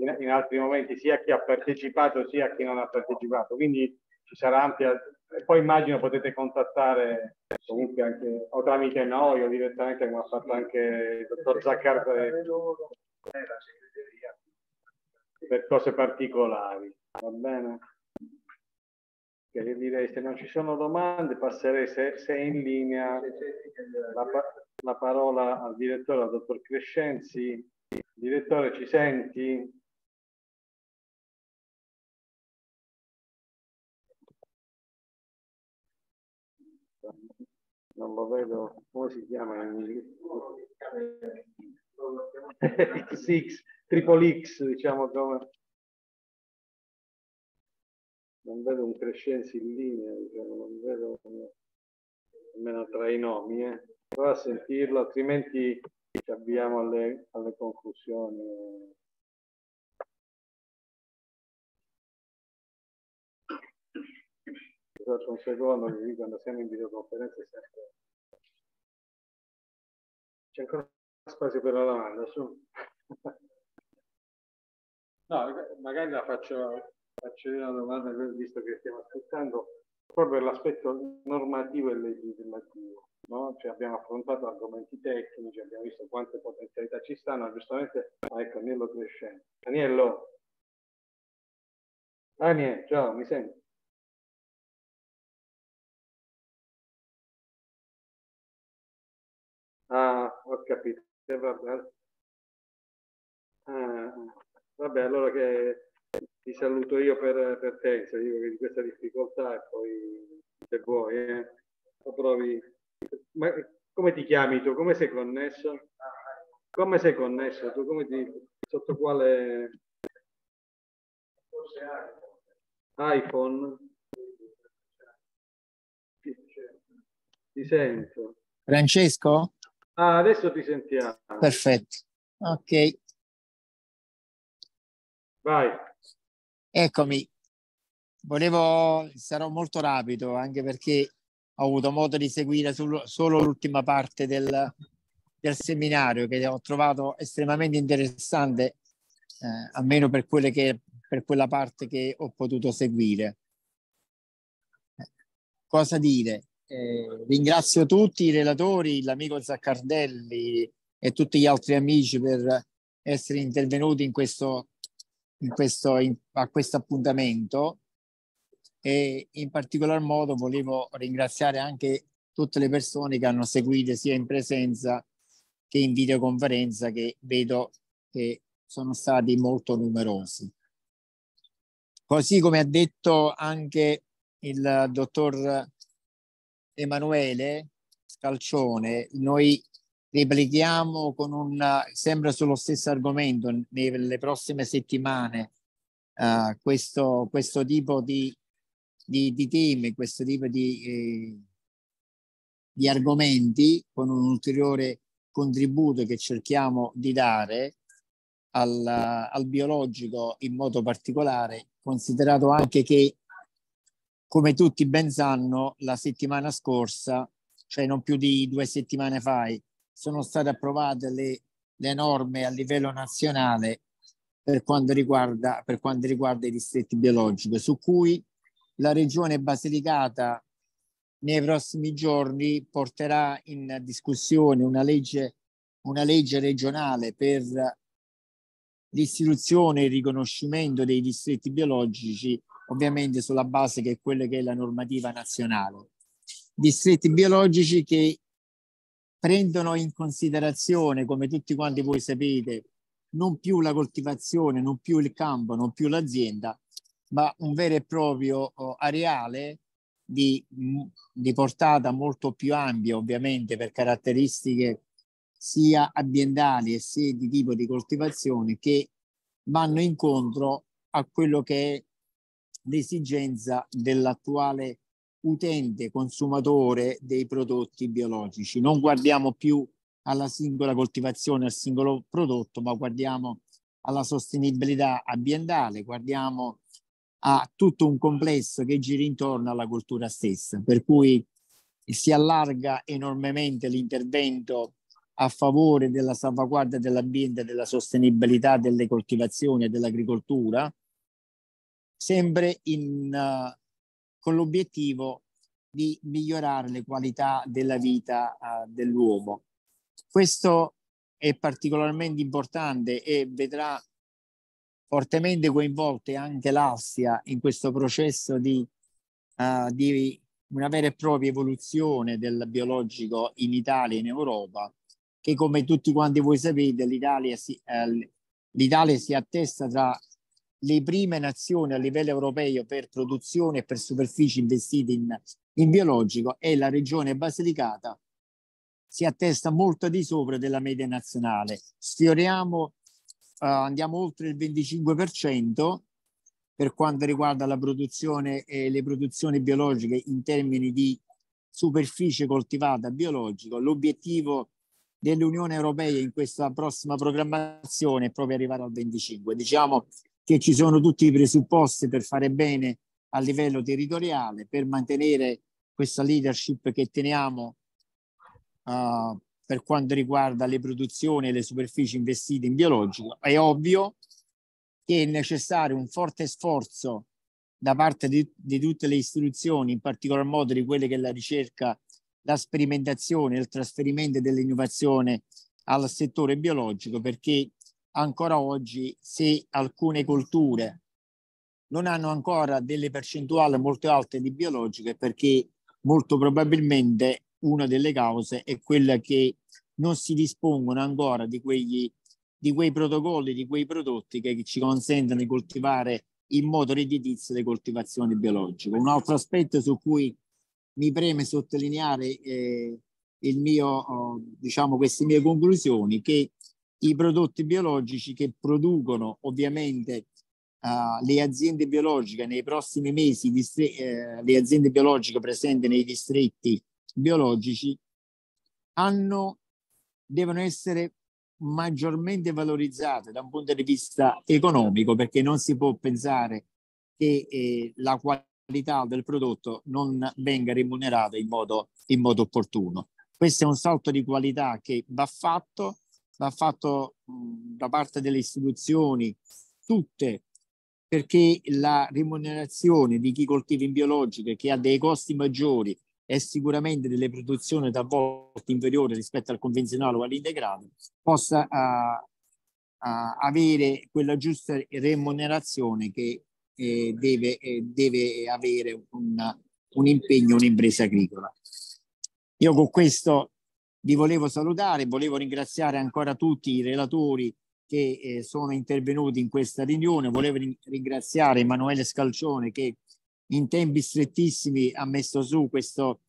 A: in, in altri momenti, sia a chi ha partecipato sia a chi non ha partecipato. Quindi ci sarà ampia e poi immagino potete contattare comunque anche o tramite noi o direttamente come ha fatto anche il dottor Zaccardi per cose particolari. Va bene? Che direi se non ci sono domande passerei se, se è in linea la, la parola al direttore al dottor Crescenzi. Direttore ci senti? non lo vedo, come si chiama? <laughs> XX, triple X, diciamo come. Non vedo un crescenzi in linea, diciamo, non vedo almeno tra i nomi, eh. Prova a sentirlo, altrimenti ci avviamo alle, alle conclusioni. Scusate un secondo, quando siamo in videoconferenza sempre... C'è ancora spazio per la domanda, su. No, magari la faccio, faccio io una domanda, visto che stiamo aspettando. proprio l'aspetto normativo e legislativo. No? Cioè abbiamo affrontato argomenti tecnici, abbiamo visto quante potenzialità ci stanno, giustamente, ah, ecco, Aniello Crescente. Aniello, Anie, ciao, mi senti? Ah, ho capito. Eh, vabbè. Ah, vabbè, allora che ti saluto io per, per te, se dico che di questa difficoltà e poi se vuoi, eh, provi. Ma come ti chiami tu? Come sei connesso? Come sei connesso? Tu come ti, sotto quale iPhone? Ti sento.
I: Francesco?
A: Ah, adesso ti sentiamo.
I: Perfetto. Ok.
A: Vai.
I: Eccomi. Volevo, sarò molto rapido anche perché ho avuto modo di seguire solo l'ultima parte del, del, seminario che ho trovato estremamente interessante, eh, almeno per, che, per quella parte che ho potuto seguire. Cosa dire? Eh, ringrazio tutti i relatori, l'amico Zaccardelli e tutti gli altri amici per essere intervenuti in questo, in questo, in, a questo appuntamento e in particolar modo volevo ringraziare anche tutte le persone che hanno seguito sia in presenza che in videoconferenza che vedo che sono stati molto numerosi. Così come ha detto anche il dottor Emanuele Scalcione, noi replichiamo con un, sempre sullo stesso argomento nelle prossime settimane uh, questo, questo tipo di, di, di, temi, questo tipo di, eh, di argomenti con un ulteriore contributo che cerchiamo di dare al, al biologico in modo particolare, considerato anche che come tutti ben sanno, la settimana scorsa, cioè non più di due settimane fa, sono state approvate le, le norme a livello nazionale per quanto, riguarda, per quanto riguarda i distretti biologici, su cui la regione Basilicata nei prossimi giorni porterà in discussione una legge, una legge regionale per l'istituzione e il riconoscimento dei distretti biologici ovviamente sulla base che è quella che è la normativa nazionale. Distretti biologici che prendono in considerazione, come tutti quanti voi sapete, non più la coltivazione, non più il campo, non più l'azienda, ma un vero e proprio oh, areale di, di portata molto più ampia, ovviamente per caratteristiche sia ambientali e sia di tipo di coltivazione che vanno incontro a quello che è l'esigenza dell'attuale utente consumatore dei prodotti biologici. Non guardiamo più alla singola coltivazione, al singolo prodotto, ma guardiamo alla sostenibilità ambientale, guardiamo a tutto un complesso che gira intorno alla cultura stessa, per cui si allarga enormemente l'intervento a favore della salvaguardia dell'ambiente della sostenibilità delle coltivazioni e dell'agricoltura, sempre in, con l'obiettivo di migliorare le qualità della vita uh, dell'uomo. Questo è particolarmente importante e vedrà fortemente coinvolte anche l'Assia in questo processo di, uh, di una vera e propria evoluzione del biologico in Italia e in Europa, che come tutti quanti voi sapete l'Italia si, eh, l'Italia si attesta tra le prime nazioni a livello europeo per produzione e per superfici investite in, in biologico e la regione Basilicata si attesta molto di sopra della media nazionale. Sfioriamo, uh, andiamo oltre il 25% per quanto riguarda la produzione e le produzioni biologiche in termini di superficie coltivata biologico. L'obiettivo dell'Unione Europea in questa prossima programmazione è proprio arrivare al 25. Diciamo che ci sono tutti i presupposti per fare bene a livello territoriale, per mantenere questa leadership che teniamo uh, per quanto riguarda le produzioni e le superfici investite in biologico. È ovvio che è necessario un forte sforzo da parte di, di tutte le istituzioni, in particolar modo di quelle che la ricerca, la sperimentazione, il trasferimento dell'innovazione al settore biologico, perché ancora oggi se alcune culture non hanno ancora delle percentuali molto alte di biologiche perché molto probabilmente una delle cause è quella che non si dispongono ancora di, quegli, di quei protocolli, di quei prodotti che ci consentono di coltivare in modo redditizio le coltivazioni biologiche. Un altro aspetto su cui mi preme sottolineare eh, il mio, oh, diciamo, queste mie conclusioni, che i prodotti biologici che producono ovviamente uh, le aziende biologiche nei prossimi mesi, eh, le aziende biologiche presenti nei distretti biologici hanno, devono essere maggiormente valorizzate da un punto di vista economico perché non si può pensare che eh, la qualità del prodotto non venga remunerata in modo, in modo opportuno. Questo è un salto di qualità che va fatto, va fatto da parte delle istituzioni tutte perché la remunerazione di chi coltiva in biologico e che ha dei costi maggiori e sicuramente delle produzioni talvolta inferiori rispetto al convenzionale o all'integrato, possa uh, uh, avere quella giusta remunerazione che eh, deve, eh, deve, avere una, un impegno un'impresa agricola. Io con questo vi volevo salutare, volevo ringraziare ancora tutti i relatori che eh, sono intervenuti in questa riunione, volevo ringraziare Emanuele Scalcione che in tempi strettissimi ha messo su questo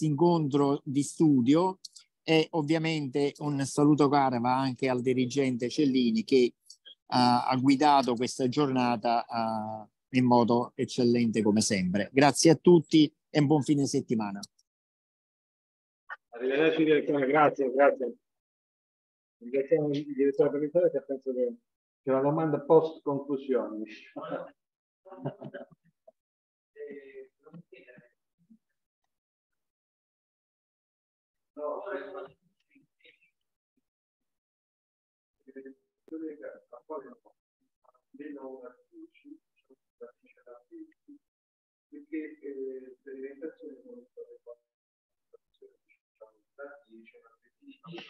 I: incontro di studio e ovviamente un saluto caro va anche al dirigente Cellini che uh, ha guidato questa giornata uh, in modo eccellente come sempre. Grazie a tutti e buon fine settimana.
A: Arrivederci direttore, grazie, grazie. Ringraziamo il direttore provinciale che penso che, che la domanda post conclusione. No, perché eh, sperimentazioni sono state fatte da Virgem.